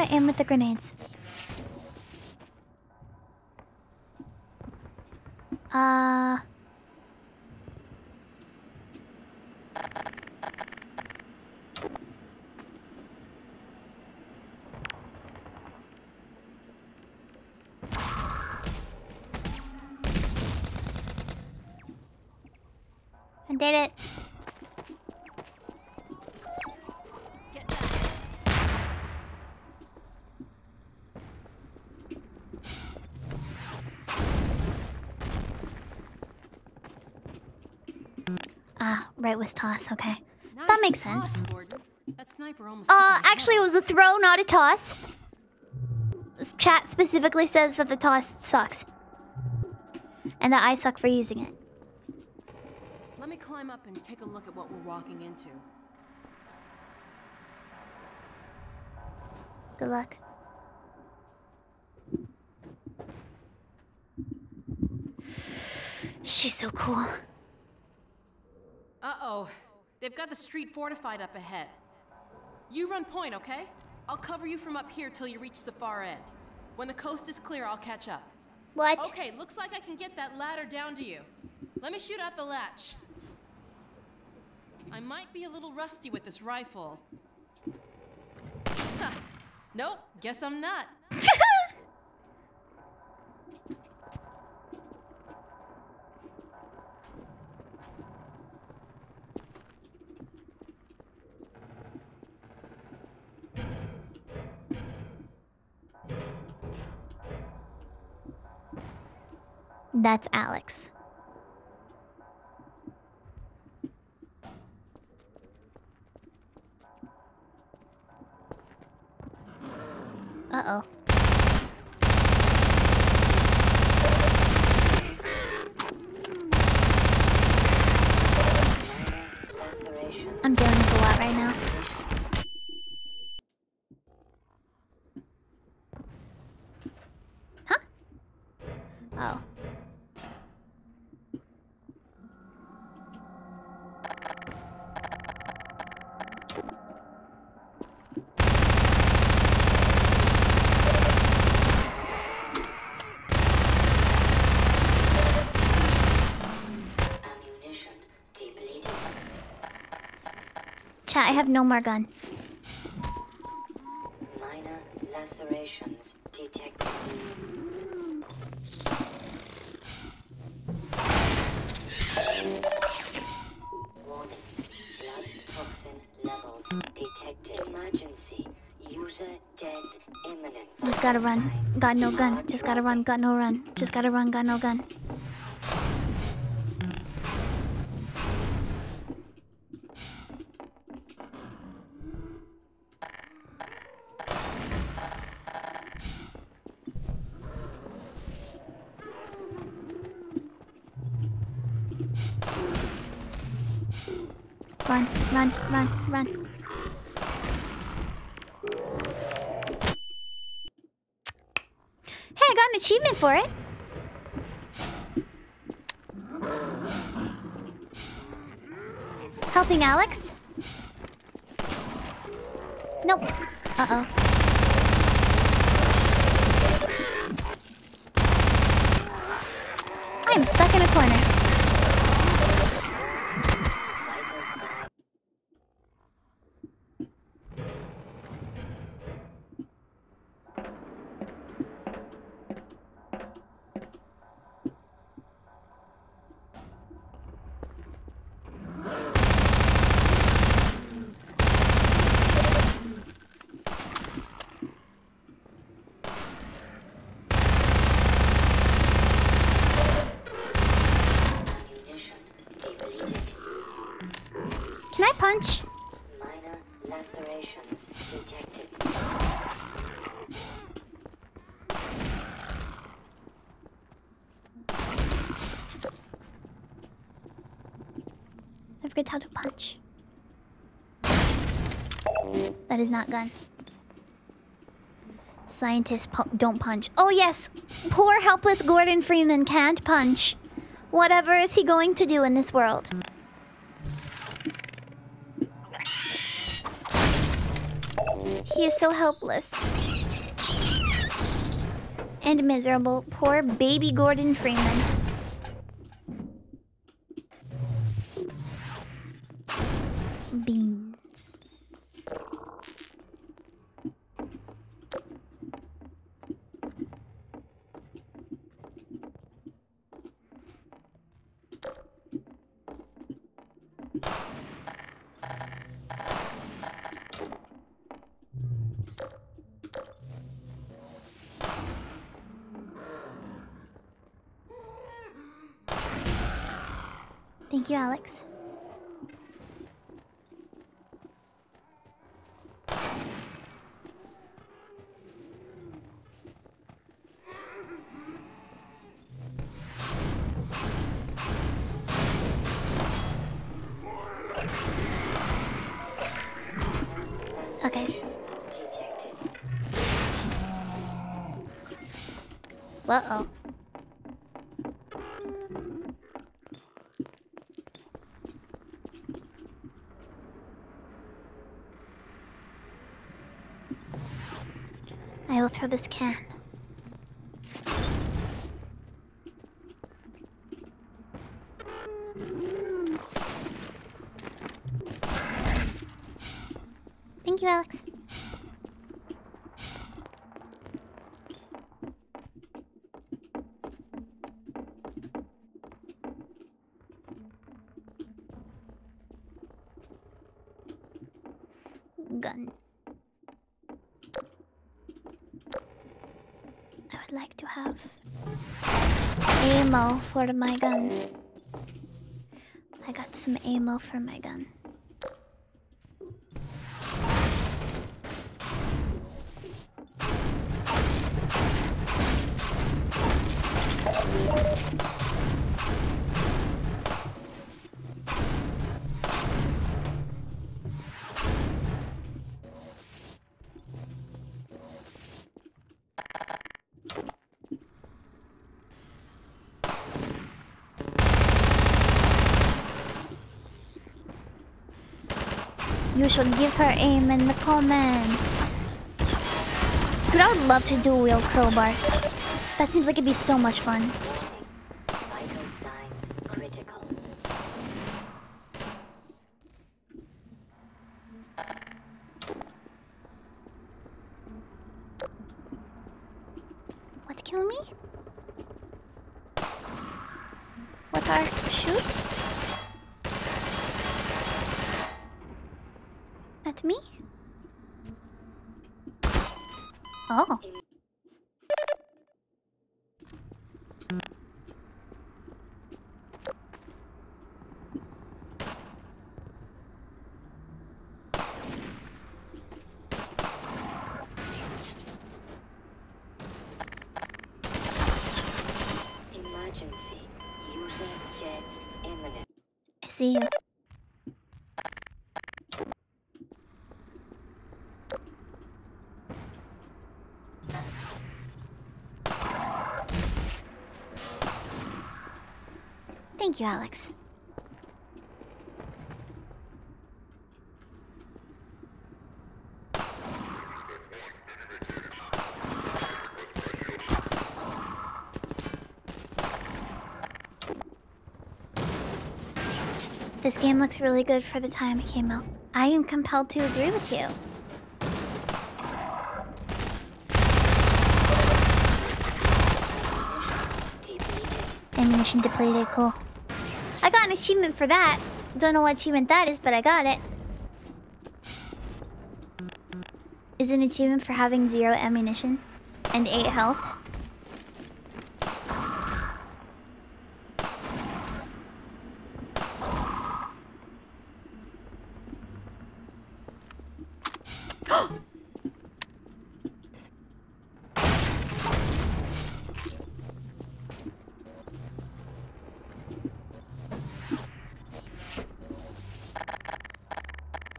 I aim with the grenades. Uh. I did it. Ah, right was toss. Okay, that makes toss, sense. Gordon. That sniper almost Uh, actually, it was a throw, not a toss. Chat specifically says that the toss sucks, and that I suck for using it. Let me climb up and take a look at what we're walking into. Good luck. She's so cool. Uh-oh. They've got the street fortified up ahead. You run point, okay? I'll cover you from up here till you reach the far end. When the coast is clear, I'll catch up. What? Okay, looks like I can get that ladder down to you. Let me shoot out the latch. I might be a little rusty with this rifle. Nope, guess I'm not. That's Alyx. Uh oh. I'm dealing with a lot right now. Huh? Oh. Chat. I have no more gun. Minor lacerations detected. Warning. Blood toxin levels detected. Emergency. User death imminent. Just gotta run. Got no gun. Just gotta run. Got no run. Just gotta run. Got no gun. Run, run, run, run. Hey, I got an achievement for it. Helping Alyx? Nope. Uh-oh. I'm stuck in a corner. Ammunition depleted. Can I punch? Minor lacerations detected. I forget how to punch. That is not gun. Scientists don't punch. Oh yes, poor helpless Gordon Freeman can't punch. Whatever is he going to do in this world? He is so helpless. And miserable. Poor baby Gordon Freeman. Thank you, Alyx. Throw this can. Thank you, Alyx. Gun. I would like to have for my gun. I got some ammo for my gun. Should give her aim in the comments. Dude, I would love to do wheel crowbars. That seems like it'd be so much fun. Vital signs critical. kill me? With our shoot? That's me? Oh. Emergency. User dead imminent. I see you. Thank you, Alyx. This game looks really good for the time it came out. I am compelled to agree with you. Ammunition depleted, cool. I got an achievement for that. Don't know what achievement that is, but I got it. Is an achievement for having zero ammunition and eight health.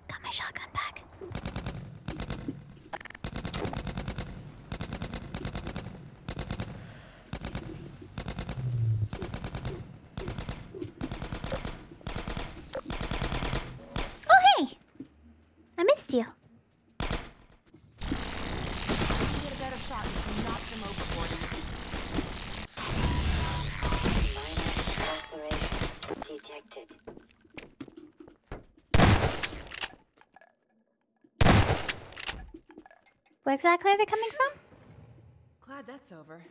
Got my shotgun back. Oh hey! I missed you. Get a better shot if you knock them overboard. Minor lacerations detected. Where exactly are they coming from? Glad that's over.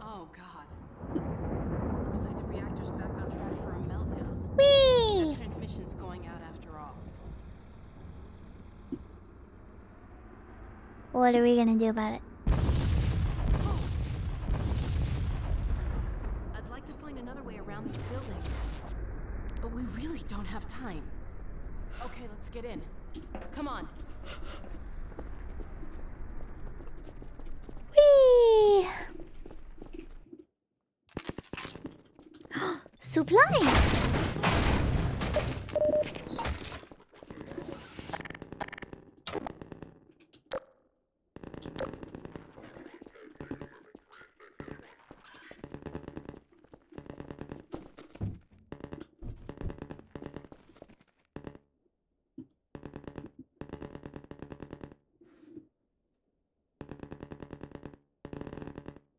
Oh god. Looks like the reactor's back on track for a meltdown. Whee! That transmission's going out after all. What are we gonna do about it? I'd like to find another way around these buildings. But we really don't have time. Okay, let's get in. Come on. Whee! Supply!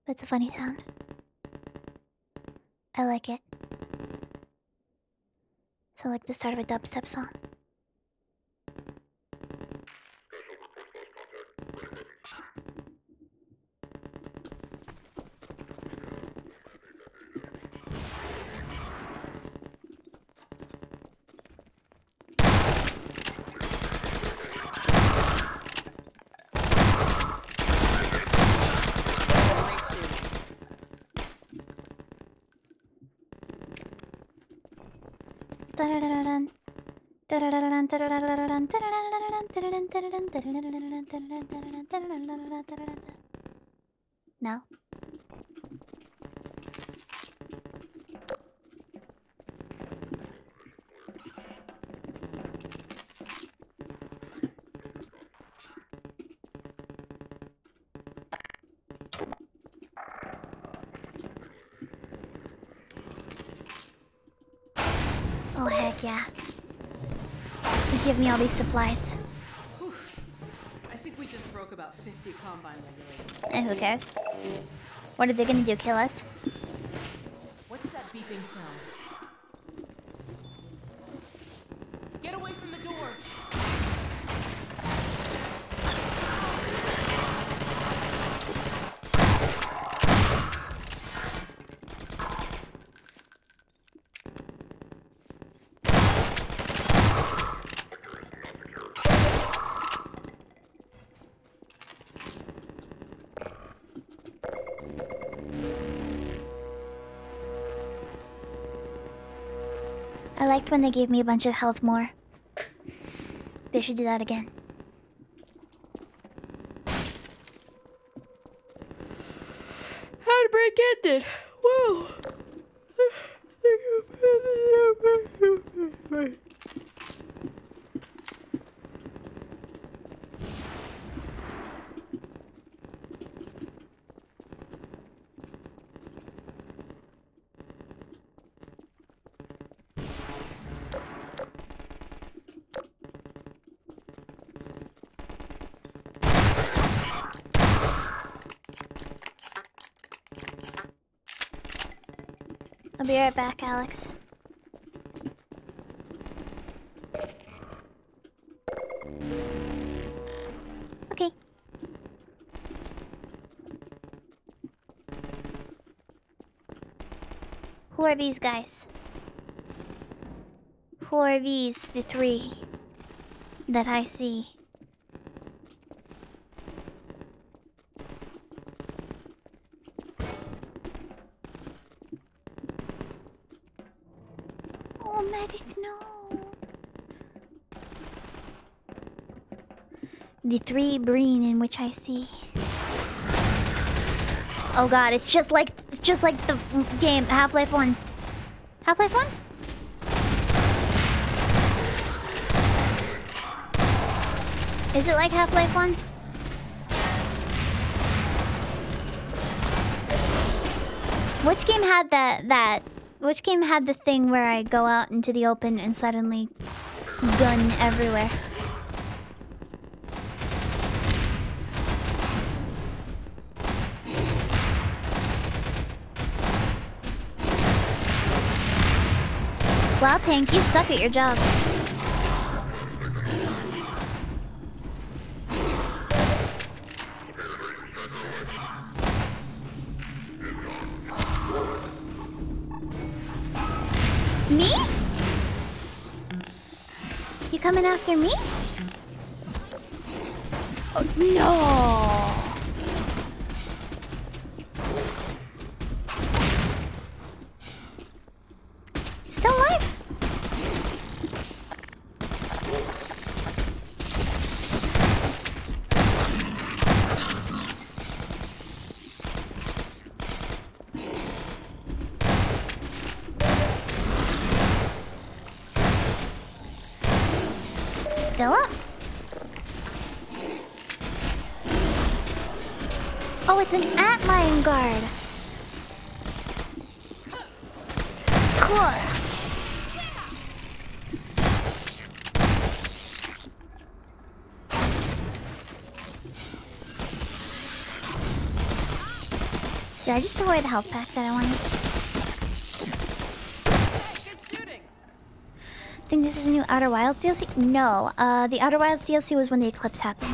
That's a funny sound. I like it. So like the start of a dubstep song. No. Oh heck yeah. Give me all these supplies. I think we just broke about 50 combine regulators. And eh, who cares? What are they gonna do? Kill us? When they gave me a bunch of health more. They should do that again. Alyx. Okay. Who are these guys? Who are these, the three that I see? Oh, medic, no. The three breen in which I see. Oh god, it's just like it's just like the game Half-Life 1. Half-Life 1? Is it like Half-Life 1? Which game had that that which game had the thing where I go out into the open and suddenly gun everywhere? Wow, Tank, you suck at your job. Me? You coming after me? Oh, no. Still alive? Still up. Oh, it's an antlion guard. Cool. Did I just throw away the health pack that I wanted? Think this is a new Outer Wilds DLC? No, uh, the Outer Wilds DLC was when the eclipse happened.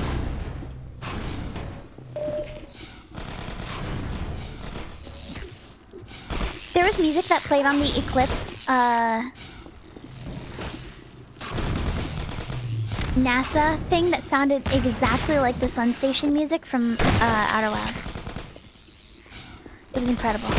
There was music that played on the eclipse, uh... NASA thing that sounded exactly like the Sun Station music from uh, Outer Wilds. It was incredible.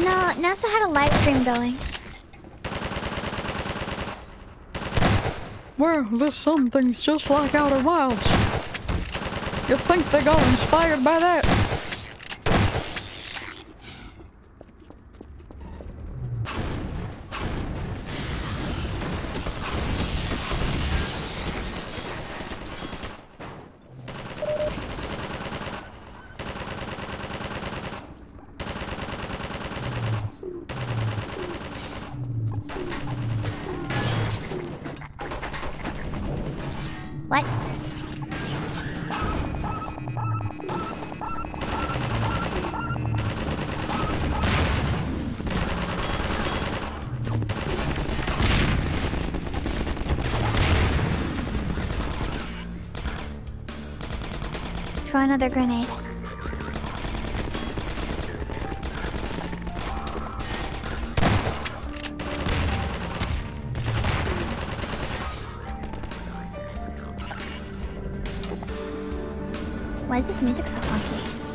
No, NASA had a going. Well, this something's just like Outer Wilds. You think they got inspired by that? Throw another grenade. Why is this music so funky?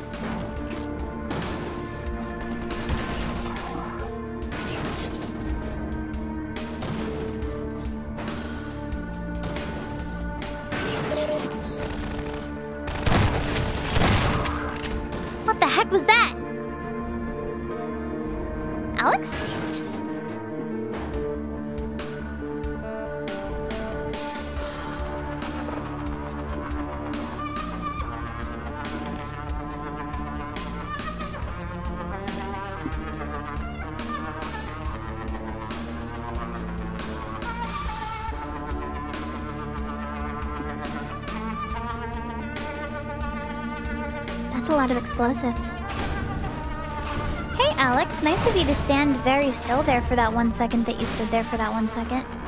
Explosives. Hey, Alyx. Nice of you to stand very still there for that one second that you stood there for that one second.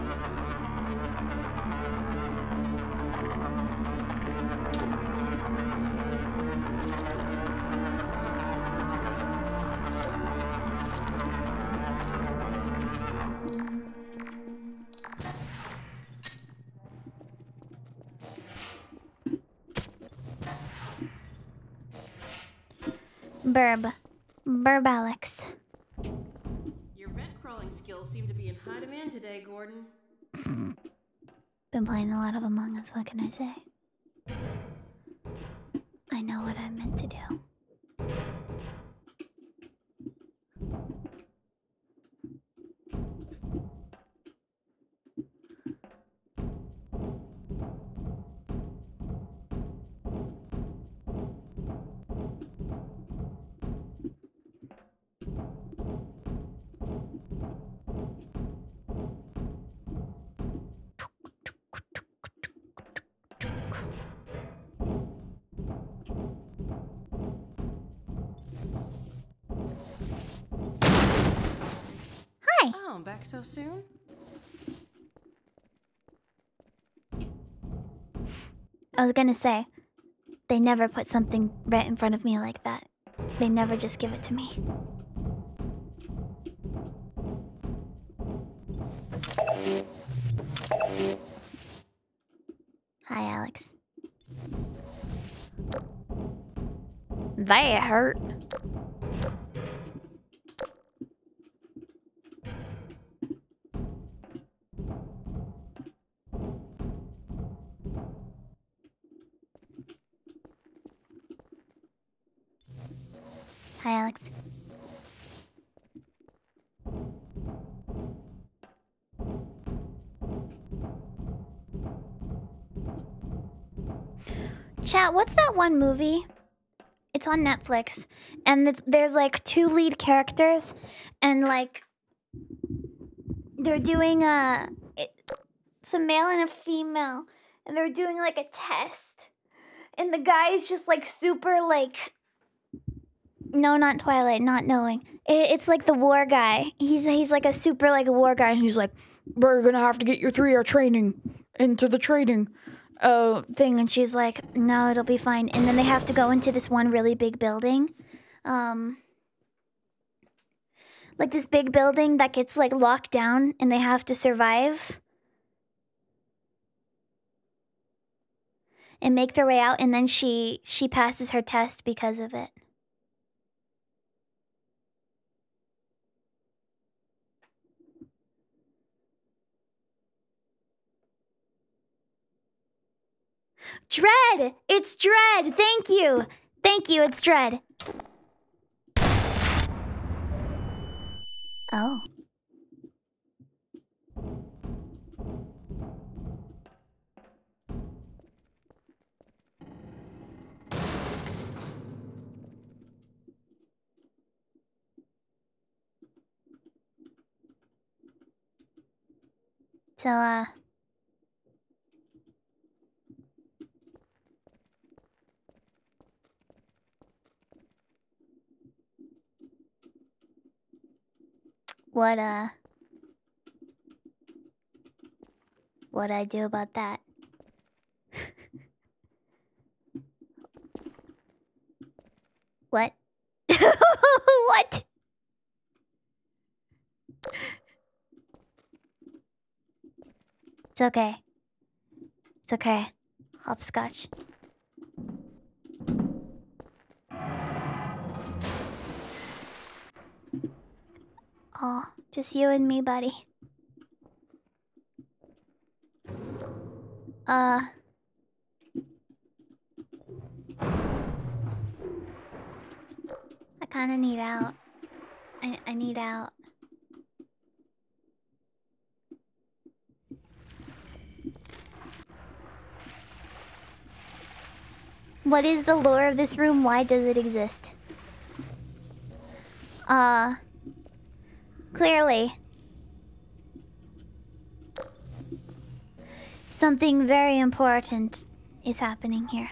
To be in today, Gordon. Been playing a lot of Among Us, what can I say? I know what I'm meant to do. So soon? I was gonna say, they never put something right in front of me like that. They never just give it to me. Hi, Alyx. That hurt. Chat, what's that one movie? It's on Netflix, and there's like two lead characters, and like they're doing a it, it's a male and a female, and they're doing like a test, and the guy is just like super like no, not Twilight, not knowing. It, it's like the war guy. He's he's like a super like a war guy, and he's like, We're gonna have to get your three-year training into the trading. oh thing, and she's like, no, it'll be fine. And then they have to go into this one really big building, um, like this big building that gets like locked down, and they have to survive and make their way out. And then she she passes her test because of it. Dredd! It's Dredd! Thank you! Thank you, it's Dredd. Oh. So, uh. what uh what I do about that. what? what? It's okay. It's okay. Hopscotch. Oh, just you and me, buddy. Uh. I kind of need out. I I need out. What is the lore of this room? Why does it exist? Uh. Clearly. Something very important is happening here.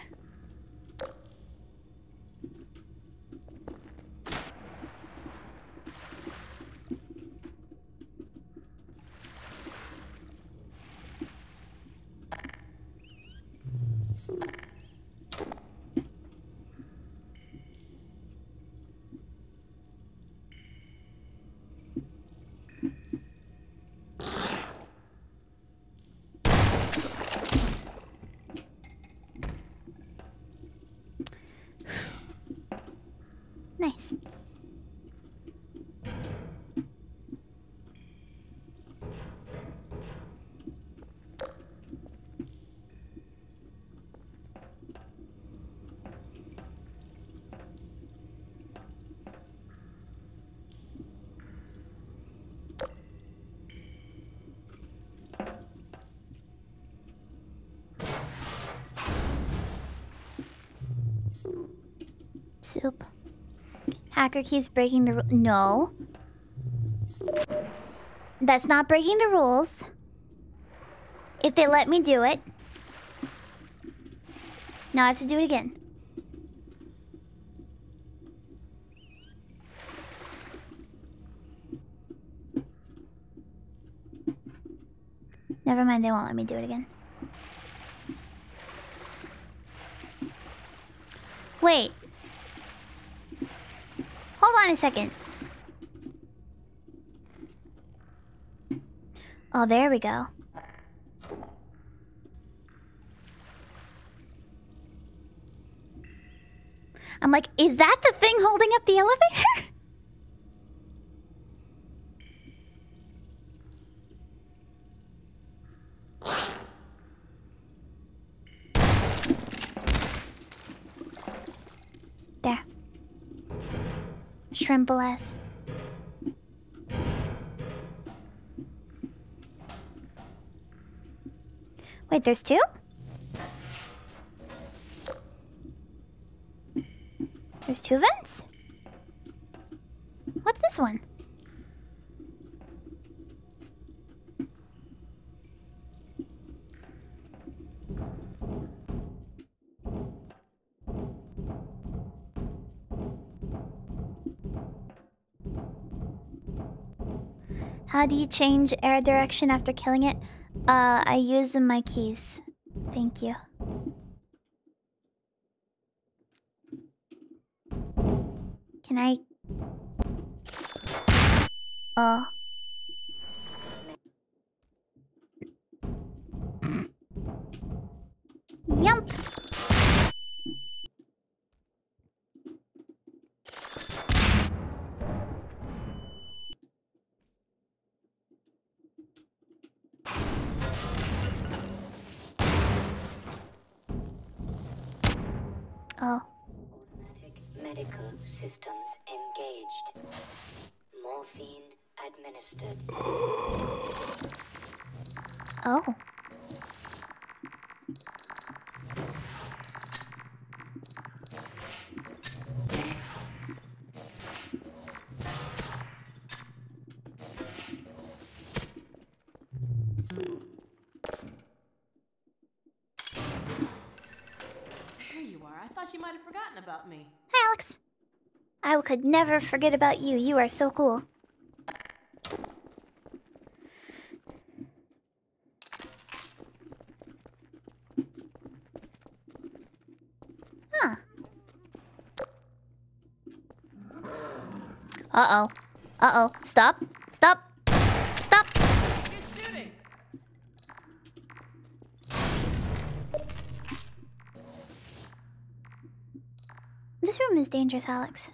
Nice. Soup. Hacker keeps breaking the No. That's not breaking the rules. If they let me do it. Now I have to do it again. Never mind, they won't let me do it again. Wait. Hold on a second. Oh, there we go. I'm like, is that the thing holding up the elevator? there. Shrimple ass. Wait, there's two? There's two vents? What's this one? How do you change air direction after killing it? Uh, I use my keys. Thank you. Can I? Oh. Hi, oh. Alyx. I could never forget about you. You are so cool. Uh-oh. Uh-oh. Stop. Stop. Stop. Good shooting. This room is dangerous, Alyx.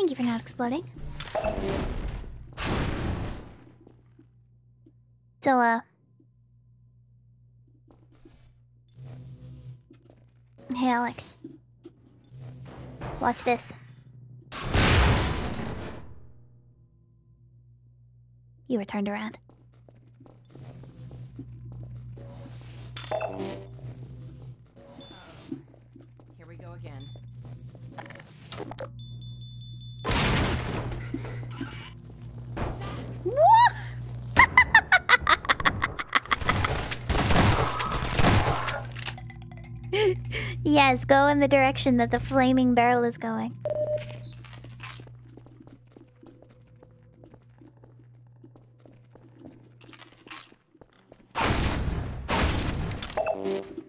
Thank you for not exploding. So, uh. Hey, Alyx. Watch this. You were turned around. Yes, go in the direction that the flaming barrel is going.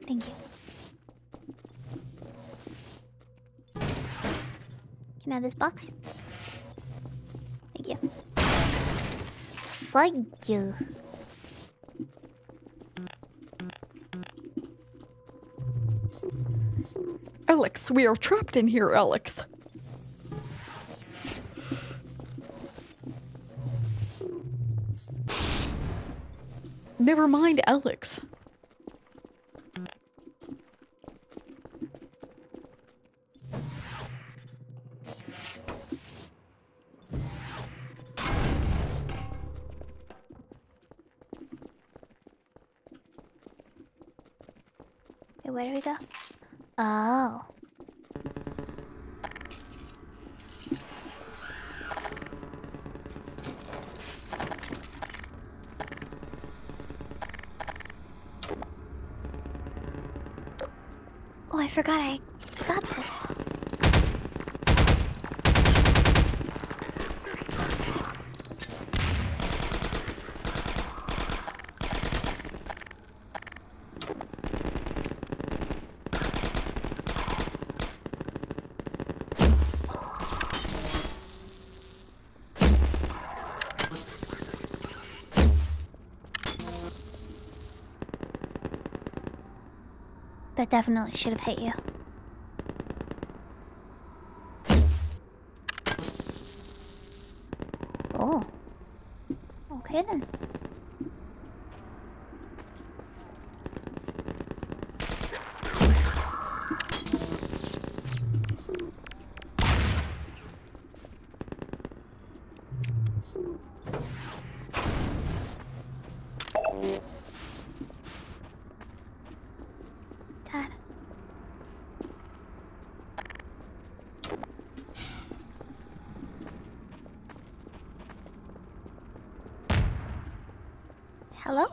Thank you. Can I have this box? Thank you. Thank you. We are trapped in here, Alyx. Never mind, Alyx. Wait, where do we go? Oh. Oh, I forgot I got this. That definitely should have hit you. Oh. Okay then. Dad. Hello?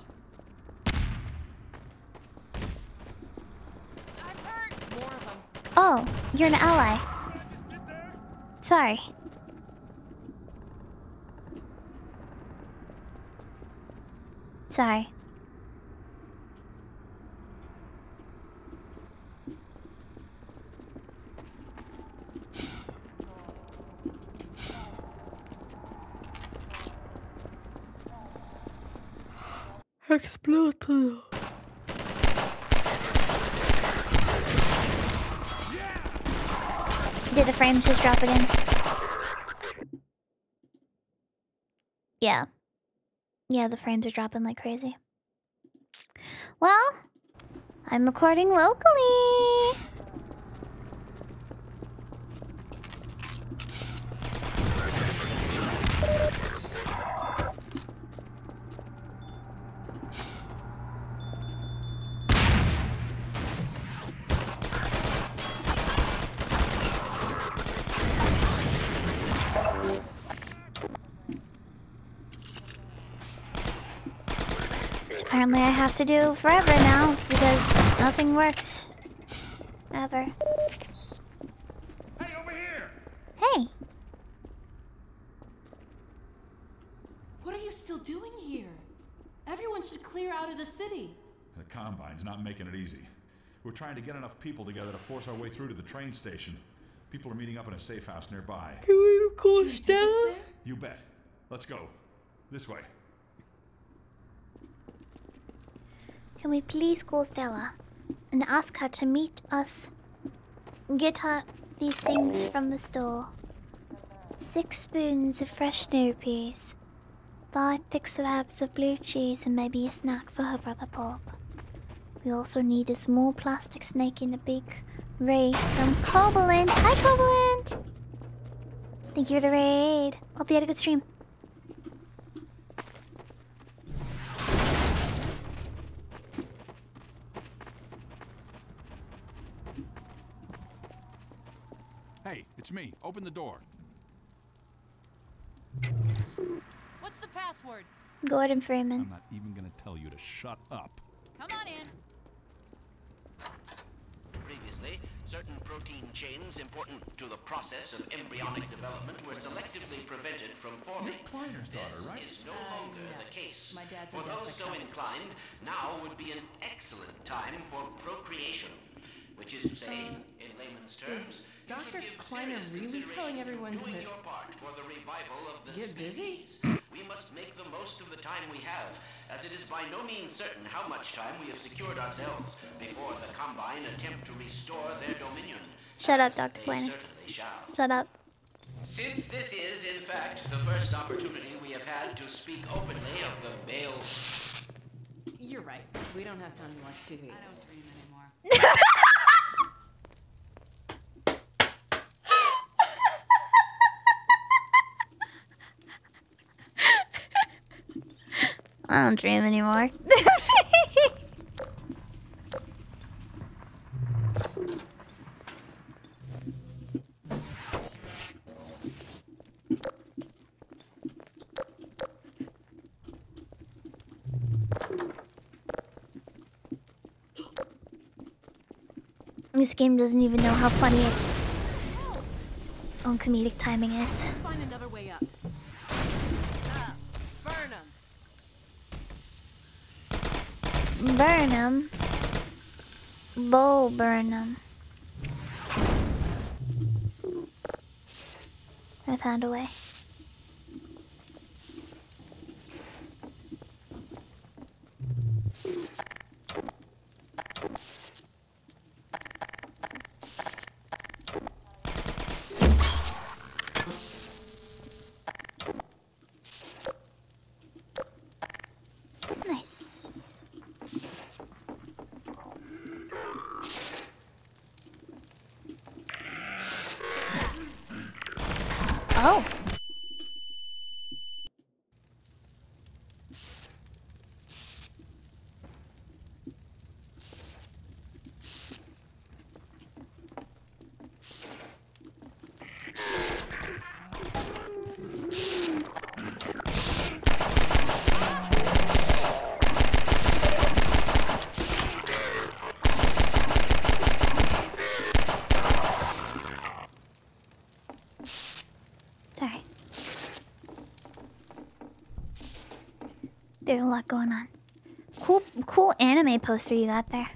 More of them. Oh, you're an ally. Sorry. Sorry. Explode. Did the frames just drop again? Yeah. Yeah, the frames are dropping like crazy. Well, I'm recording locally. Which apparently I have to do forever now because nothing works. Ever. Hey, over here! Hey, What are you still doing here? Everyone should clear out of the city. The Combine's not making it easy. We're trying to get enough people together to force our way through to the train station. People are meeting up in a safe house nearby. Can we call Take us Stella? there? You bet. Let's go. This way. Can we please call Stella and ask her to meet us? Get her these things from the store. Six spoons of fresh snow peas. Five thick slabs of blue cheese and maybe a snack for her brother Bob. We also need a small plastic snake in a big raid from Cobaland. Hi Cobaland! Thank you for the raid. Hope you had a good stream. Hey, it's me. Open the door. What's the password? Gordon Freeman. I'm not even gonna tell you to shut up. Come on in. Previously, certain protein chains important to the process of embryonic development were selectively prevented from forming. Kleiner's This daughter, right? is no longer the case. My dad's for those so inclined, now would be an excellent time for procreation. Which is to say, in layman's terms, you should Dr. give Kleiner serious really telling consideration to everyone doing to your part for the revival of the get busy? species. We must make the most of the time we have, as it is by no means certain how much time we have secured ourselves before the Combine attempt to restore their dominion. Shut up, Dr. Kleiner. Shut up. Since this is, in fact, the first opportunity we have had to speak openly of the male You're right. We don't have time to watch TV. I don't dream anymore. I don't dream anymore. this game doesn't even know how funny its own comedic timing is. Let's find another way up. Ah, burn 'em. Burnham. Bo Burnham. I found a way. Nice. Oh. Sorry. There's a lot going on. Cool, cool anime poster you got there.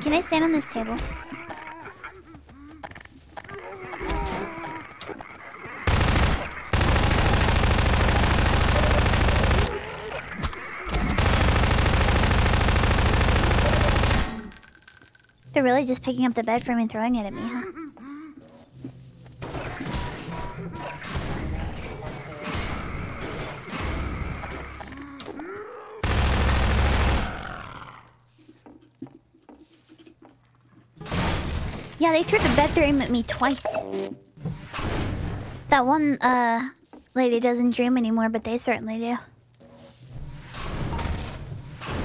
Can I stand on this table? They're really just picking up the bed frame and throwing it at me, huh? They threw the bed at me twice. That one uh lady doesn't dream anymore, but they certainly do.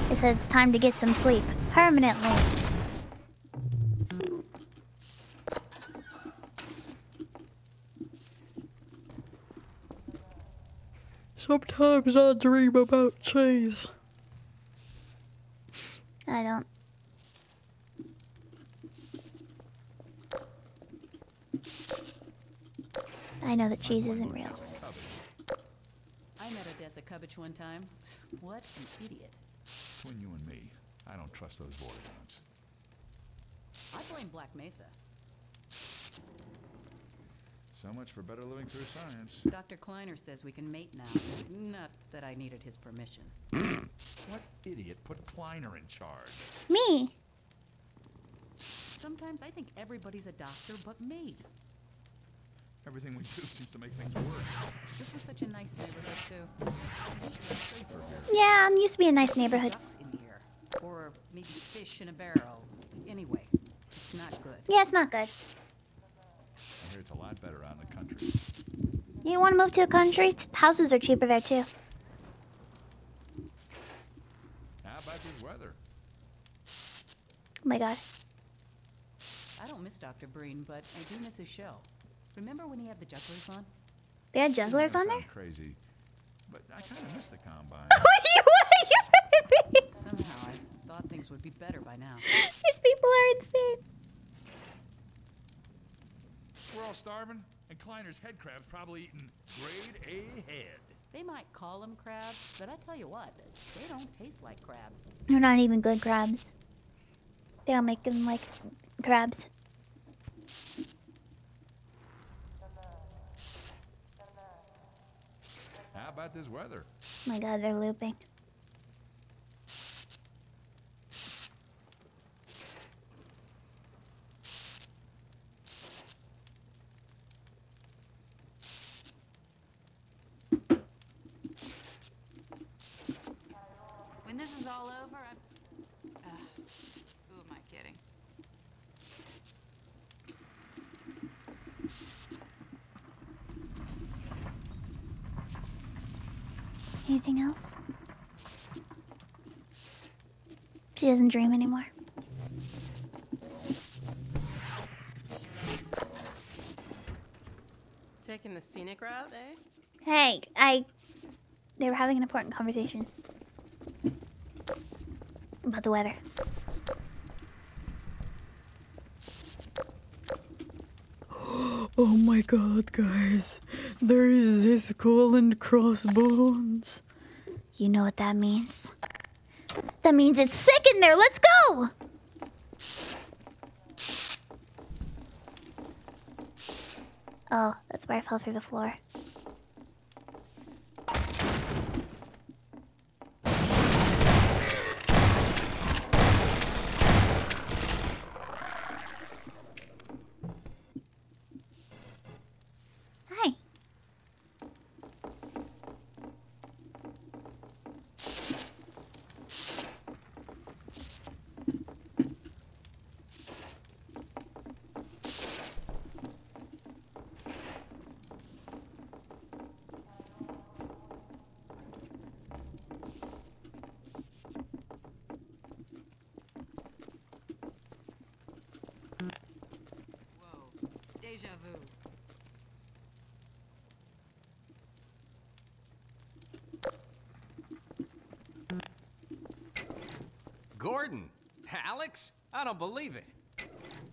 They said it's time to get some sleep. Permanently. Sometimes I dream about cheese. I don't. I know that cheese isn't real. Mesa Cubbage one time. What an idiot. Between you and me, I don't trust those Vortigaunts. I blame Black Mesa. So much for better living through science. Dr. Kleiner says we can mate now. Not that I needed his permission. What idiot put Kleiner in charge? Me. Sometimes I think everybody's a doctor but me. Everything we do seems to make things worse. This is such a nice neighborhood, too. Yeah, it used to be a nice neighborhood. Ducks in here. Or maybe fish in a barrel. Anyway, it's not good. Yeah, it's not good. I hear it's a lot better out in the country. You want to move to the country? Houses are cheaper there too. How about this weather? Oh my god. I don't miss Dr. Breen, but I do miss his show. Remember when he had the jugglers on? They had jugglers on there? sound Crazy, but I kind of miss the combine. Somehow I thought things would be better by now. These people are insane. We're all starving, and Kleiner's head crab's probably eating grade A head. They might call them crabs, but I tell you what, they don't taste like crab. They're not even good crabs. They don't make them like crabs. About this weather? My god, they're looping. When this is all over, I'm. Uh, who am I kidding? Anything else? She doesn't dream anymore. Taking the scenic route, eh? Hey, I. They were having an important conversation about the weather. Oh my god, guys. There is a skull and crossbones. You know what that means? That means it's sick in there. Let's go. Oh, that's where I fell through the floor. Hi. Whoa. Deja vu. Gordon? Alyx? I don't believe it.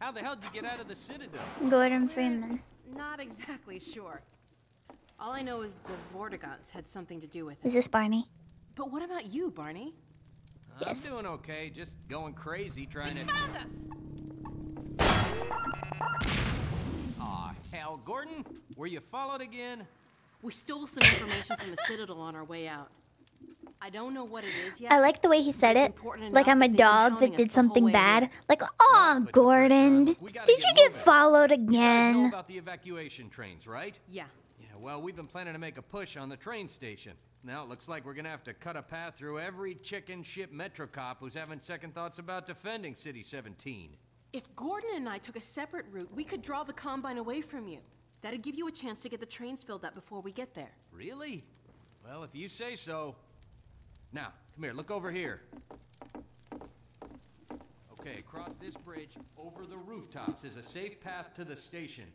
How the hell did you get out of the Citadel? Gordon Freeman. Mm, not exactly sure. All I know is the Vortigaunts had something to do with it. Is this Barney? But what about you, Barney? I'm doing okay, just going crazy trying to. Found us! Aw, hell, Gordon? Were you followed again? We stole some information from the Citadel on our way out. I don't know what it is yet. I like the way he said it. Like I'm a that they've been dog that did something bad. here. Like, oh, Gordon, did We you get, get moving. followed You guys know again? about the evacuation trains, right? Yeah. Yeah, well, we've been planning to make a push on the train station. Now it looks like we're gonna have to cut a path through every chicken ship metro cop who's having second thoughts about defending City 17. If Gordon and I took a separate route, we could draw the Combine away from you. That'd give you a chance to get the trains filled up before we get there. Really? Well, if you say so. Now, come here, look over here. Okay, across this bridge, over the rooftops, is a safe path to the station.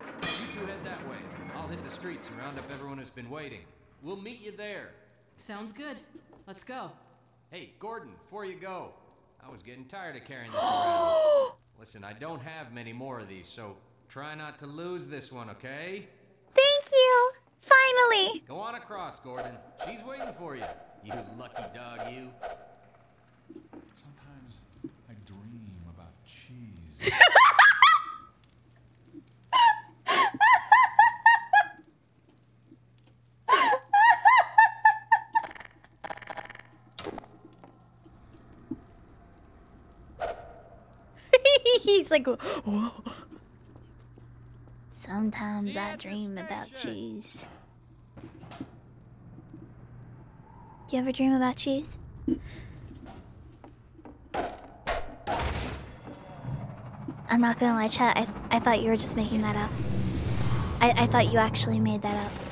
You two head that way. I'll hit the streets and round up everyone who's been waiting. We'll meet you there. Sounds good. Let's go. Hey, Gordon, before you go, I was getting tired of carrying this around. Listen, I don't have many more of these, so try not to lose this one, okay? Thank you. Finally! Go on across, Gordon. She's waiting for you. You lucky dog, you. Sometimes I dream about cheese. He's like, "Whoa." Sometimes I dream about cheese. Do you ever dream about cheese? I'm not gonna lie, chat. I, I thought you were just making that up. I, I thought you actually made that up.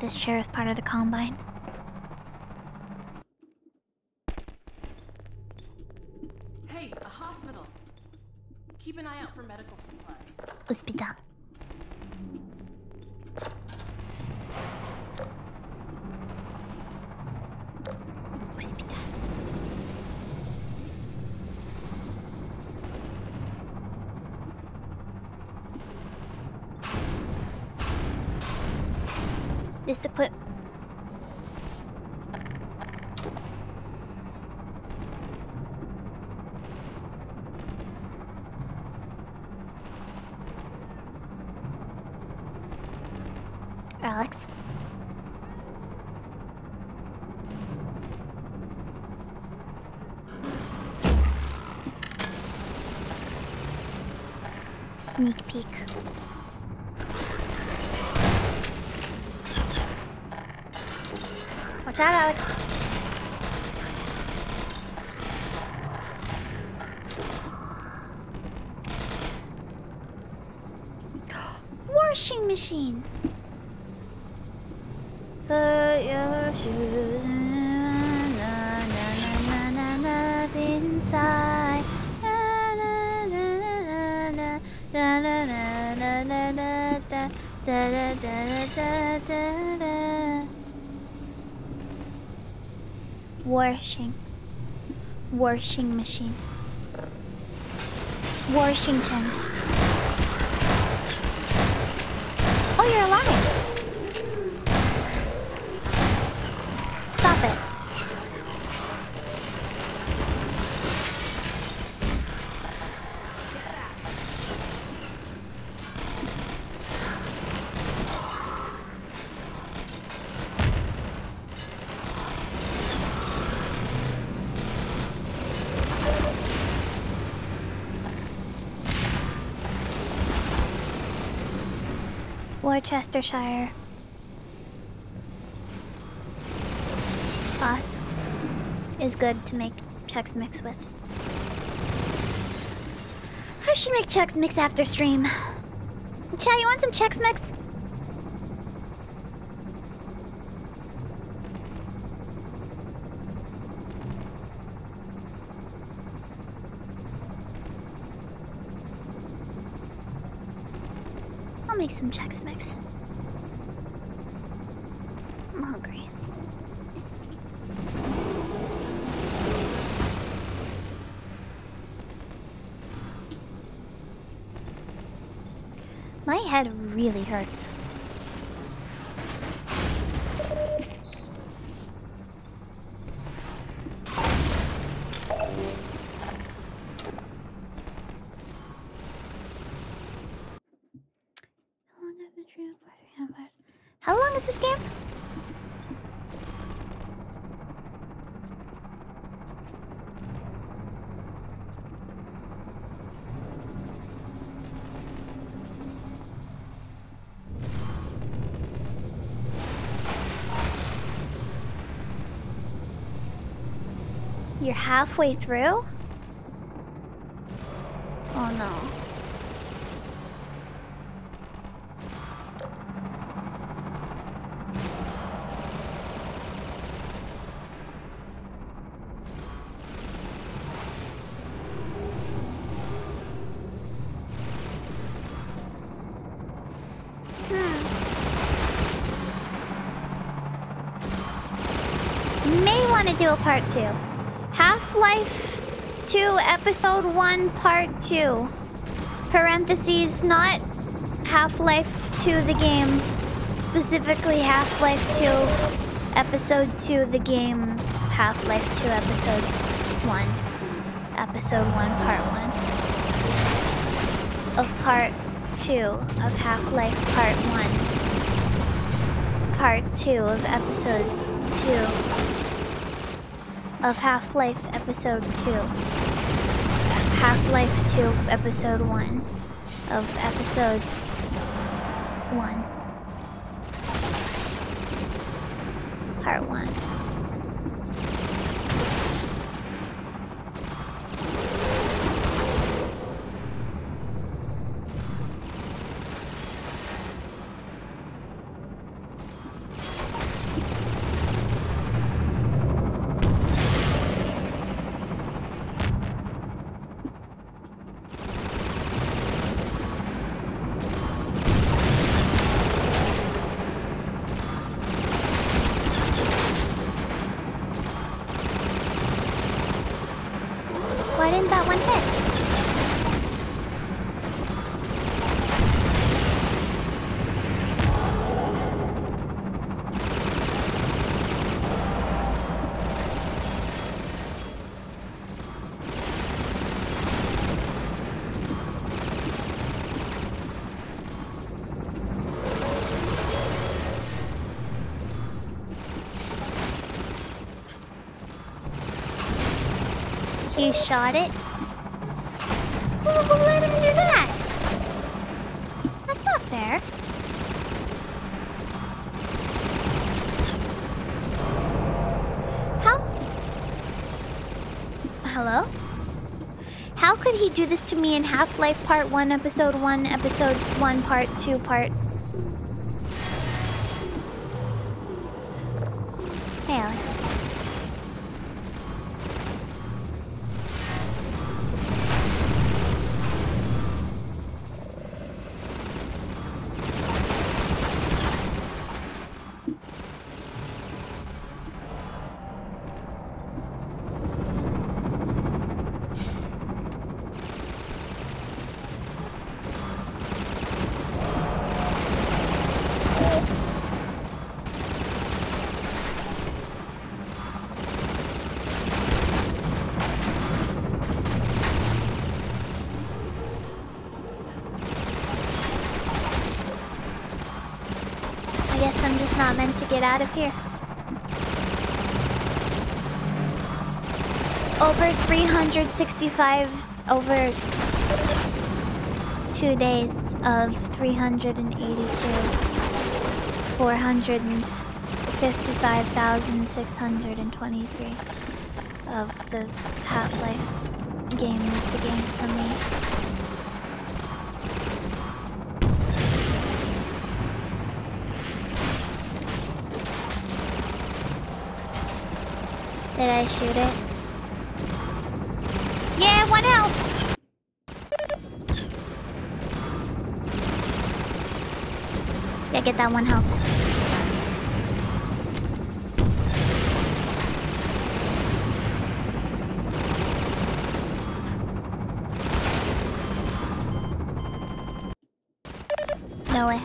This chair is part of the combine? Hey, a hospital. Keep an eye out for medical supplies. Hospital. Hospital. This equip. Alyx. Sneak peek. Out, Alyx. Washing machine. Put your shoes in, na na na na na na inside. Na na na na na na na na na na na da da da da da da da. Washing. Washing machine. Washington. Oh, you're alive. Worcestershire. Sauce. is good to make Chex Mix with. I should make Chex Mix after stream. Chat, you want some Chex Mix? I'll make some Chex Mix. I'm hungry. My head really hurts. How long is this game? You're halfway through? Part 2. Half-Life 2, Episode 1, Part 2. Parentheses, not Half-Life 2, the game. Specifically, Half-Life 2, Episode 2, the game. Half-Life 2, Episode 1. Episode 1, Part 1. Of Part 2 of Half-Life Part 1. Part 2 of Episode 2 of Half-Life Episode 2. Half-Life 2 Episode 1 of Episode 1. Part 1. Why didn't that one hit? Shot it. Who let him do that? That's not fair. How? Hello? How could he do this to me in Half-Life Part 1, Episode 1, Episode 1, Part 2, Part... get out of here. Over 365, over two days of 382, 455,623. of the Half-Life game is the game for me. Did I shoot it? Yeah, one health! Yeah, get that one health. No way.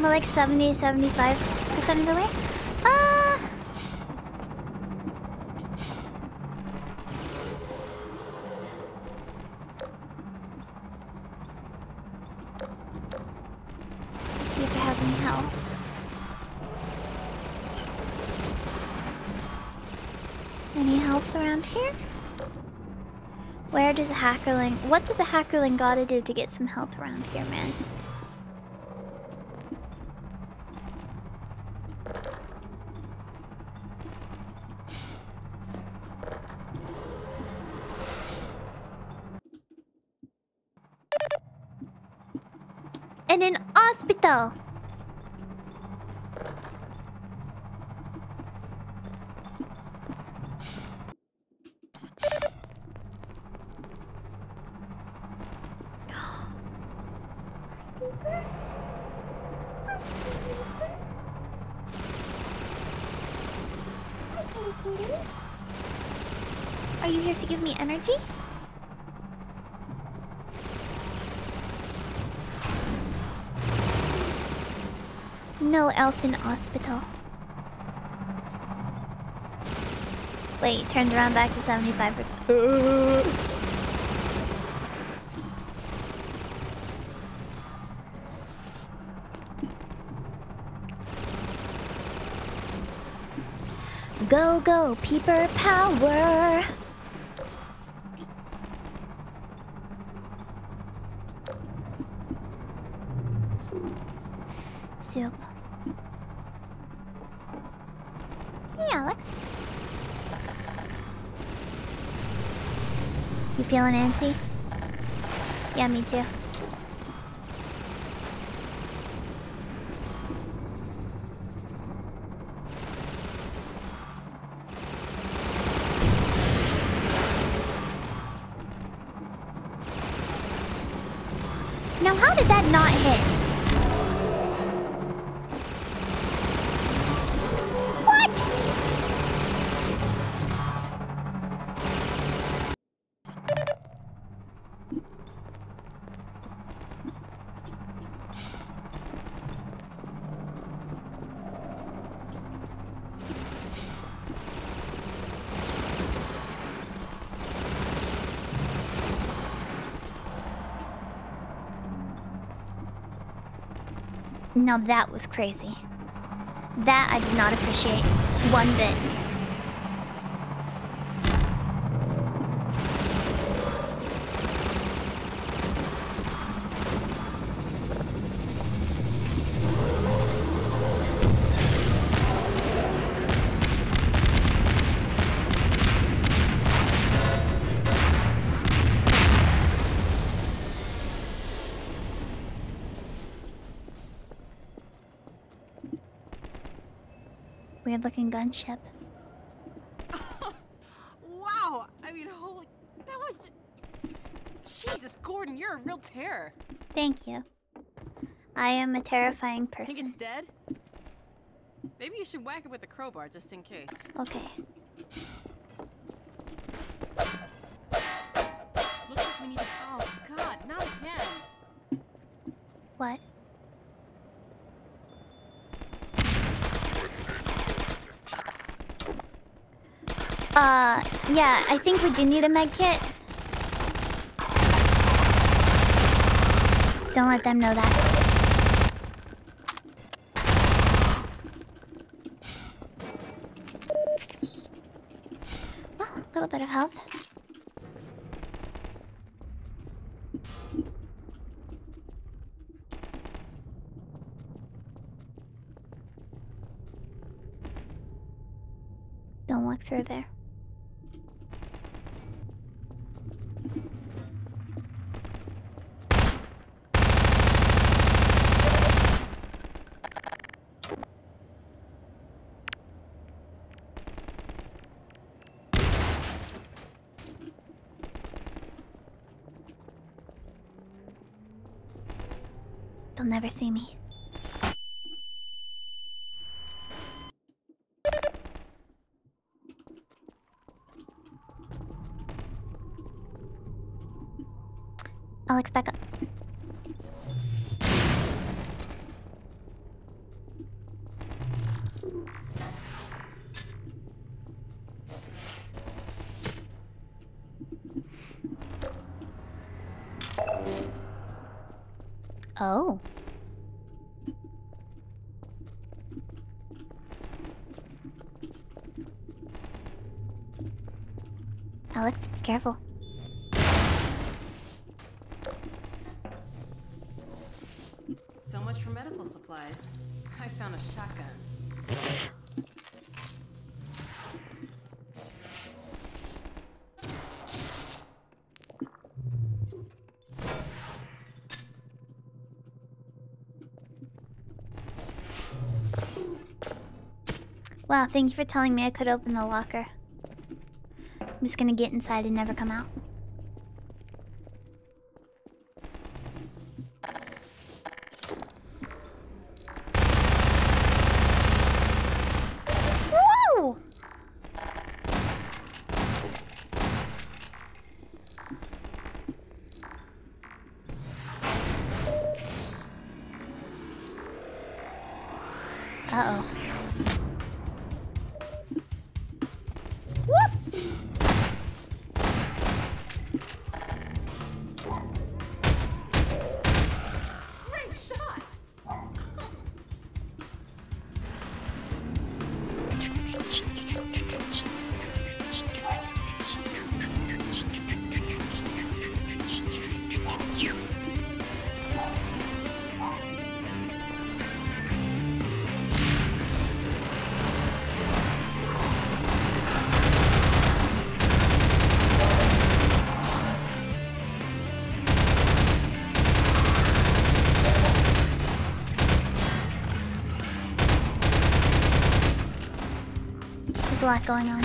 We're like 70 75% of the way. Uh Let's see if I have any health. Any health around here? Where does the hackerling what does the hackerling gotta do to get some health around here, man? No Hospital. Wait, turned around back to 75%. Go, go, peeper power! Soup. Hey, Alyx. Antsy? Yeah, me too. Now that was crazy. That I did not appreciate one bit. Weird looking gunship. Wow! I mean, holy. That was. Jesus, Gordon, you're a real terror. Thank you. I am a terrifying person. Think it's dead? Maybe you should whack it with a crowbar just in case. Okay. Looks like we need to. Oh, God, not again. What? Uh, I think we do need a med kit. Don't let them know that. Well, a little bit of health. Don't look through there. They'll never see me. Alyx, back up. Careful. So much for medical supplies. I found a shotgun. Wow, thank you for telling me I could open the locker. I'm just gonna get inside and never come out. Going on.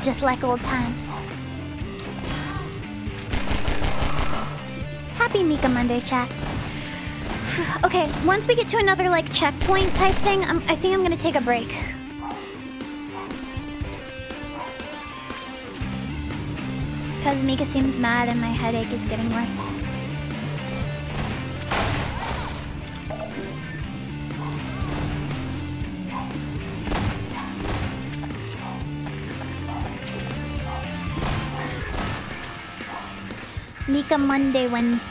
Just like old Okay, once we get to another like checkpoint type thing, I'm, I think I'm gonna take a break. Because Mika seems mad and my headache is getting worse. Mika Monday, Wednesday.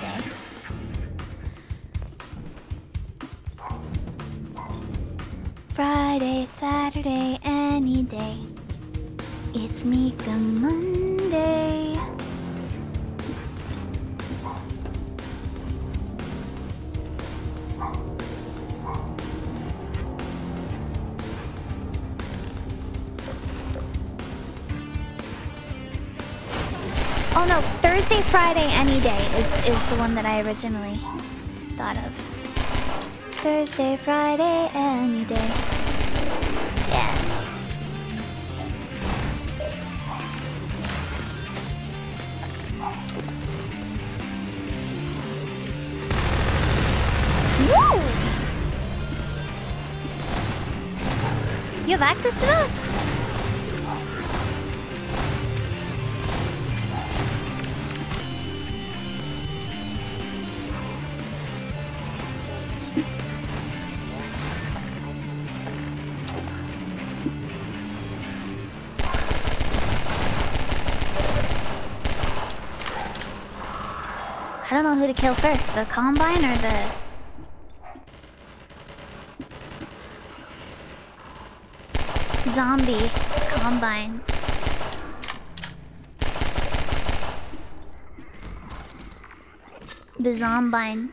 Any day is, is the one that I originally thought of. Thursday, Friday, any day. Yeah. Woo! You have access to those? kill first, the combine or the... Zombie combine. The Zombine.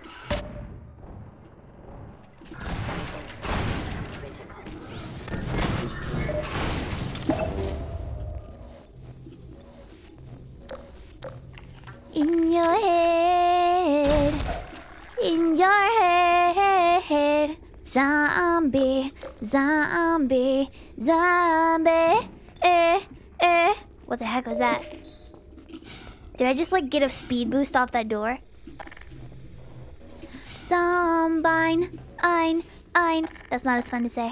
Did I just like get a speed boost off that door? Zombine, ein, ein. That's not as fun to say.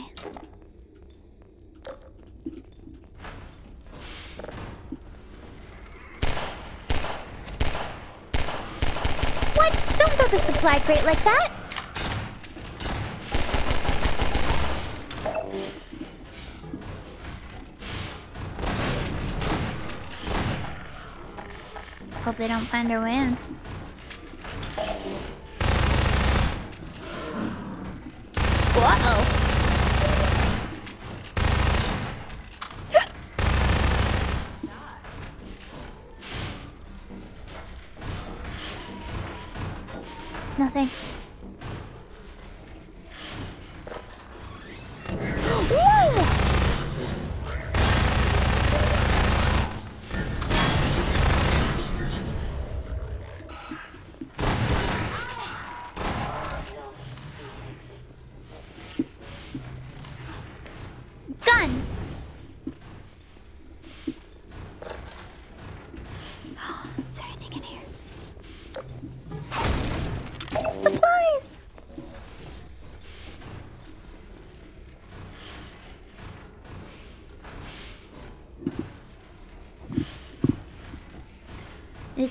What? Don't throw the supply crate like that. Hope they don't find our way in. Uh-oh. No thanks.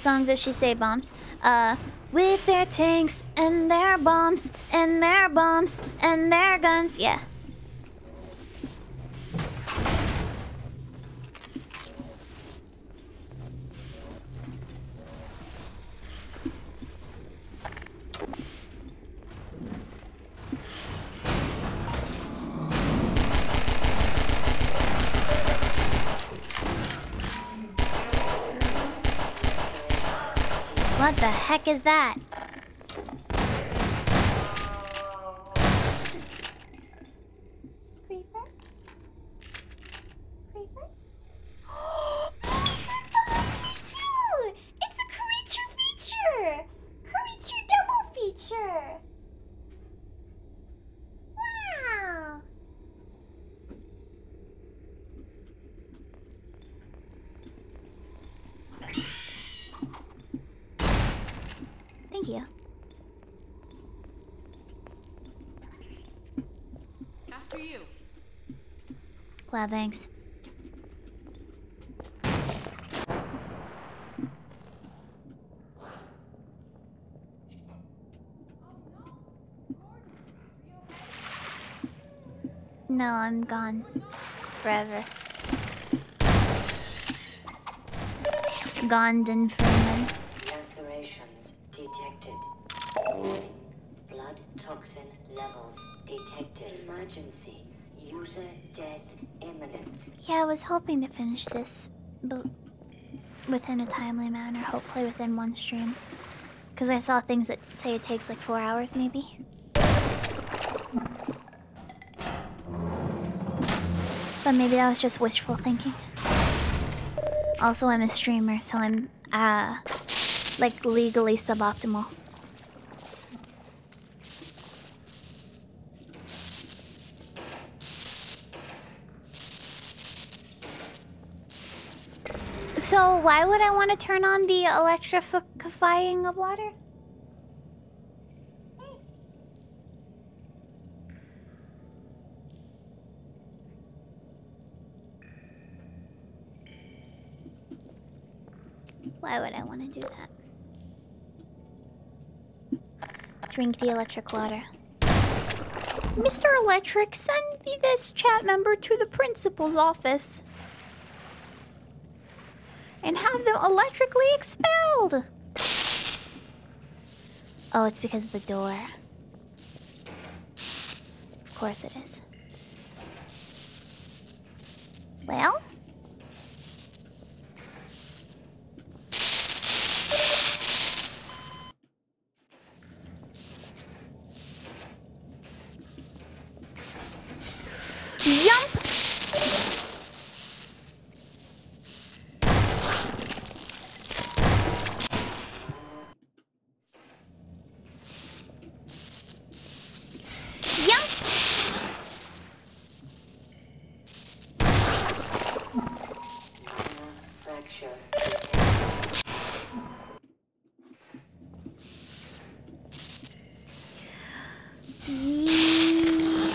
Songs that she say bombs. Uh, with their tanks and their bombs and their bombs and their guns. Yeah. Heck is that? Creeper? Creeper? Two! It's a creature feature! Creature double feature! Wow! Thank you. After you. Thanks. No, I'm gone. Forever. Gone and Freeman. Lacerations detected. Blood toxin levels detected. Emergency. User death imminent. Yeah, I was hoping to finish this, but within a timely manner, hopefully within one stream. Because I saw things that say it takes like four hours, maybe. But maybe that was just wishful thinking. Also, I'm a streamer, so I'm, uh, like legally suboptimal. So why would I want to turn on the electrifying of water? Why would I want to do that? Drink the electric water. Mr. Electric, send me this chat member to the principal's office and have them electrically expelled. Oh, it's because of the door. Of course it is. Well? Jump! Jump! Fracture. Yee.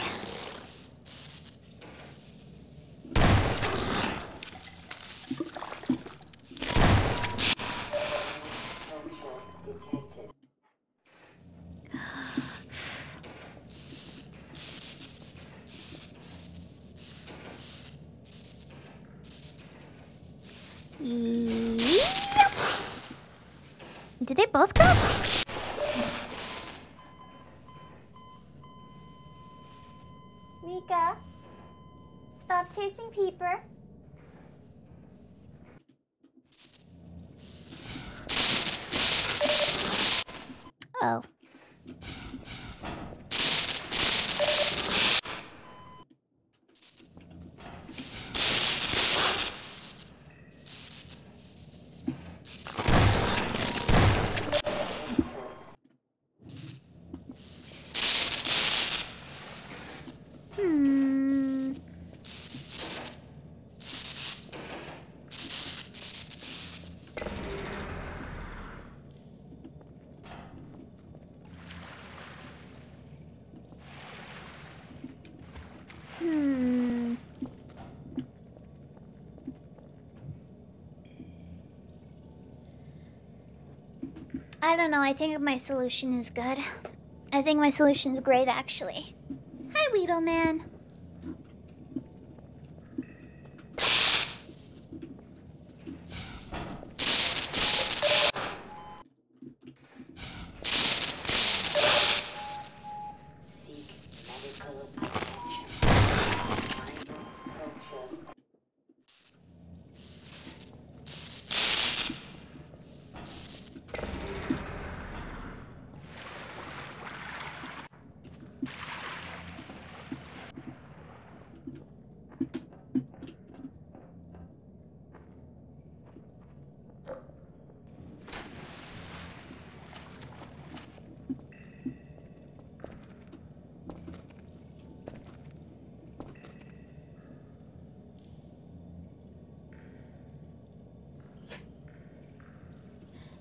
Fracture detected. Yep. Did they both go? Mika, stop chasing Peeper. Oh. I don't know. I think my solution is good. I think my solution is great, actually. Hi, Weedle Man. Seek medical attention. Minor fracture.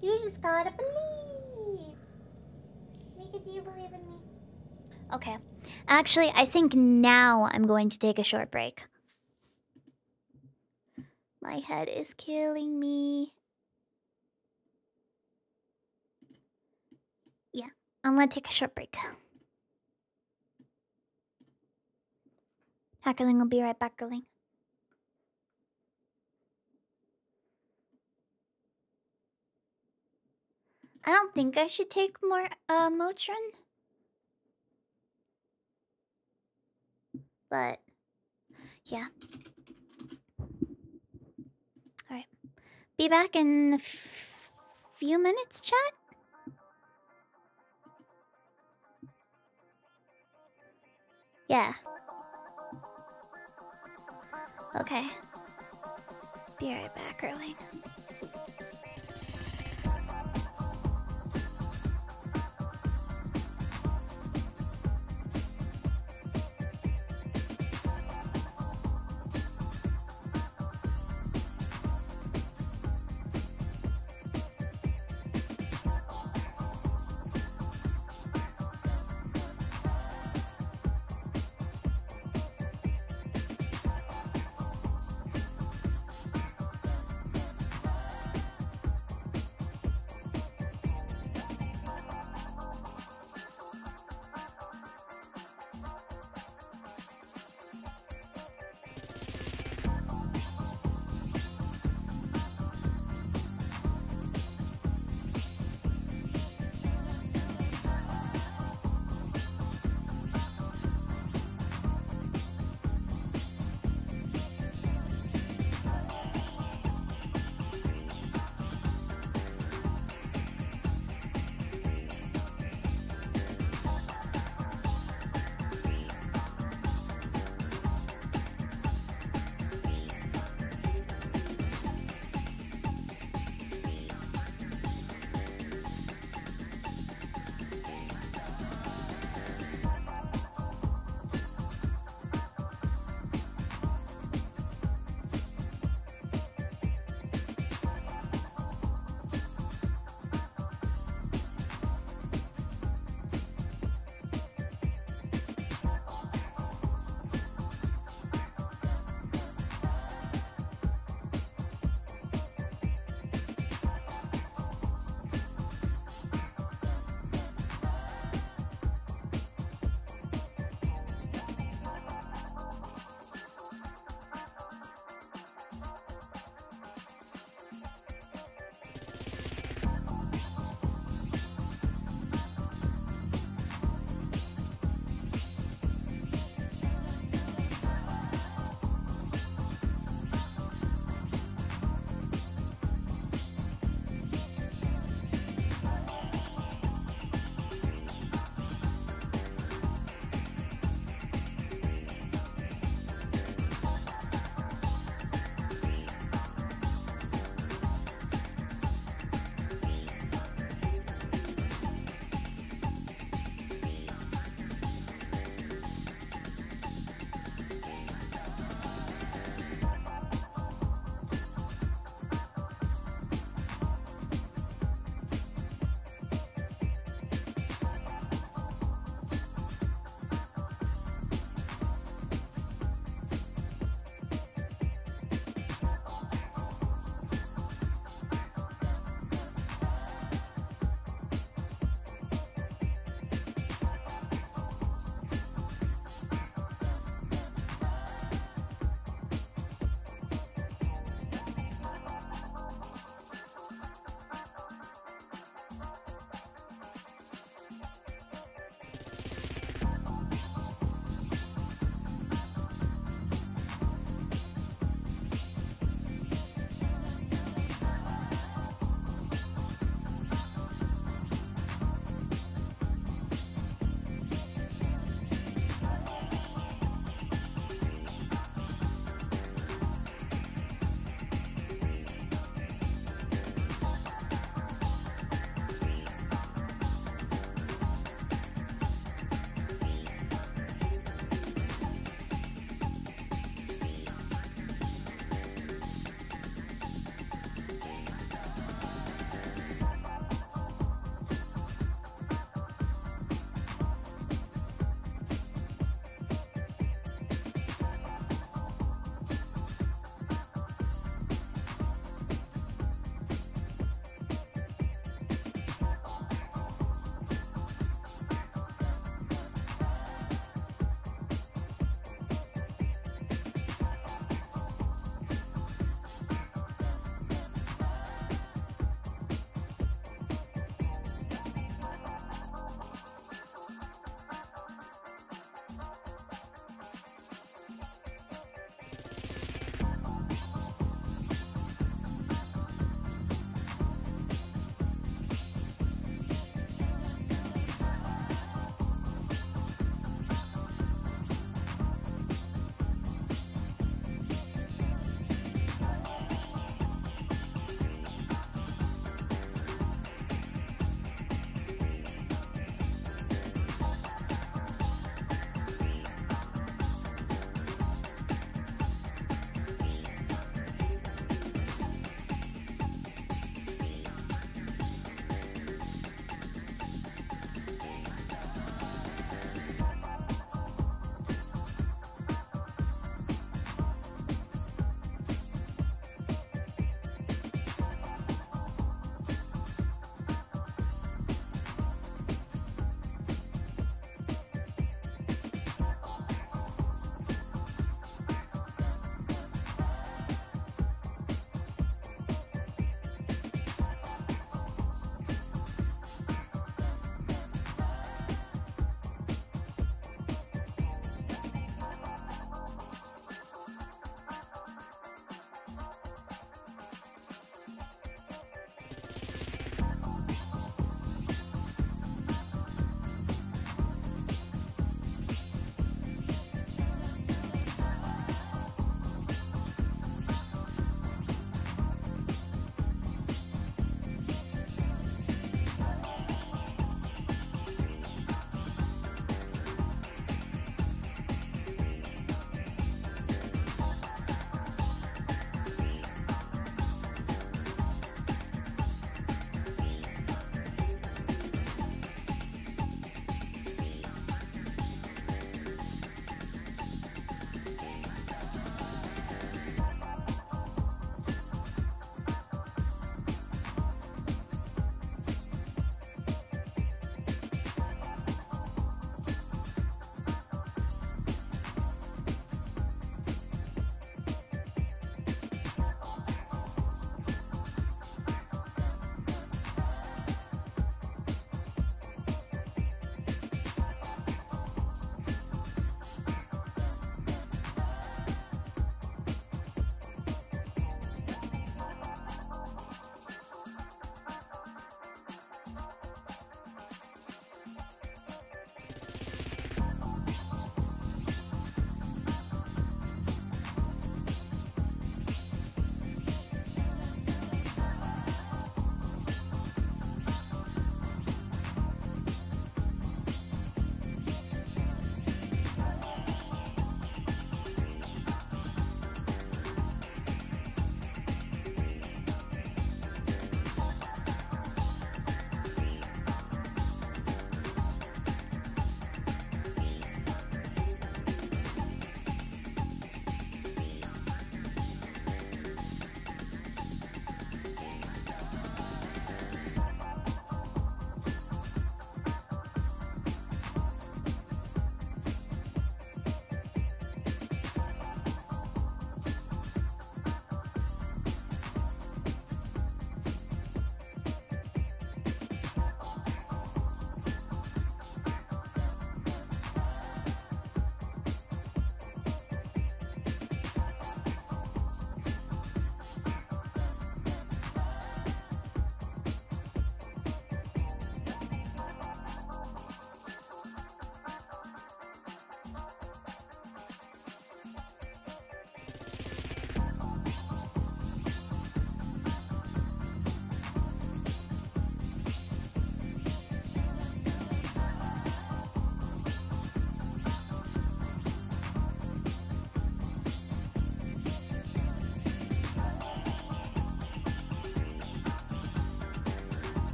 You just gotta believe. Mika, do you believe in me? Okay. Actually, I think now I'm going to take a short break. My head is killing me. Yeah, I'm gonna take a short break. Hackerling will be right back, girling. I don't think I should take more uh Motrin. But yeah. Alright. Be back in a few minutes, chat. Yeah. Okay. Be right back, girling.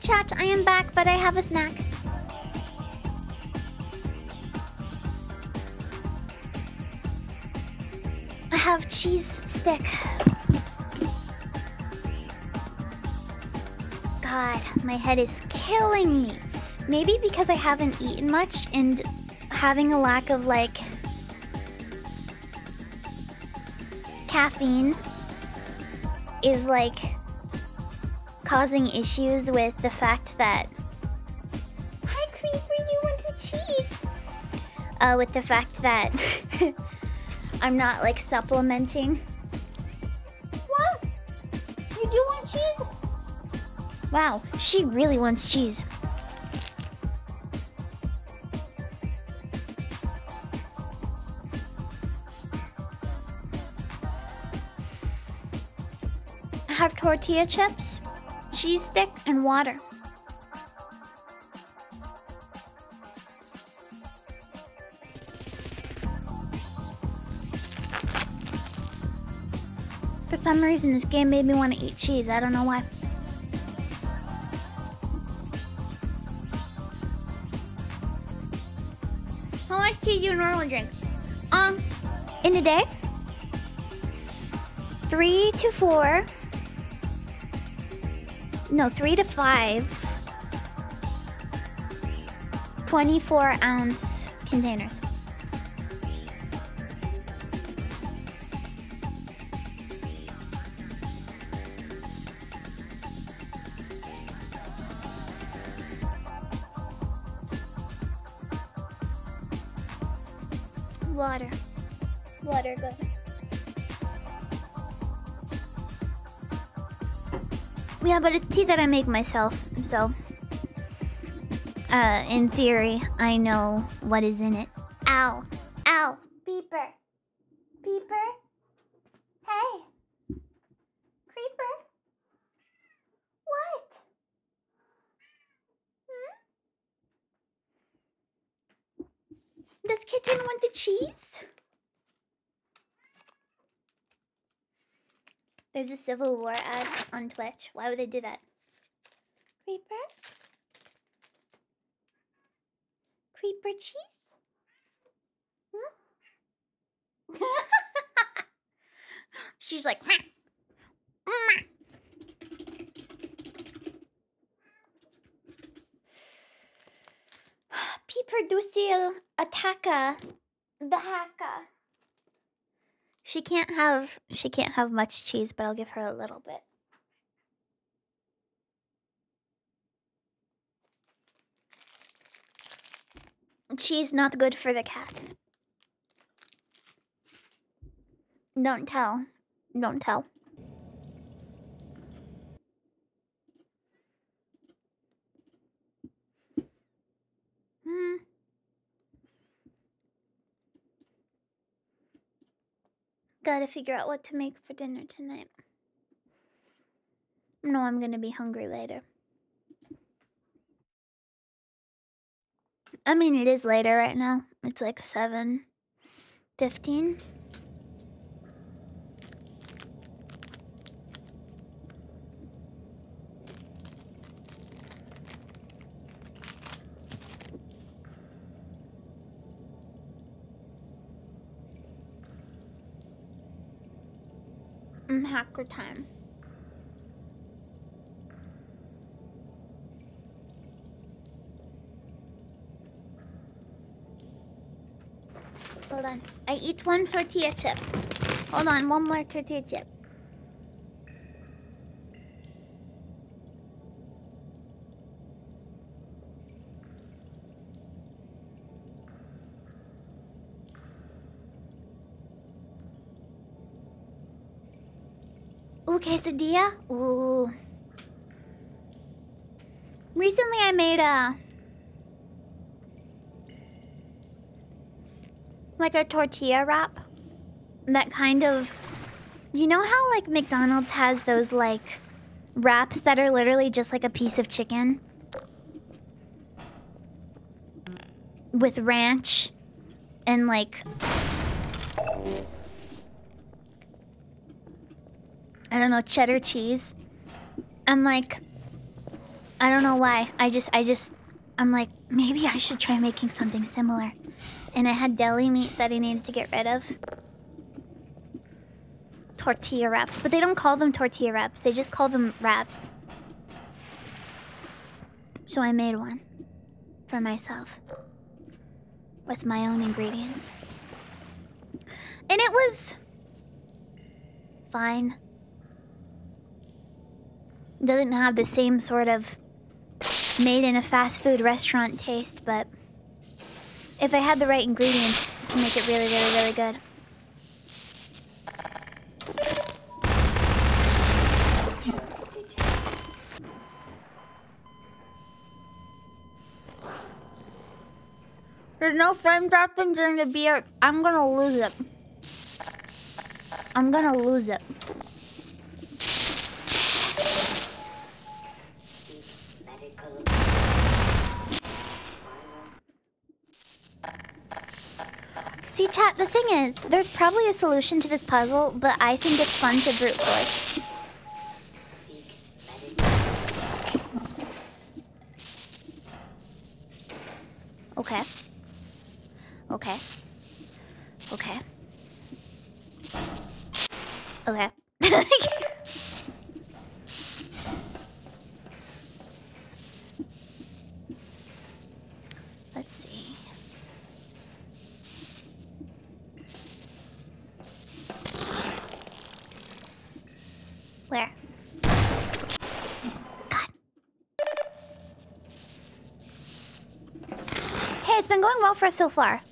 Chat. I am back, but I have a snack. I have cheese stick. God, my head is killing me. Maybe because I haven't eaten much and having a lack of like caffeine is like causing issues with the fact that Hi Creeper, you wanted cheese. Uh with the fact that I'm not like supplementing. What? You do want cheese? Wow, she really wants cheese. I have tortilla chips, cheese stick, and water. For some reason, this game made me want to eat cheese. I don't know why. How much tea do you normally drink? Um, in a day? Three to four. No, three to five. 24 ounce containers. But it's tea that I make myself, so. Uh, in theory, I know what is in it. Ow. Ow. Beeper. Beeper? Hey. Creeper? What? Hmm? Does Kitten want the cheese? There's a Civil War ad on Twitch. Why would they do that? Creeper? Creeper cheese? Hmm? She's like. Peeper Ducil Attacka. The Haka. She can't have she can't have much cheese, but I'll give her a little bit. Cheese not good for the cat. Don't tell. Don't tell. Hmm. Gotta figure out what to make for dinner tonight. No, I'm gonna be hungry later. I mean, it is later right now. It's like 7 15. Mm, hacker time. Hold on. I eat one tortilla chip. Hold on, one more tortilla chip. Ooh, quesadilla? Ooh. Recently I made a... Like a tortilla wrap. That kind of... You know how like McDonald's has those like wraps that are literally just like a piece of chicken? With ranch and like I don't know, cheddar cheese. I'm like, I don't know why. I just, I just, I'm like, maybe I should try making something similar. And I had deli meat that I needed to get rid of. Tortilla wraps, but they don't call them tortilla wraps. They just call them wraps. So I made one for myself with my own ingredients. And it was fine. Doesn't have the same sort of made in a fast food restaurant taste, but if I had the right ingredients, it can make it really, really, really good. There's no frame dropping during the beer. I'm gonna lose it. I'm gonna lose it. See, chat, the thing is, there's probably a solution to this puzzle, but I think it's fun to brute force. Okay. Okay. Okay. Okay. Let's see. Where? God. Hey, it's been going well for so far.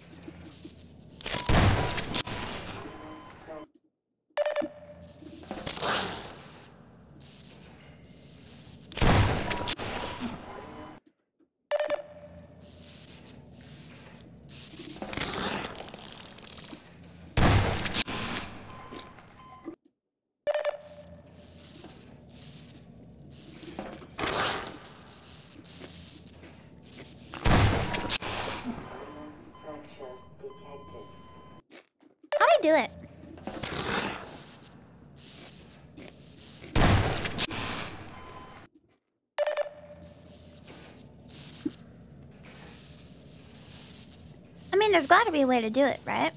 There's gotta be a way to do it, right?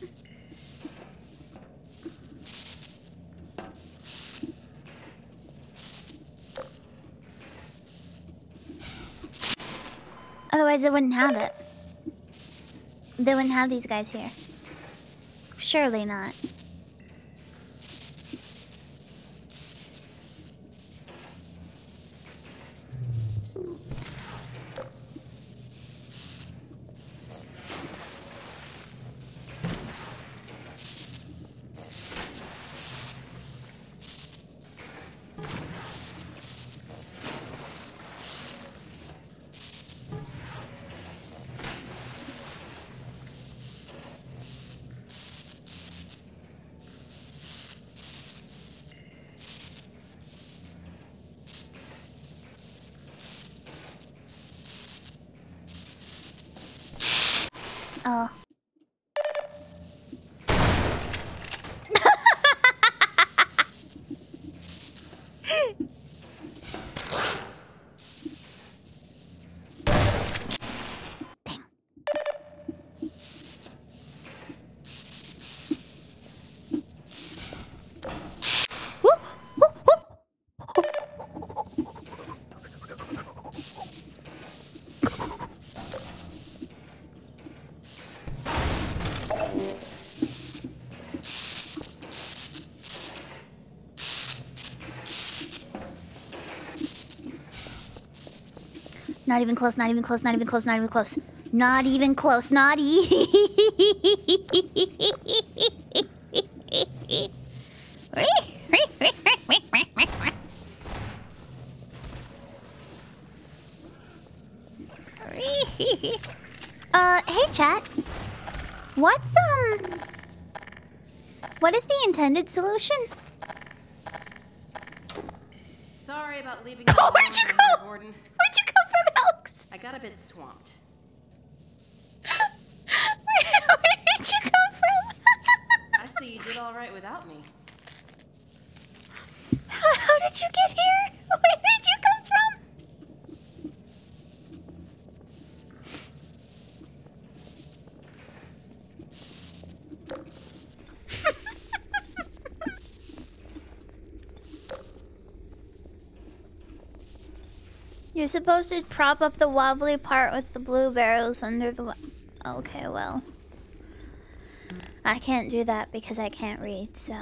Otherwise, they wouldn't have it. They wouldn't have these guys here. Surely not. Oh. Not even close, not even close, not even close, not even close. Not even close, not e- Uh, hey chat. What's um What is the intended solution? Sorry about leaving Oh, you where'd alone you in go? there, Gordon. Where'd you come from, Elks? I got a bit swamped. Where did you come from? I see you did all right without me. How, how did you get here? Where did you come from? You're supposed to prop up the wobbly part with the blue barrels under the. Okay, well. I can't do that because I can't read, so.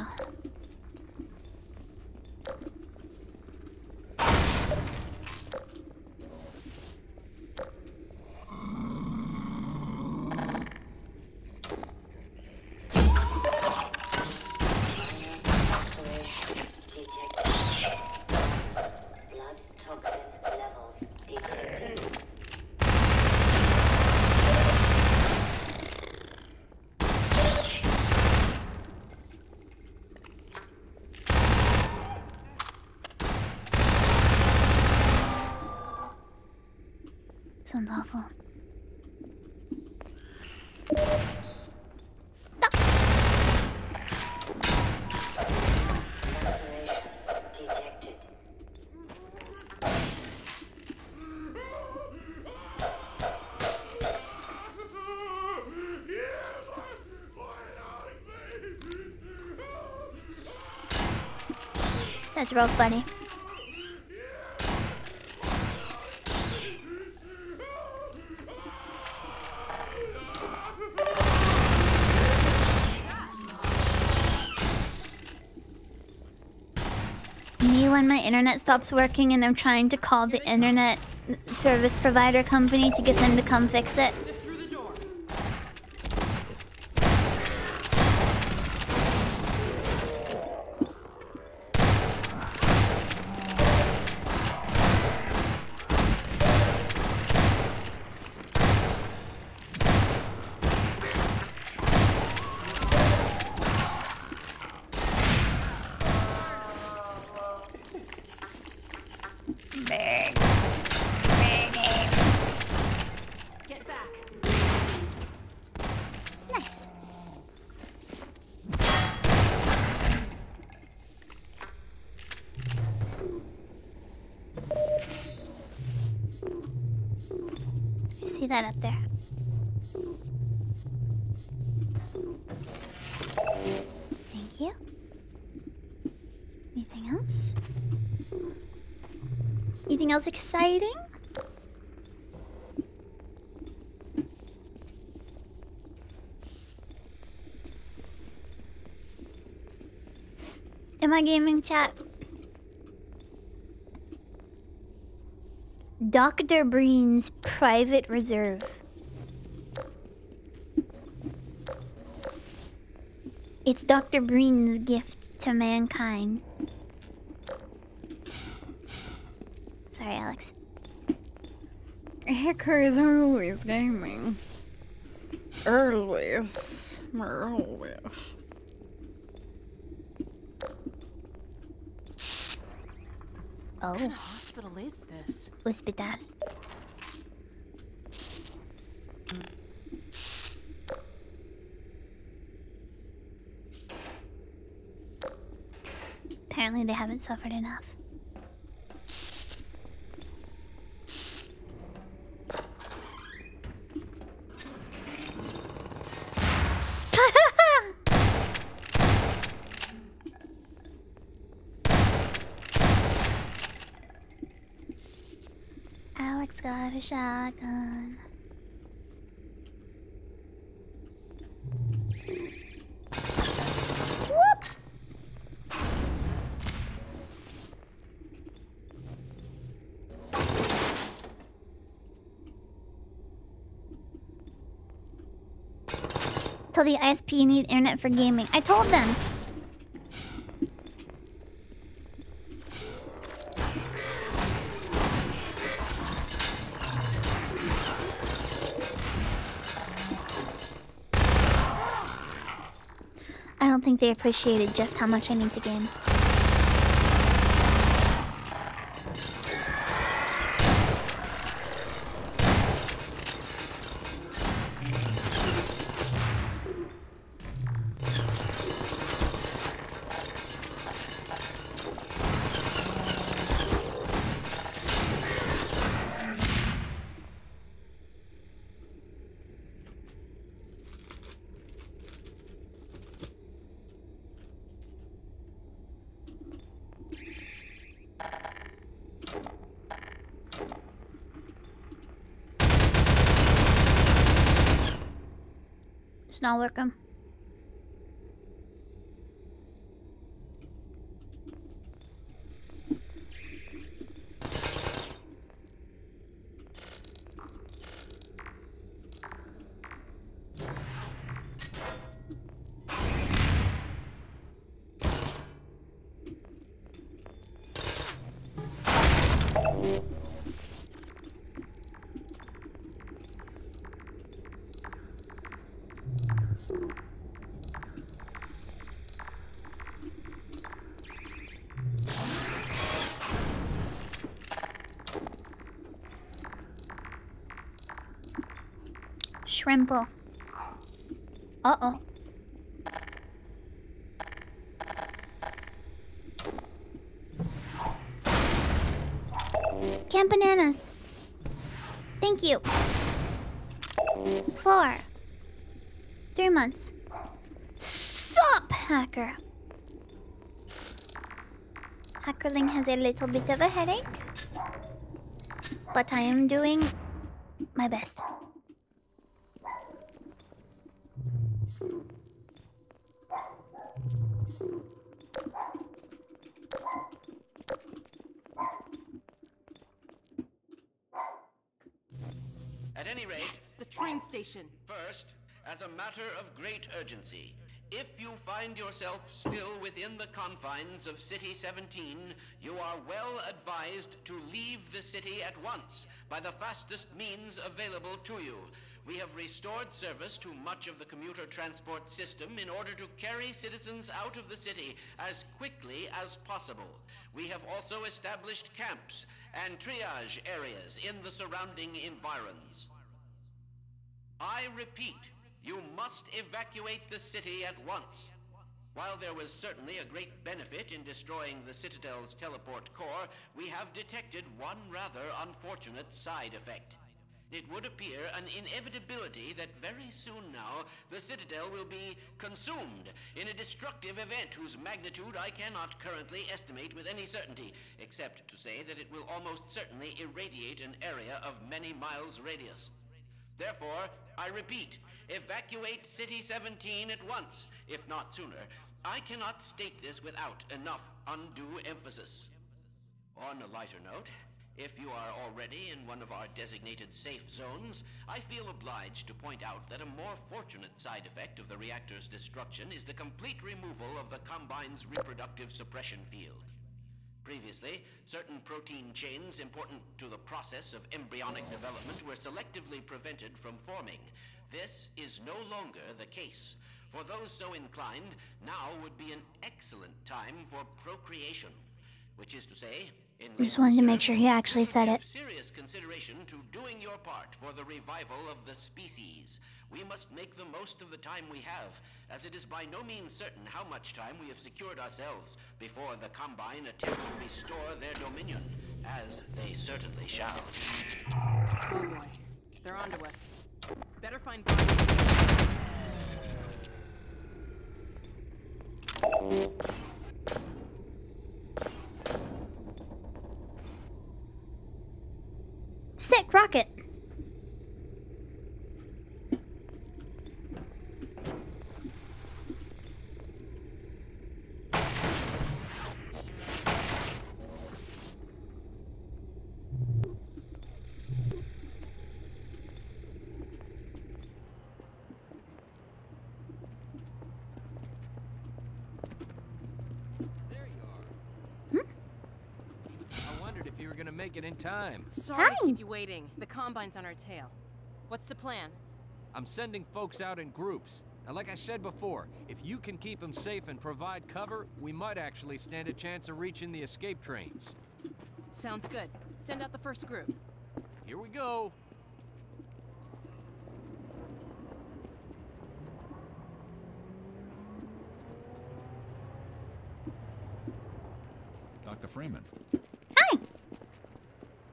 That's real funny. Me when my internet stops working and I'm trying to call the internet service provider company to get them to come fix it. Exciting? Am I gaming chat? Dr. Breen's private reserve. It's Dr. Breen's gift to mankind. Sorry, Alyx. Hacker is always gaming. Always. Always. Oh. What kind of hospital is this? Hospital. Apparently they haven't suffered enough. Alyx got a shotgun. Whoop! Tell the ISP need internet for gaming. I told them. I don't think they appreciated just how much I need to game. Shrimple. Uh-oh. Camp bananas. Thank you. Four. Three months. Sup, hacker. Hackerling has a little bit of a headache. But I am doing my best. At any rate, The train station. First, as a matter of great urgency, if you find yourself still within the confines of City 17, you are well advised to leave the city at once by the fastest means available to you. We have restored service to much of the commuter transport system in order to carry citizens out of the city as quickly as possible. We have also established camps and triage areas in the surrounding environs. I repeat, you must evacuate the city at once. While there was certainly a great benefit in destroying the Citadel's teleport core, we have detected one rather unfortunate side effect. It would appear an inevitability that very soon now the Citadel will be consumed in a destructive event whose magnitude I cannot currently estimate with any certainty, except to say that it will almost certainly irradiate an area of many miles radius. Therefore, I repeat, evacuate City 17 at once, if not sooner. I cannot state this without enough undue emphasis. On a lighter note, if you are already in one of our designated safe zones, I feel obliged to point out that a more fortunate side effect of the reactor's destruction is the complete removal of the Combine's reproductive suppression field. Previously, certain protein chains important to the process of embryonic development were selectively prevented from forming. This is no longer the case. For those so inclined, now would be an excellent time for procreation. Which is to say, I just wanted to make sure he actually said it. serious consideration to doing your part for the revival of the species. We must make the most of the time we have, as it is by no means certain how much time we have secured ourselves before the Combine attempt to restore their dominion, as they certainly shall. Oh boy. They're onto us. Better find Barney. Sick rocket. There you are. I wondered if you were gonna make it in time. Sorry Hi. to keep you waiting. The Combine's on our tail. What's the plan? I'm sending folks out in groups. Now, like I said before, if you can keep them safe and provide cover, we might actually stand a chance of reaching the escape trains. Sounds good. Send out the first group. Here we go. Dr. Freeman.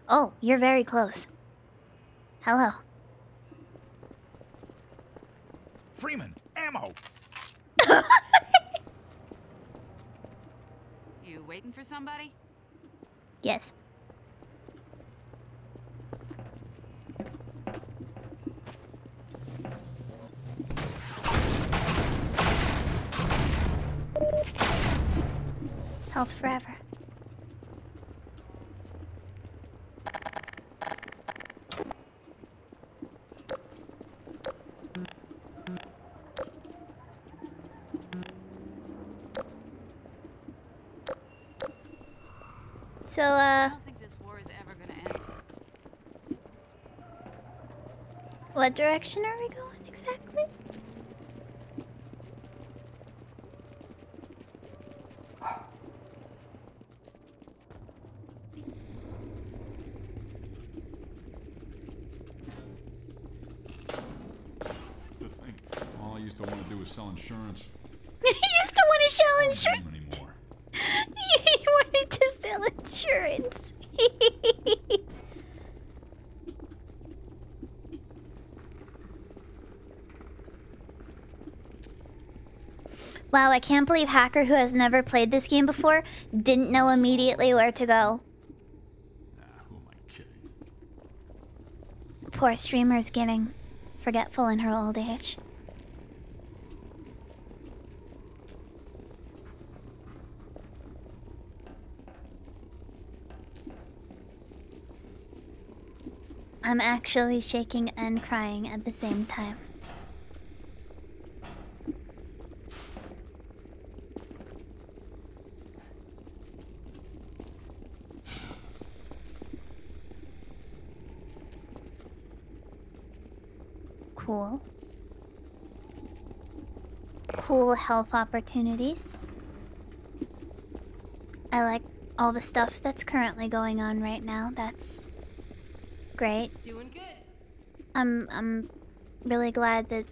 Hi. Oh, you're very close. Hello. Freeman, ammo! You waiting for somebody? Yes. Health forever. So, uh. I don't think this war is ever gonna end. What direction are we going exactly? To think, all I used to want to do was sell insurance. he used to want to sell insurance. Anymore. he wanted to sell insurance. Wow, I can't believe Hacker, who has never played this game before, didn't know immediately where to go. Poor streamer's getting forgetful in her old age. I'm actually shaking and crying at the same time. Cool. Cool health opportunities. I like all the stuff that's currently going on right now. That's great. Doing good. I'm I'm really glad that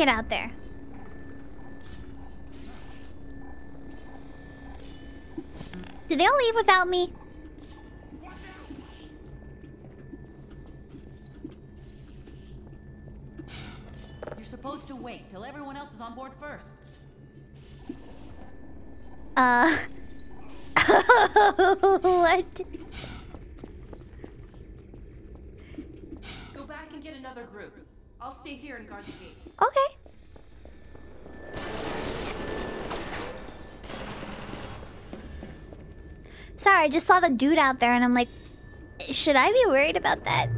get out there? Did they all leave without me? Saw the dude out there and I'm like, should I be worried about that?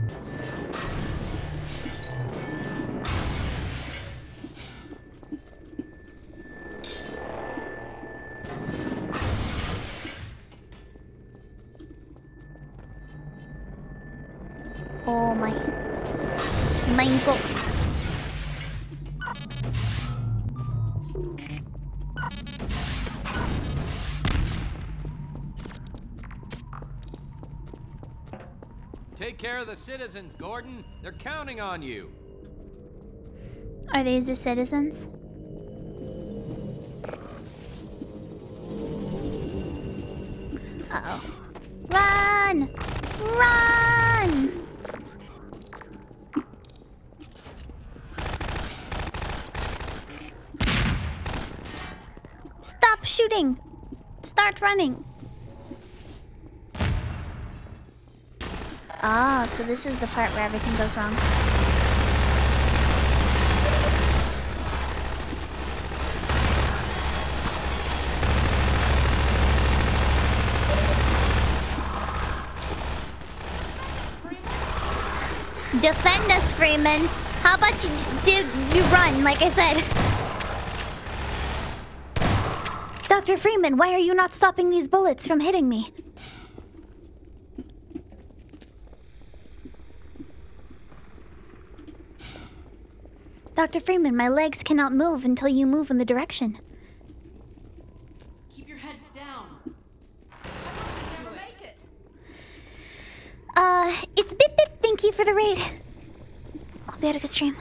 Citizens, Gordon. They're counting on you. Are these the citizens? Uh oh. Run! Run! Stop shooting! Start running! So this is the part where everything goes wrong. Defend us, Freeman. How about you do you run, like I said? Dr. Freeman, why are you not stopping these bullets from hitting me? Dr. Freeman, my legs cannot move until you move in the direction. Keep your heads down. Make it. Uh, it's Bip Bip, thank you for the raid. Hope you had a good stream.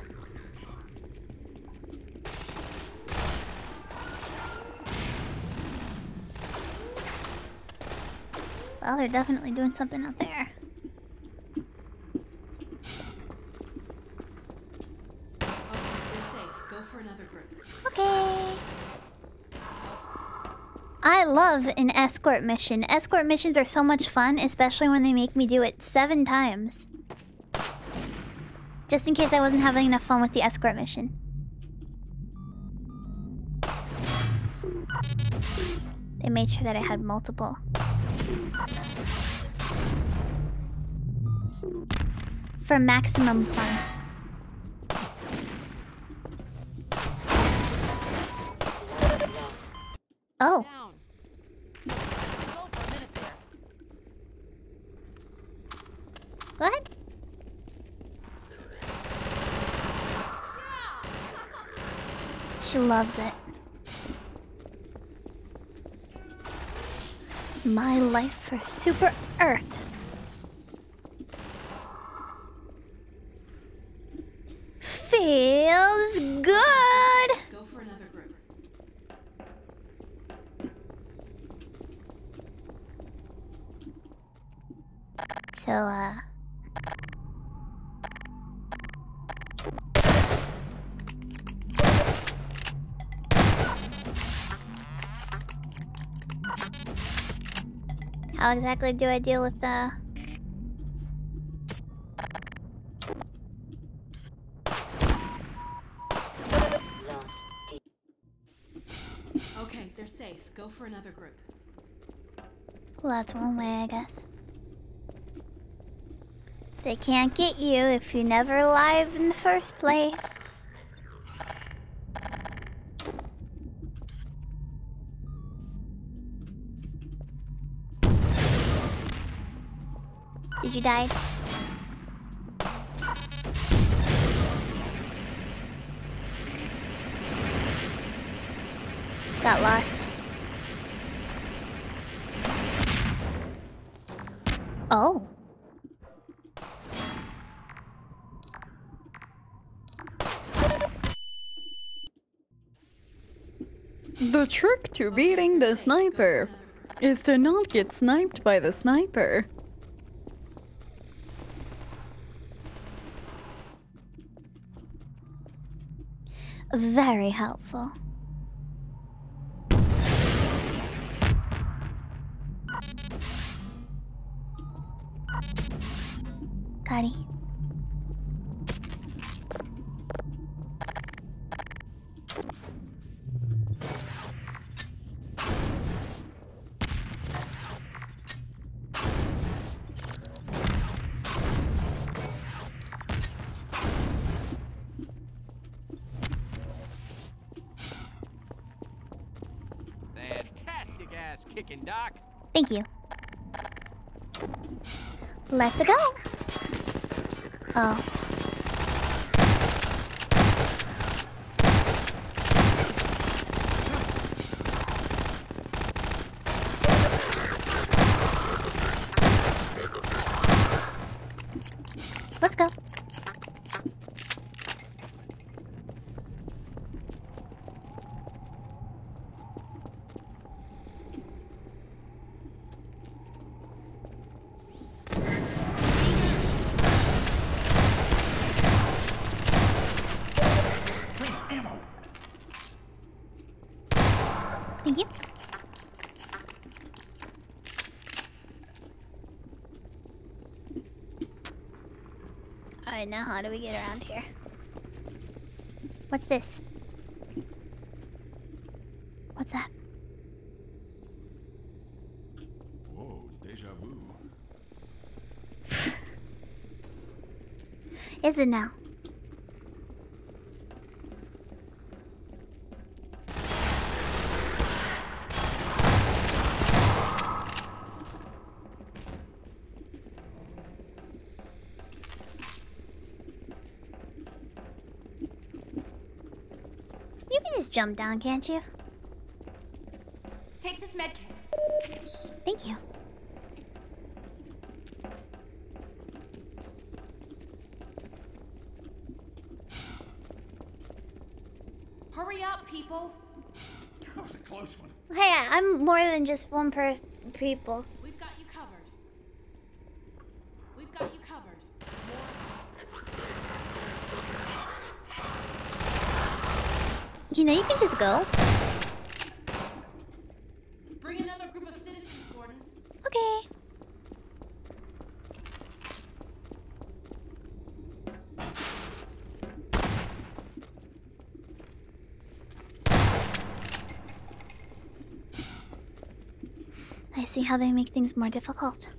Well, they're definitely doing something out there. Love an escort mission. Escort missions are so much fun, especially when they make me do it seven times. Just in case I wasn't having enough fun with the escort mission. They made sure that I had multiple. For maximum fun. Oh. What? She loves it. My life for Super How exactly do I deal with the. Okay, they're safe. Go for another group. Well, that's one way, I guess. They can't get you if you're never alive in the first place. Did you die? Got lost. Oh. The trick to beating the sniper is to not get sniped by the sniper. Helpful. Kicking, Doc. Thank you. Let's go. Oh. Let's go. Thank you. Alright, now how do we get around here? What's this? What's that? Whoa, deja vu. Is it now? You can just jump down, can't you? Take this med kit. Thank you. Hurry up, people. That was a close one. Hey, I'm more than just one per people. We've got you covered. We've got you covered. You know, you can just go. Bring another Okay. I see how they make things more difficult.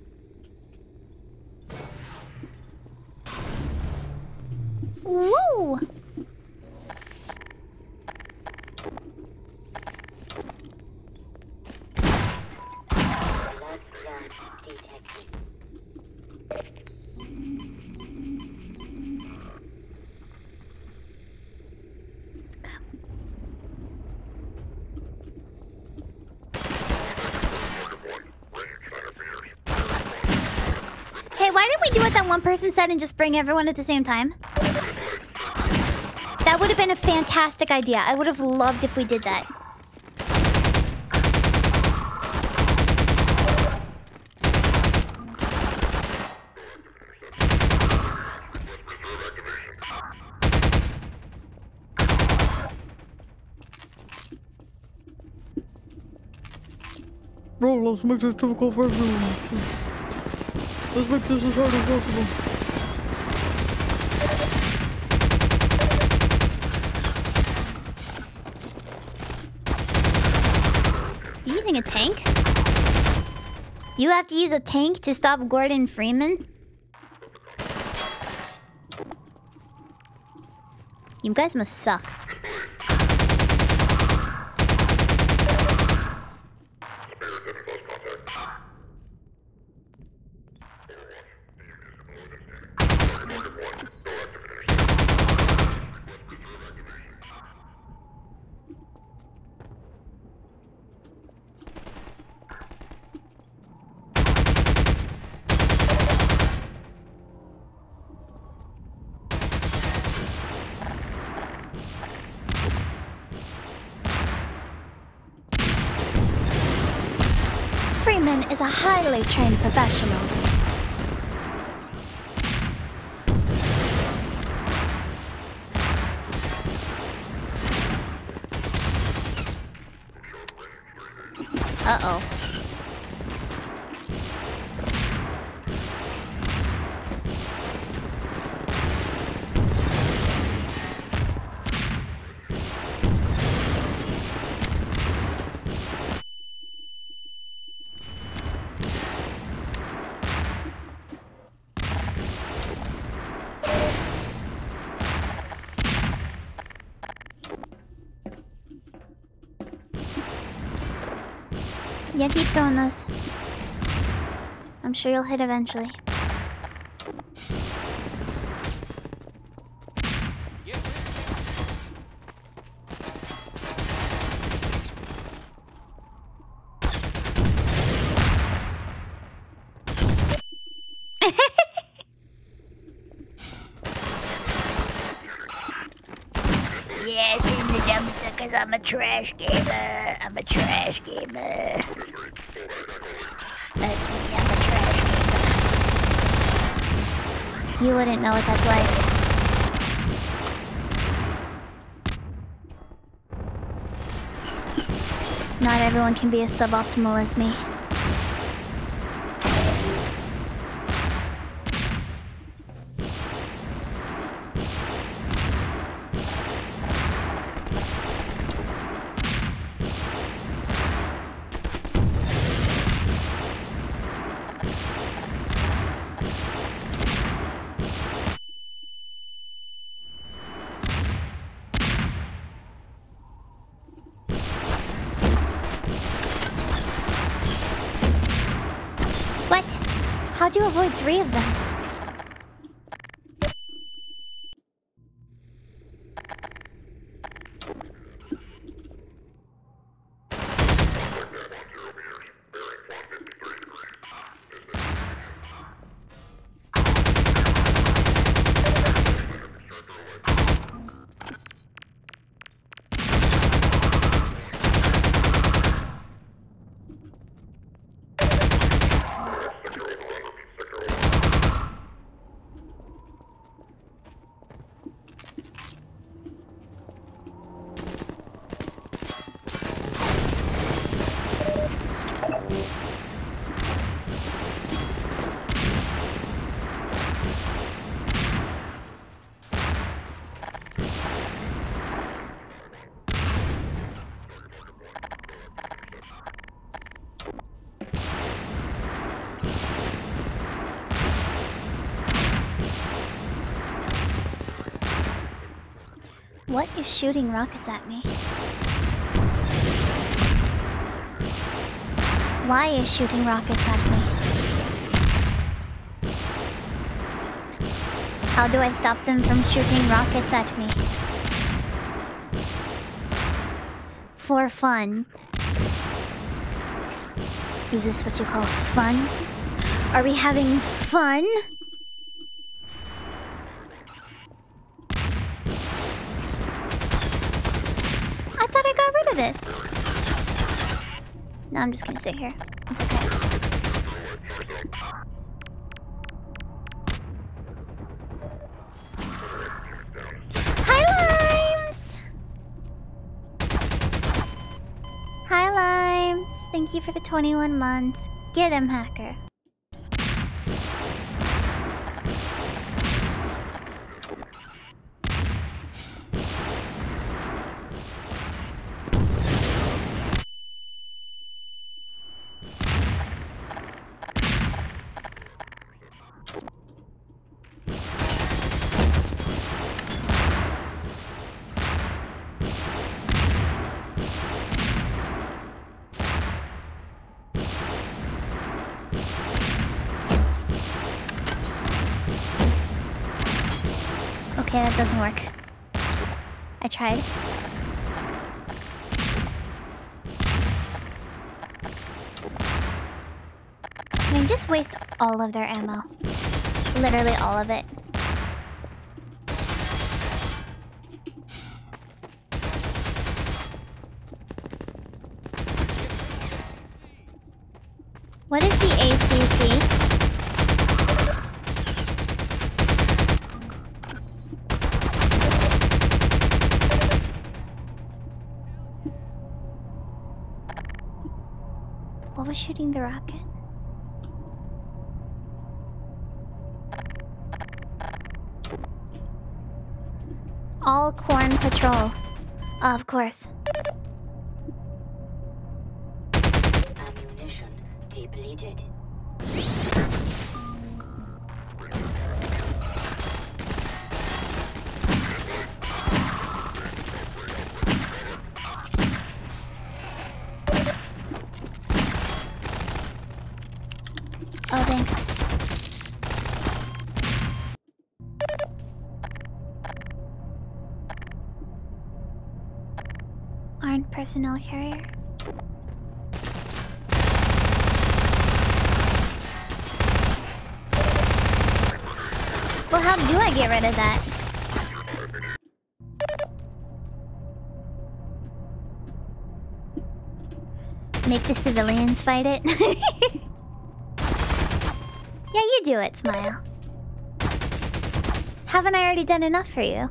Woo! Blood flash detected. Hey, why didn't we do what that one person said and just bring everyone at the same time? That would have been a fantastic idea. I would have loved if we did that. Bro, let's difficult for everyone. Let's make this as hard as possible. You using a tank? You have to use a tank to stop Gordon Freeman? You guys must suck. Freeman trained professional. Uh-oh. Yeah, keep throwing those. I'm sure you'll hit eventually. Yes, in the dumpster, cause I'm a trash gamer. I'm a trash gamer. That's me, I'm a trash gamer. You wouldn't know what that's like. Not everyone can be as suboptimal as me. Shooting rockets at me? Why is shooting rockets at me? How do I stop them from shooting rockets at me? For fun. Is this what you call fun? Are we having fun? I thought I got rid of this. No, I'm just gonna sit here. It's okay. Hi, Limes! Hi, Limes. Thank you for the 21 months. Get him, hacker. Okay, that doesn't work. I tried. I mean, just waste all of their ammo. Literally all of it. Of course. Ammunition depleted. Oh, thanks. Personnel carrier. Well, how do I get rid of that? Make the civilians fight it? yeah, you do it, Smile. Haven't I already done enough for you?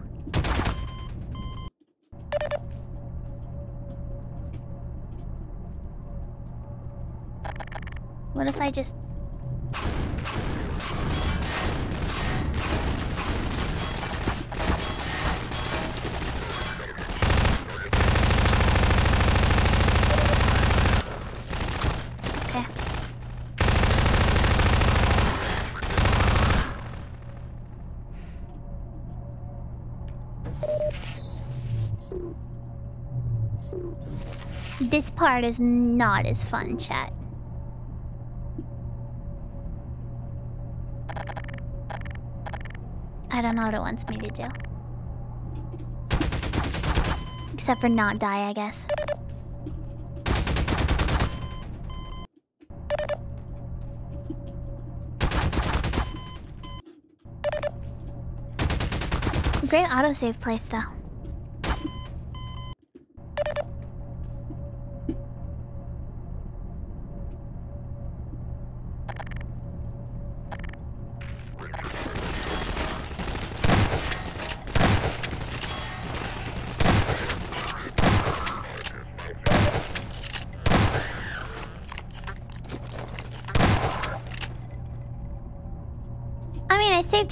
What if I just... Okay. This part is not as fun, chat. It wants me to do. Except for not die, I guess. Great autosave place, though.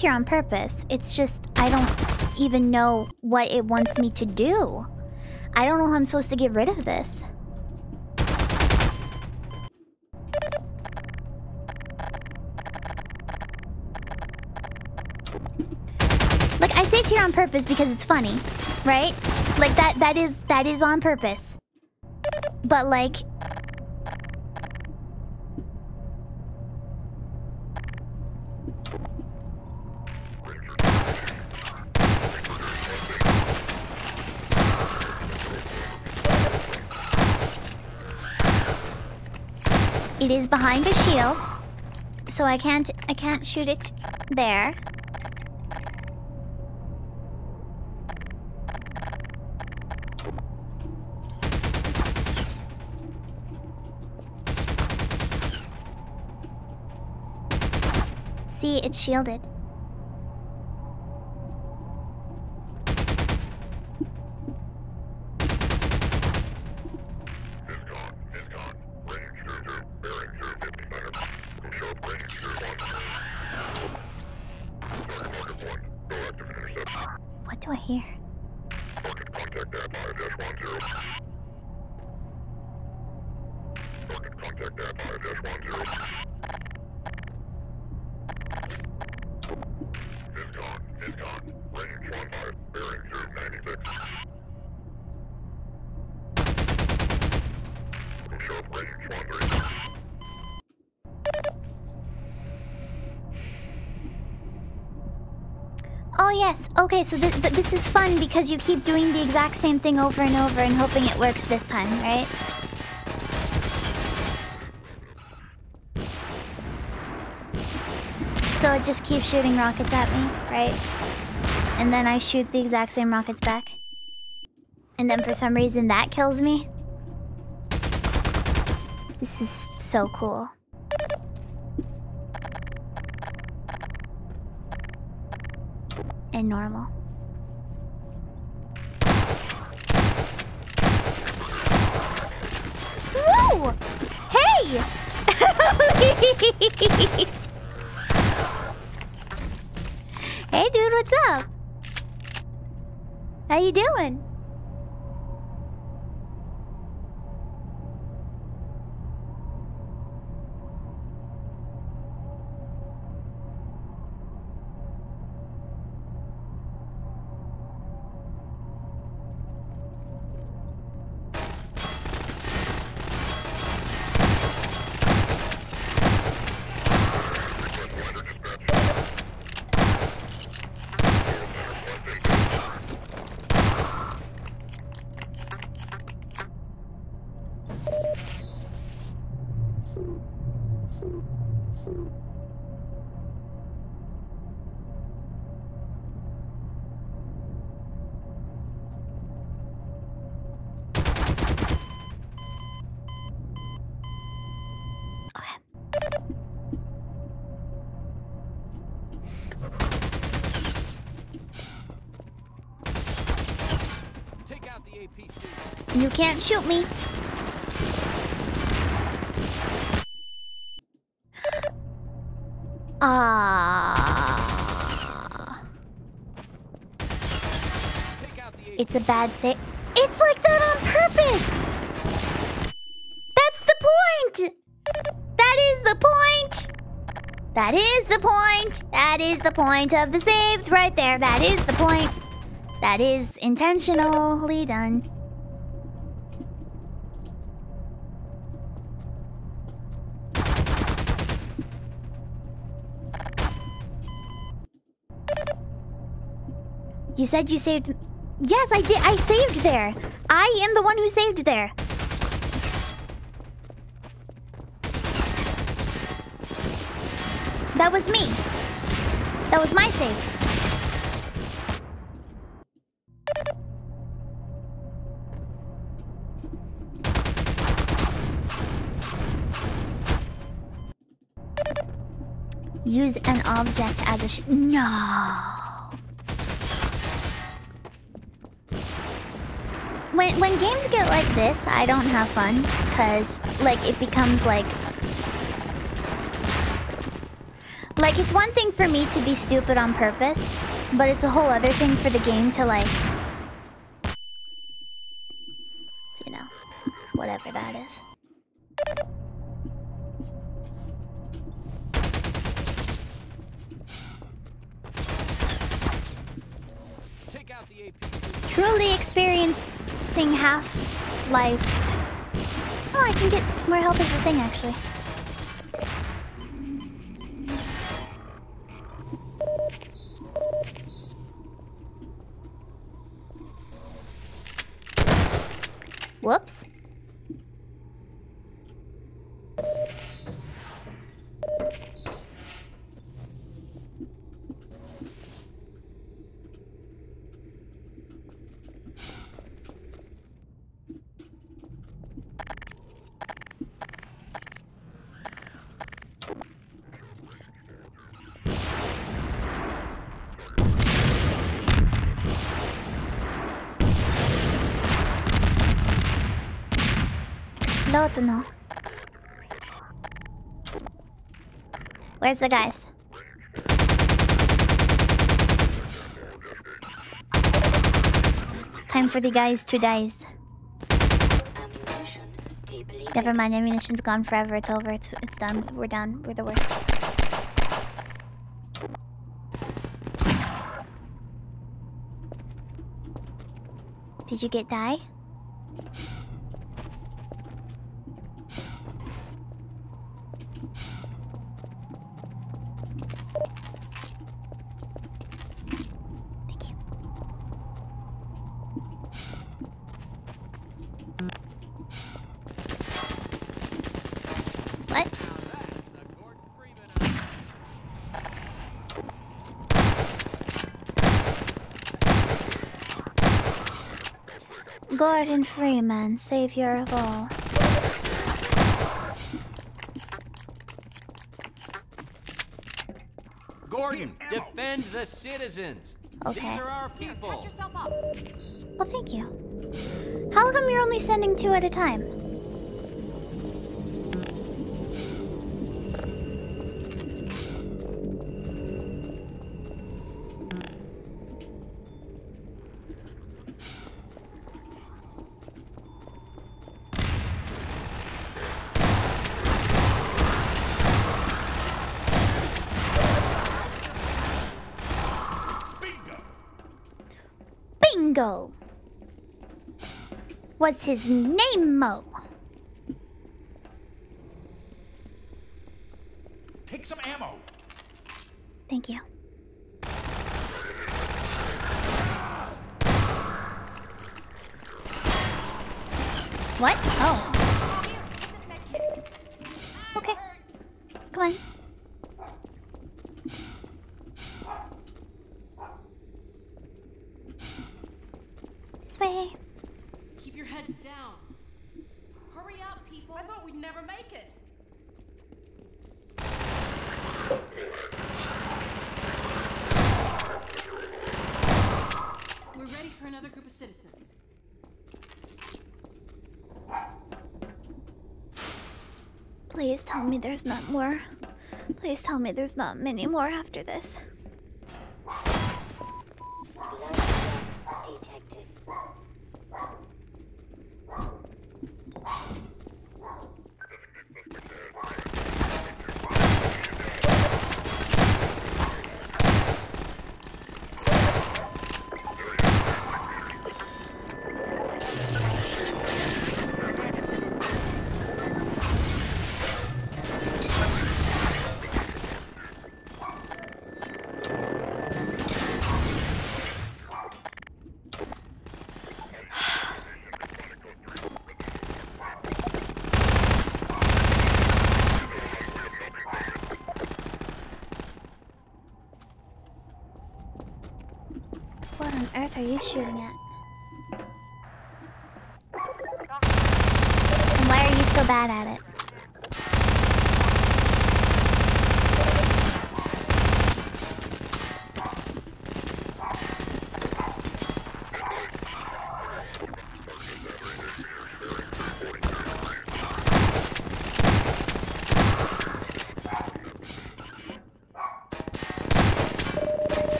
Here on purpose. It's just I don't even know what it wants me to do. I don't know how I'm supposed to get rid of this. Like I saved here on purpose because it's funny, right? Like that that is that is on purpose. But like is behind a shield. So I can't I can't shoot it there. See, it's shielded. Okay, so this th this is fun because you keep doing the exact same thing over and over and hoping it works this time, right? So it just keeps shooting rockets at me, right? And then I shoot the exact same rockets back. And then for some reason that kills me. This is so cool. And normal. Hey! hey dude, what's up? How you doing? Can't shoot me. Ah. It's a bad save. It's like that on purpose. That's the point. That is the point. That is the point. That is the point of the save right there. That is the point. That is intentionally done. You said you saved. Yes, I did. I saved there. I am the one who saved there. That was me. That was my save. Use an object as a sh- No. When when games get like this, I don't have fun cuz like it becomes like like it's one thing for me to be stupid on purpose, but it's a whole other thing for the game to like you know, whatever that is. Actually. Explodono. Where's the guys? It's time for the guys to die. Never mind, ammunition's gone forever. It's over. It's it's done. We're done. We're the worst. Did you get die? What? Gordon Freeman, savior of all. Gordon, defend the citizens. Okay. These are our people. Well, thank you. How come you're only sending two at a time? What's his name, Mo? Take some ammo. Thank you. What? Oh. Okay. Come on. This way. Keep your heads down. Hurry up, people. I thought we'd never make it. We're ready for another group of citizens. Please tell me there's not more. Please tell me there's not many more after this.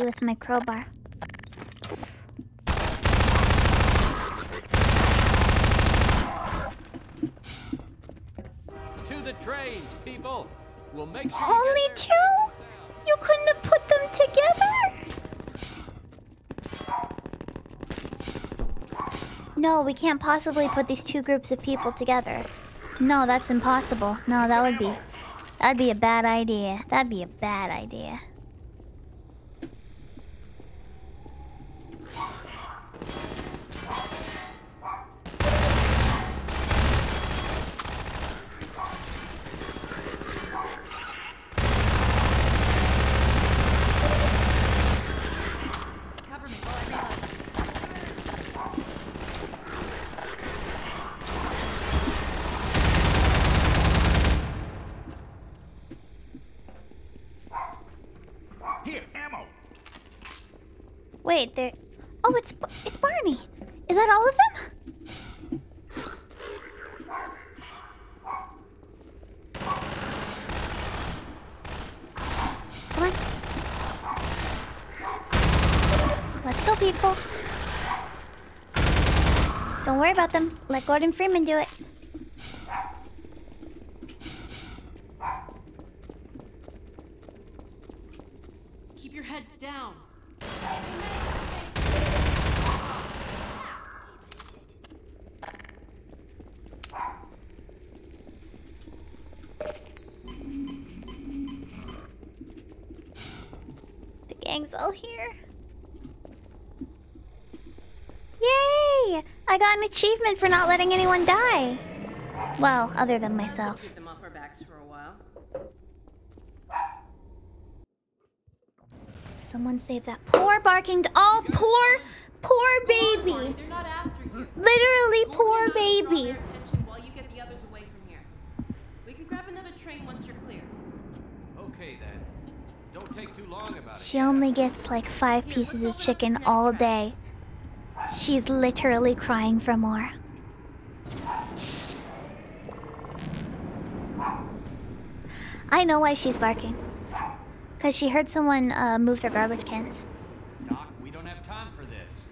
You with my crowbar. To the trains, people! We'll make sure. Only two? You couldn't have put them together? No, we can't possibly put these two groups of people together. No, that's impossible. No, that would be... That'd be a bad idea. That'd be a bad idea. Cover me while I reload. Here, ammo. Wait, there... Oh, it's it's Barney. Is that all of them? Come on. Let's go, people. Don't worry about them. Let Gordon Freeman do it. Keep your heads down. The gang's all here. Yay! I got an achievement for not letting anyone die. Well, other than myself. Keep them off our backs for a while. Someone save that poor barking. d- Oh, poor, poor baby. They're not after you. Literally, Gordon poor and I will draw baby. while you get the others away from here. We can grab another train once you're clear. Okay then. Don't take too long about it. She only gets like five pieces of chicken all day. She's literally crying for more. I know why she's barking. Because she heard someone uh, move their garbage cans. Doc, we don't have time for this.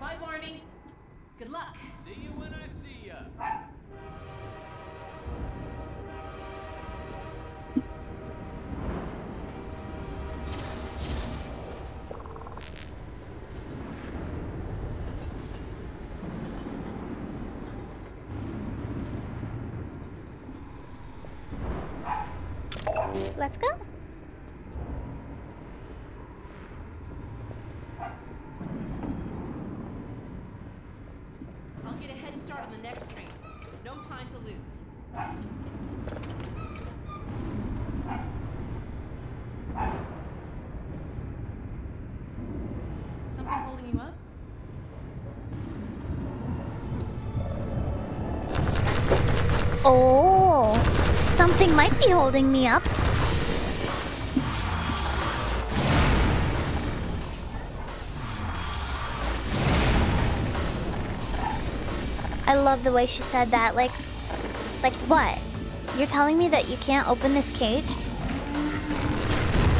Bye, Barney. Good luck. See you when I see ya. Let's go. I'll get a head start on the next train. No time to lose. Something holding you up? Oh, something might be holding me up. I love the way she said that. Like, like what? You're telling me that you can't open this cage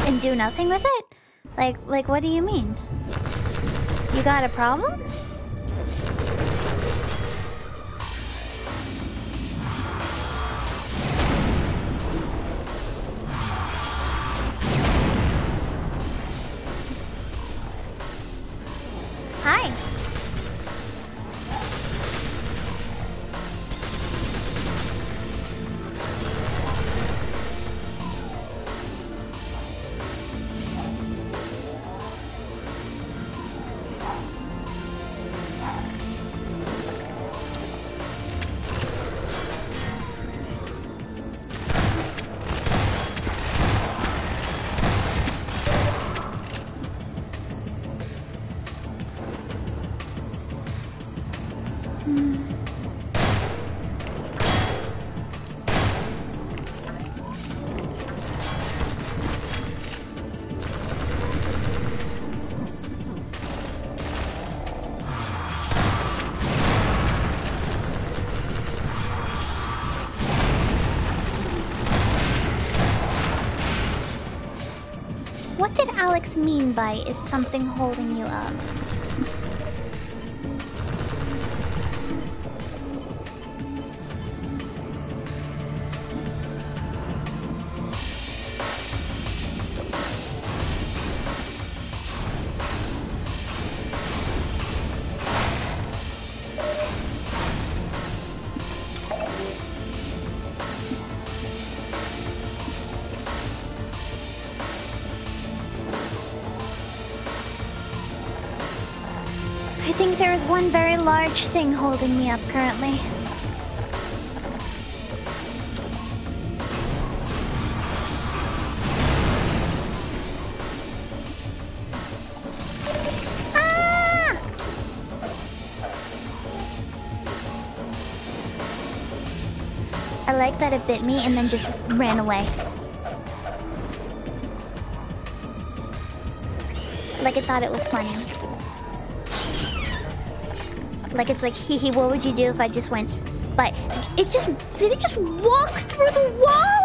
and do nothing with it? Like, like what do you mean? You got a problem? By is something holding you large thing holding me up currently. Ah! I like that it bit me and then just ran away. Like it thought it was funny. Like it's like, hee hee, what would you do if I just went? But it just did it just walk through the wall?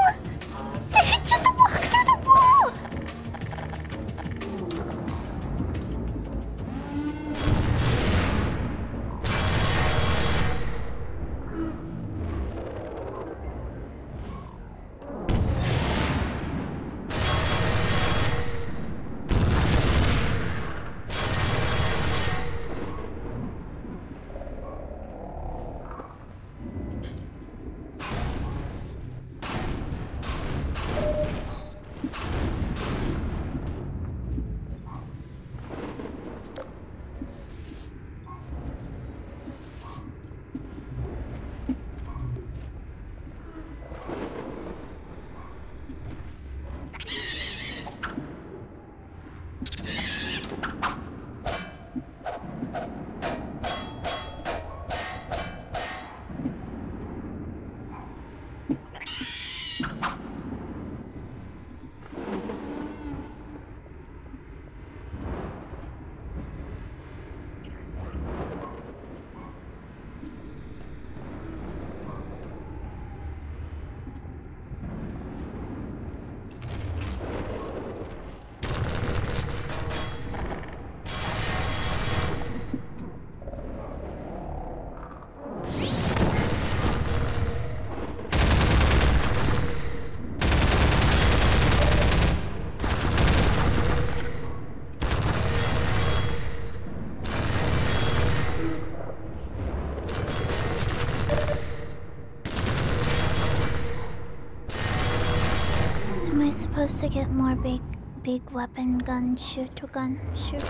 Supposed to get more big, big weapon gun shoot or gun shoot?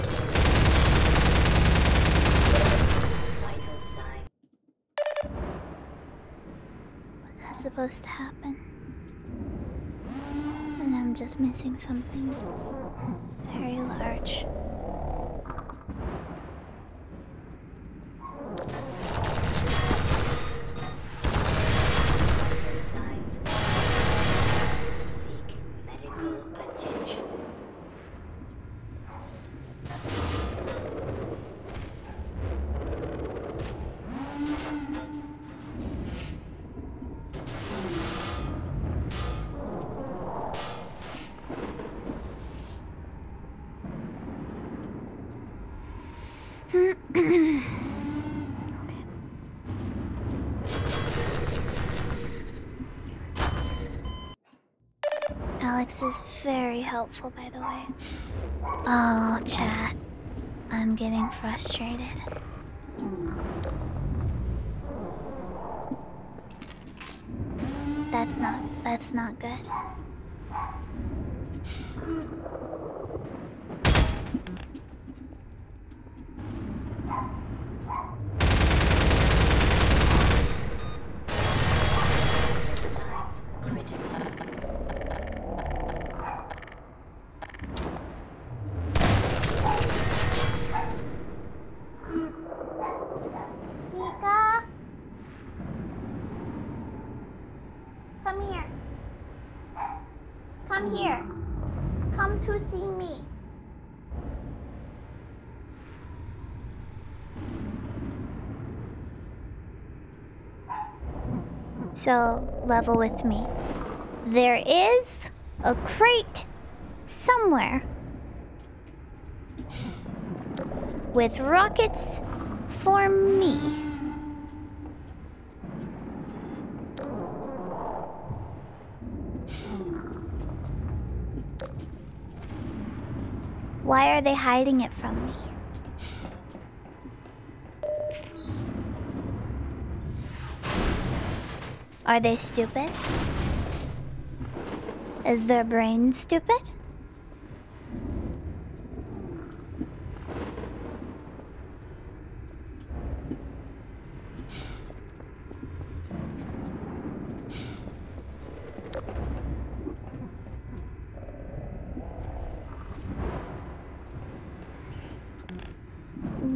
Was that supposed to happen? And I'm just missing something very large. Helpful, by the way. Oh, chat. I'm getting frustrated. That's not that's not good. Mika? Come here. Come here. Come to see me. So, level with me. There is a crate somewhere With rockets for me. Why are they hiding it from me? Are they stupid? Is their brain stupid?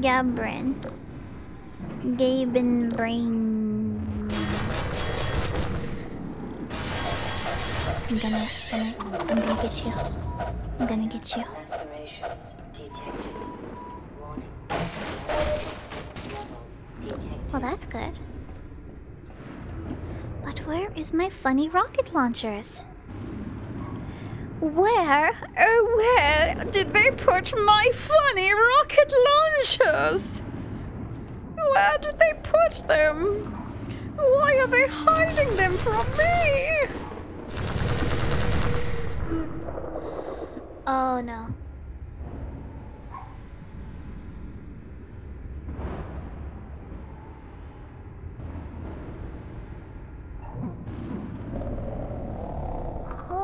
Gabrin. Funny rocket launchers? Where, oh where did they put my funny rocket launchers? Where did they put them? Why are they hiding them from me? Oh no.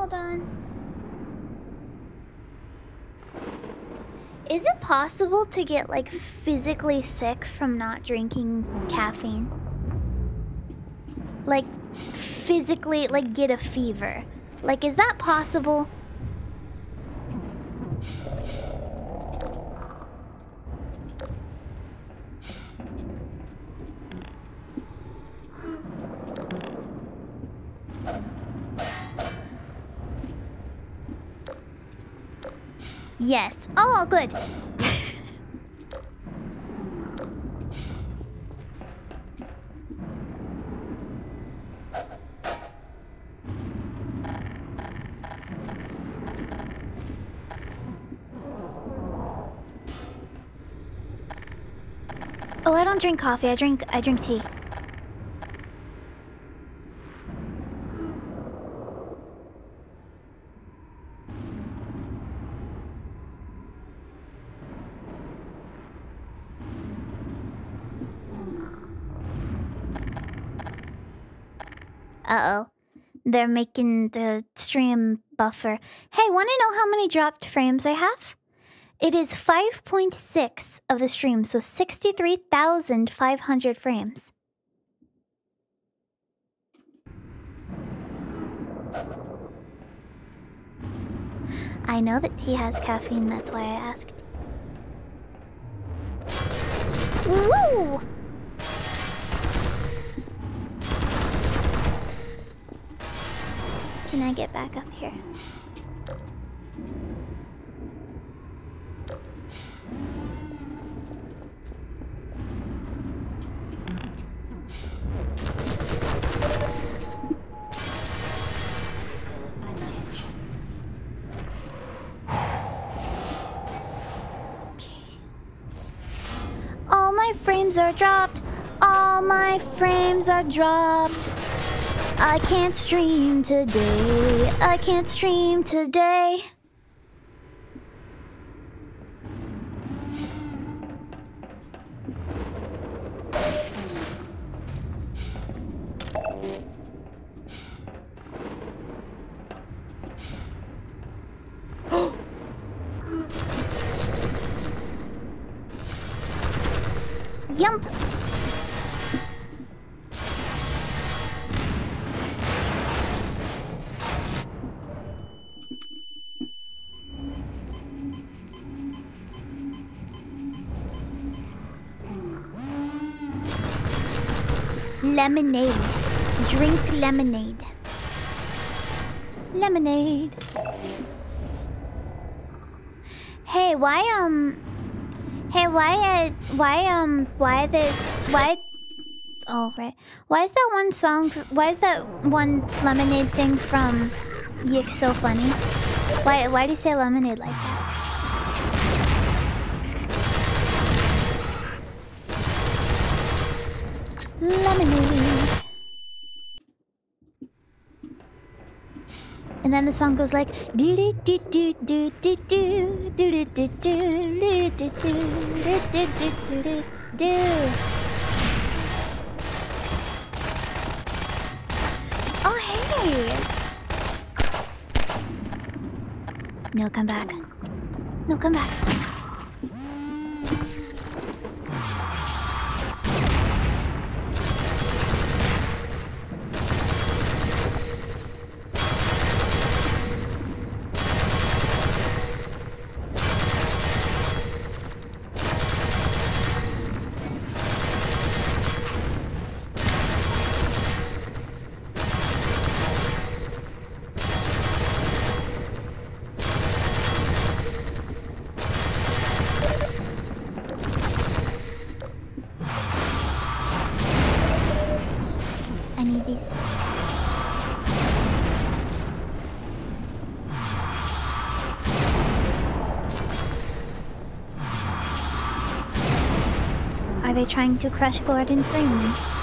Hold on. Is it possible to get like physically sick from not drinking caffeine? Like physically like get a fever. Like is that possible? Yes. Oh, good. Oh, I don't drink coffee. I drink I drink tea. Uh-oh. They're making the stream buffer. Hey, want to know how many dropped frames I have? It is 5.6 of the stream, so 63,500 frames. I know that tea has caffeine, that's why I asked. Woo! Can I get back up here? Frames are dropped. All my frames are dropped. I can't stream today. I can't stream today. Lemonade. Drink lemonade. Lemonade. Hey, why um Hey, why uh why um why the why Oh right. Why is that one song why is that one lemonade thing from Yick so funny? Why why do you say lemonade like that? Lemonade. And then the song goes like do do do do do do do do do do do do do do do do do Oh hey! No, come back. No, come back. Trying to crush Gordon Freeman?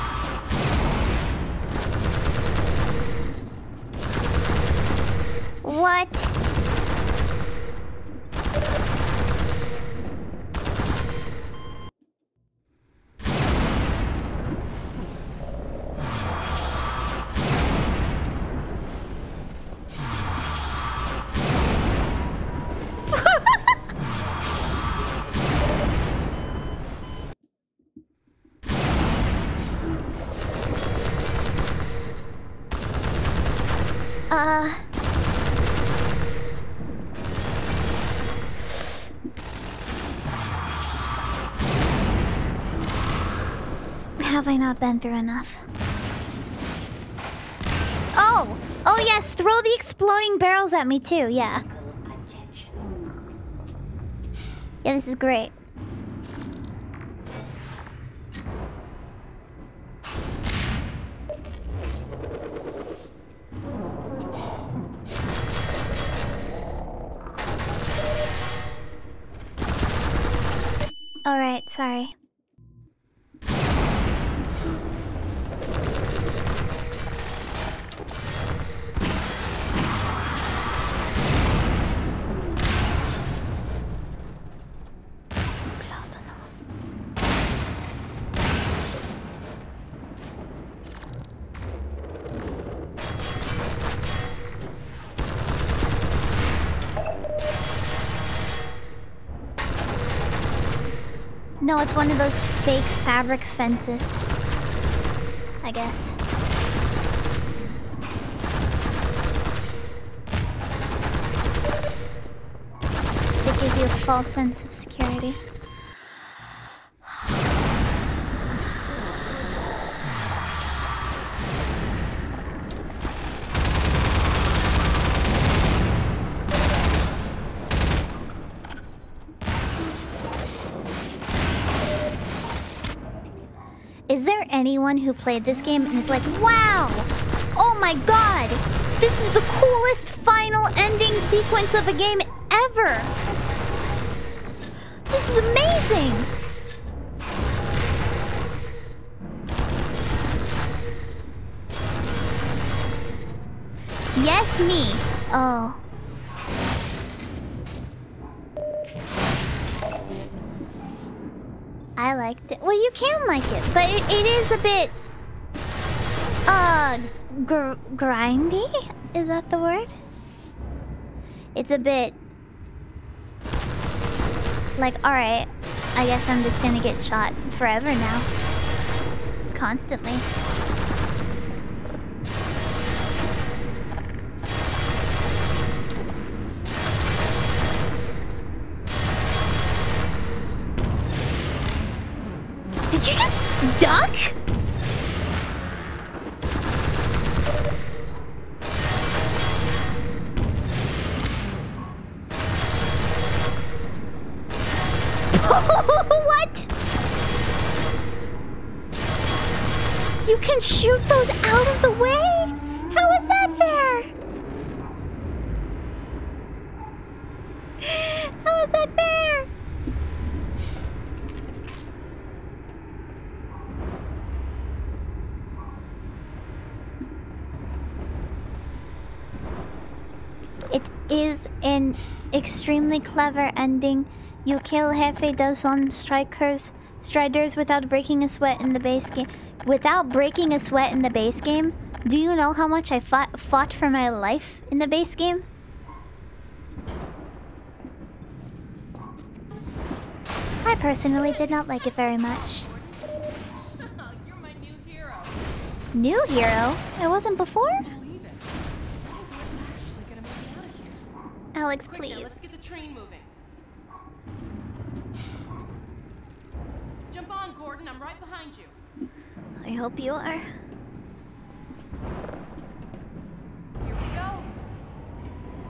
Not been through enough? Oh! Oh yes, throw the exploding barrels at me too, yeah. Yeah, this is great. It's one of those fake fabric fences. I guess. It gives you a false sense of security. Anyone who played this game and is like, wow, oh my god, this is the coolest final ending sequence of a game ever? This is amazing! Yes, me. Oh. I liked it. Well, you can like it, but it, it is a bit uh gr grindy. Is that the word? It's a bit like, all right, I guess I'm just gonna get shot forever now, constantly. Extremely clever ending. You kill half a dozen strikers, striders without breaking a sweat in the base game. Without breaking a sweat in the base game? Do you know how much I fought, fought for my life in the base game? I personally did not like it very much. New hero. I wasn't before? Alyx, it. We're actually gonna make it out of here. Alyx, Quick now, please. let's get the train moving. Jump on, Gordon. I'm right behind you. I hope you are. Here we go.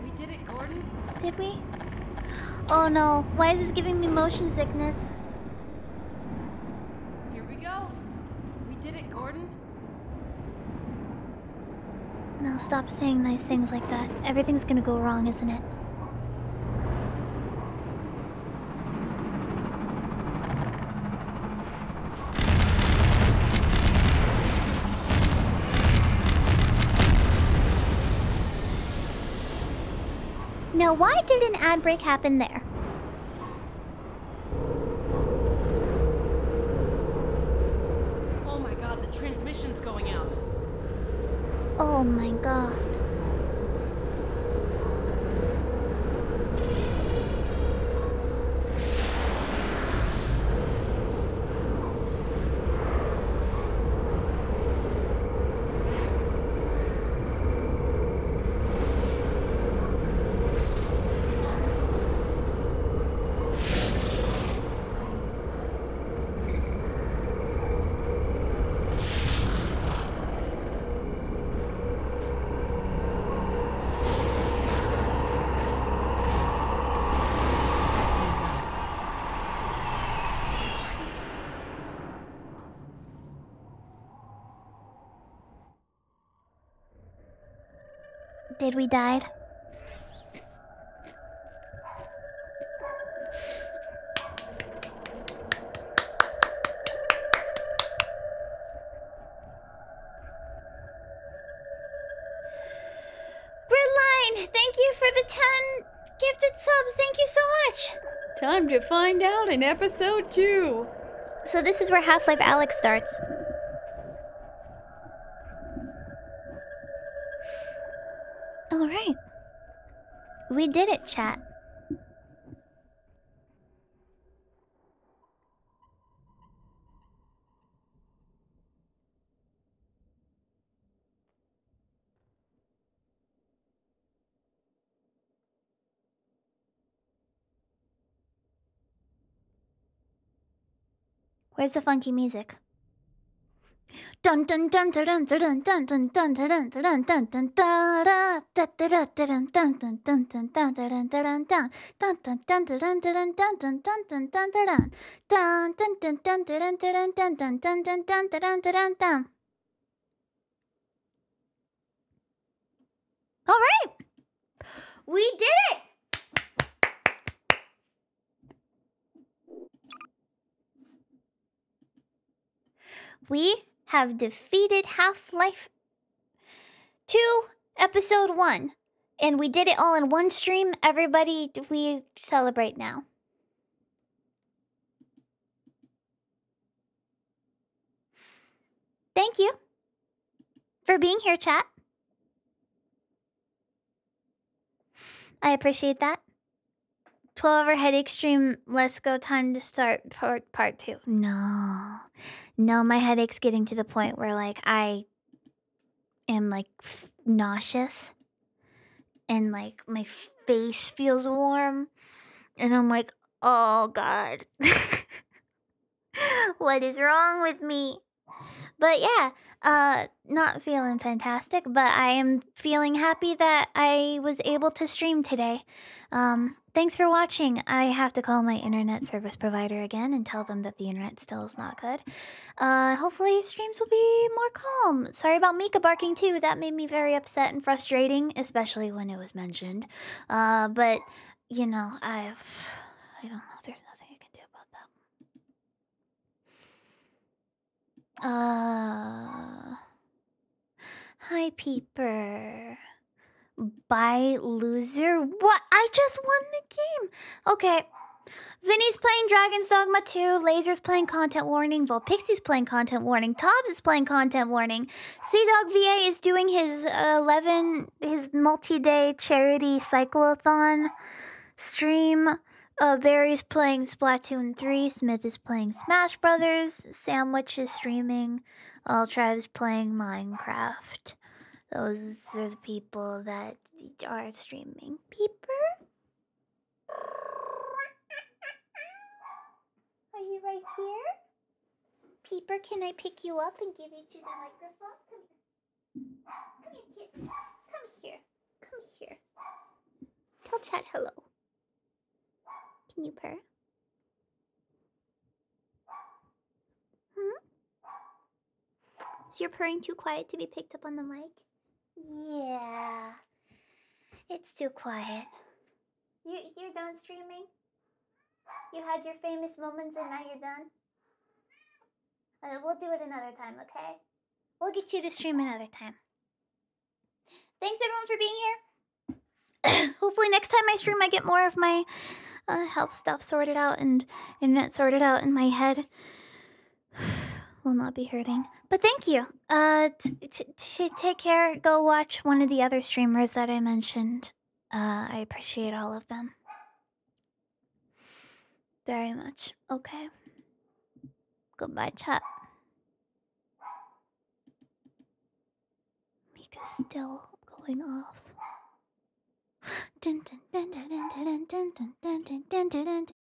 We did it, Gordon. Did we? Oh no, why is this giving me motion sickness? Here we go. We did it, Gordon. No, stop saying nice things like that. Everything's gonna go wrong, isn't it? Now, why did an ad break happen there? Oh my god, the transmission's going out. Oh my god. Did we died? Thank you for the 10 gifted subs. Thank you so much. Time to find out in episode two. So this is where Half-Life Alyx starts. Right. We did it, chat. Where's the funky music? All right, we did it. We have defeated Half Life 2, Episode 1. And we did it all in one stream. Everybody, we celebrate now. Thank you for being here, chat. I appreciate that. 12 hour headache stream. Let's go. Time to start part, part two. No. No, my headache's getting to the point where, like, I am, like, f- nauseous. And, like, my face feels warm. And I'm like, oh, God. what is wrong with me? But yeah, uh, not feeling fantastic, but I am feeling happy that I was able to stream today. Um, thanks for watching. I have to call my internet service provider again and tell them that the internet still is not good. Uh, hopefully streams will be more calm. Sorry about Mika barking too. That made me very upset and frustrating, especially when it was mentioned. Uh, but you know, I've I don't know. There's nothing I can do about that. Uh, hi, Peeper. Bye, loser. What? I just won the game. Okay. Vinny's playing Dragon's Dogma 2. Laser's playing Content Warning. Volpixie's playing Content Warning. Tobbs is playing Content Warning. Sea Dog VA is doing his uh, 11, his multi day charity cyclothon stream. Uh, Barry's playing Splatoon 3. Smith is playing Smash Brothers. Sandwich is streaming. All Tribes playing Minecraft. Those are the people that are streaming. Peeper? Are you right here? Peeper, can I pick you up and give you to the microphone? Come here. Come here, kitten. Come here. Come here. Tell chat hello. Can you purr? Hmm? Is your purring too quiet to be picked up on the mic? Yeah. It's too quiet. You you're done streaming? You had your famous moments and now you're done? Uh, we'll do it another time, okay? We'll get you to stream another time. Thanks everyone for being here. Hopefully next time I stream I get more of my uh, health stuff sorted out and internet sorted out in my head. Will not be hurting. But thank you. Uh, take care. Go watch one of the other streamers that I mentioned. Uh, I appreciate all of them very much. Okay. Goodbye, chat. Mika's still going off. Dun, dun, dun, dun, dun, dun, dun, dun, dun, dun, dun, dun, dun, dun.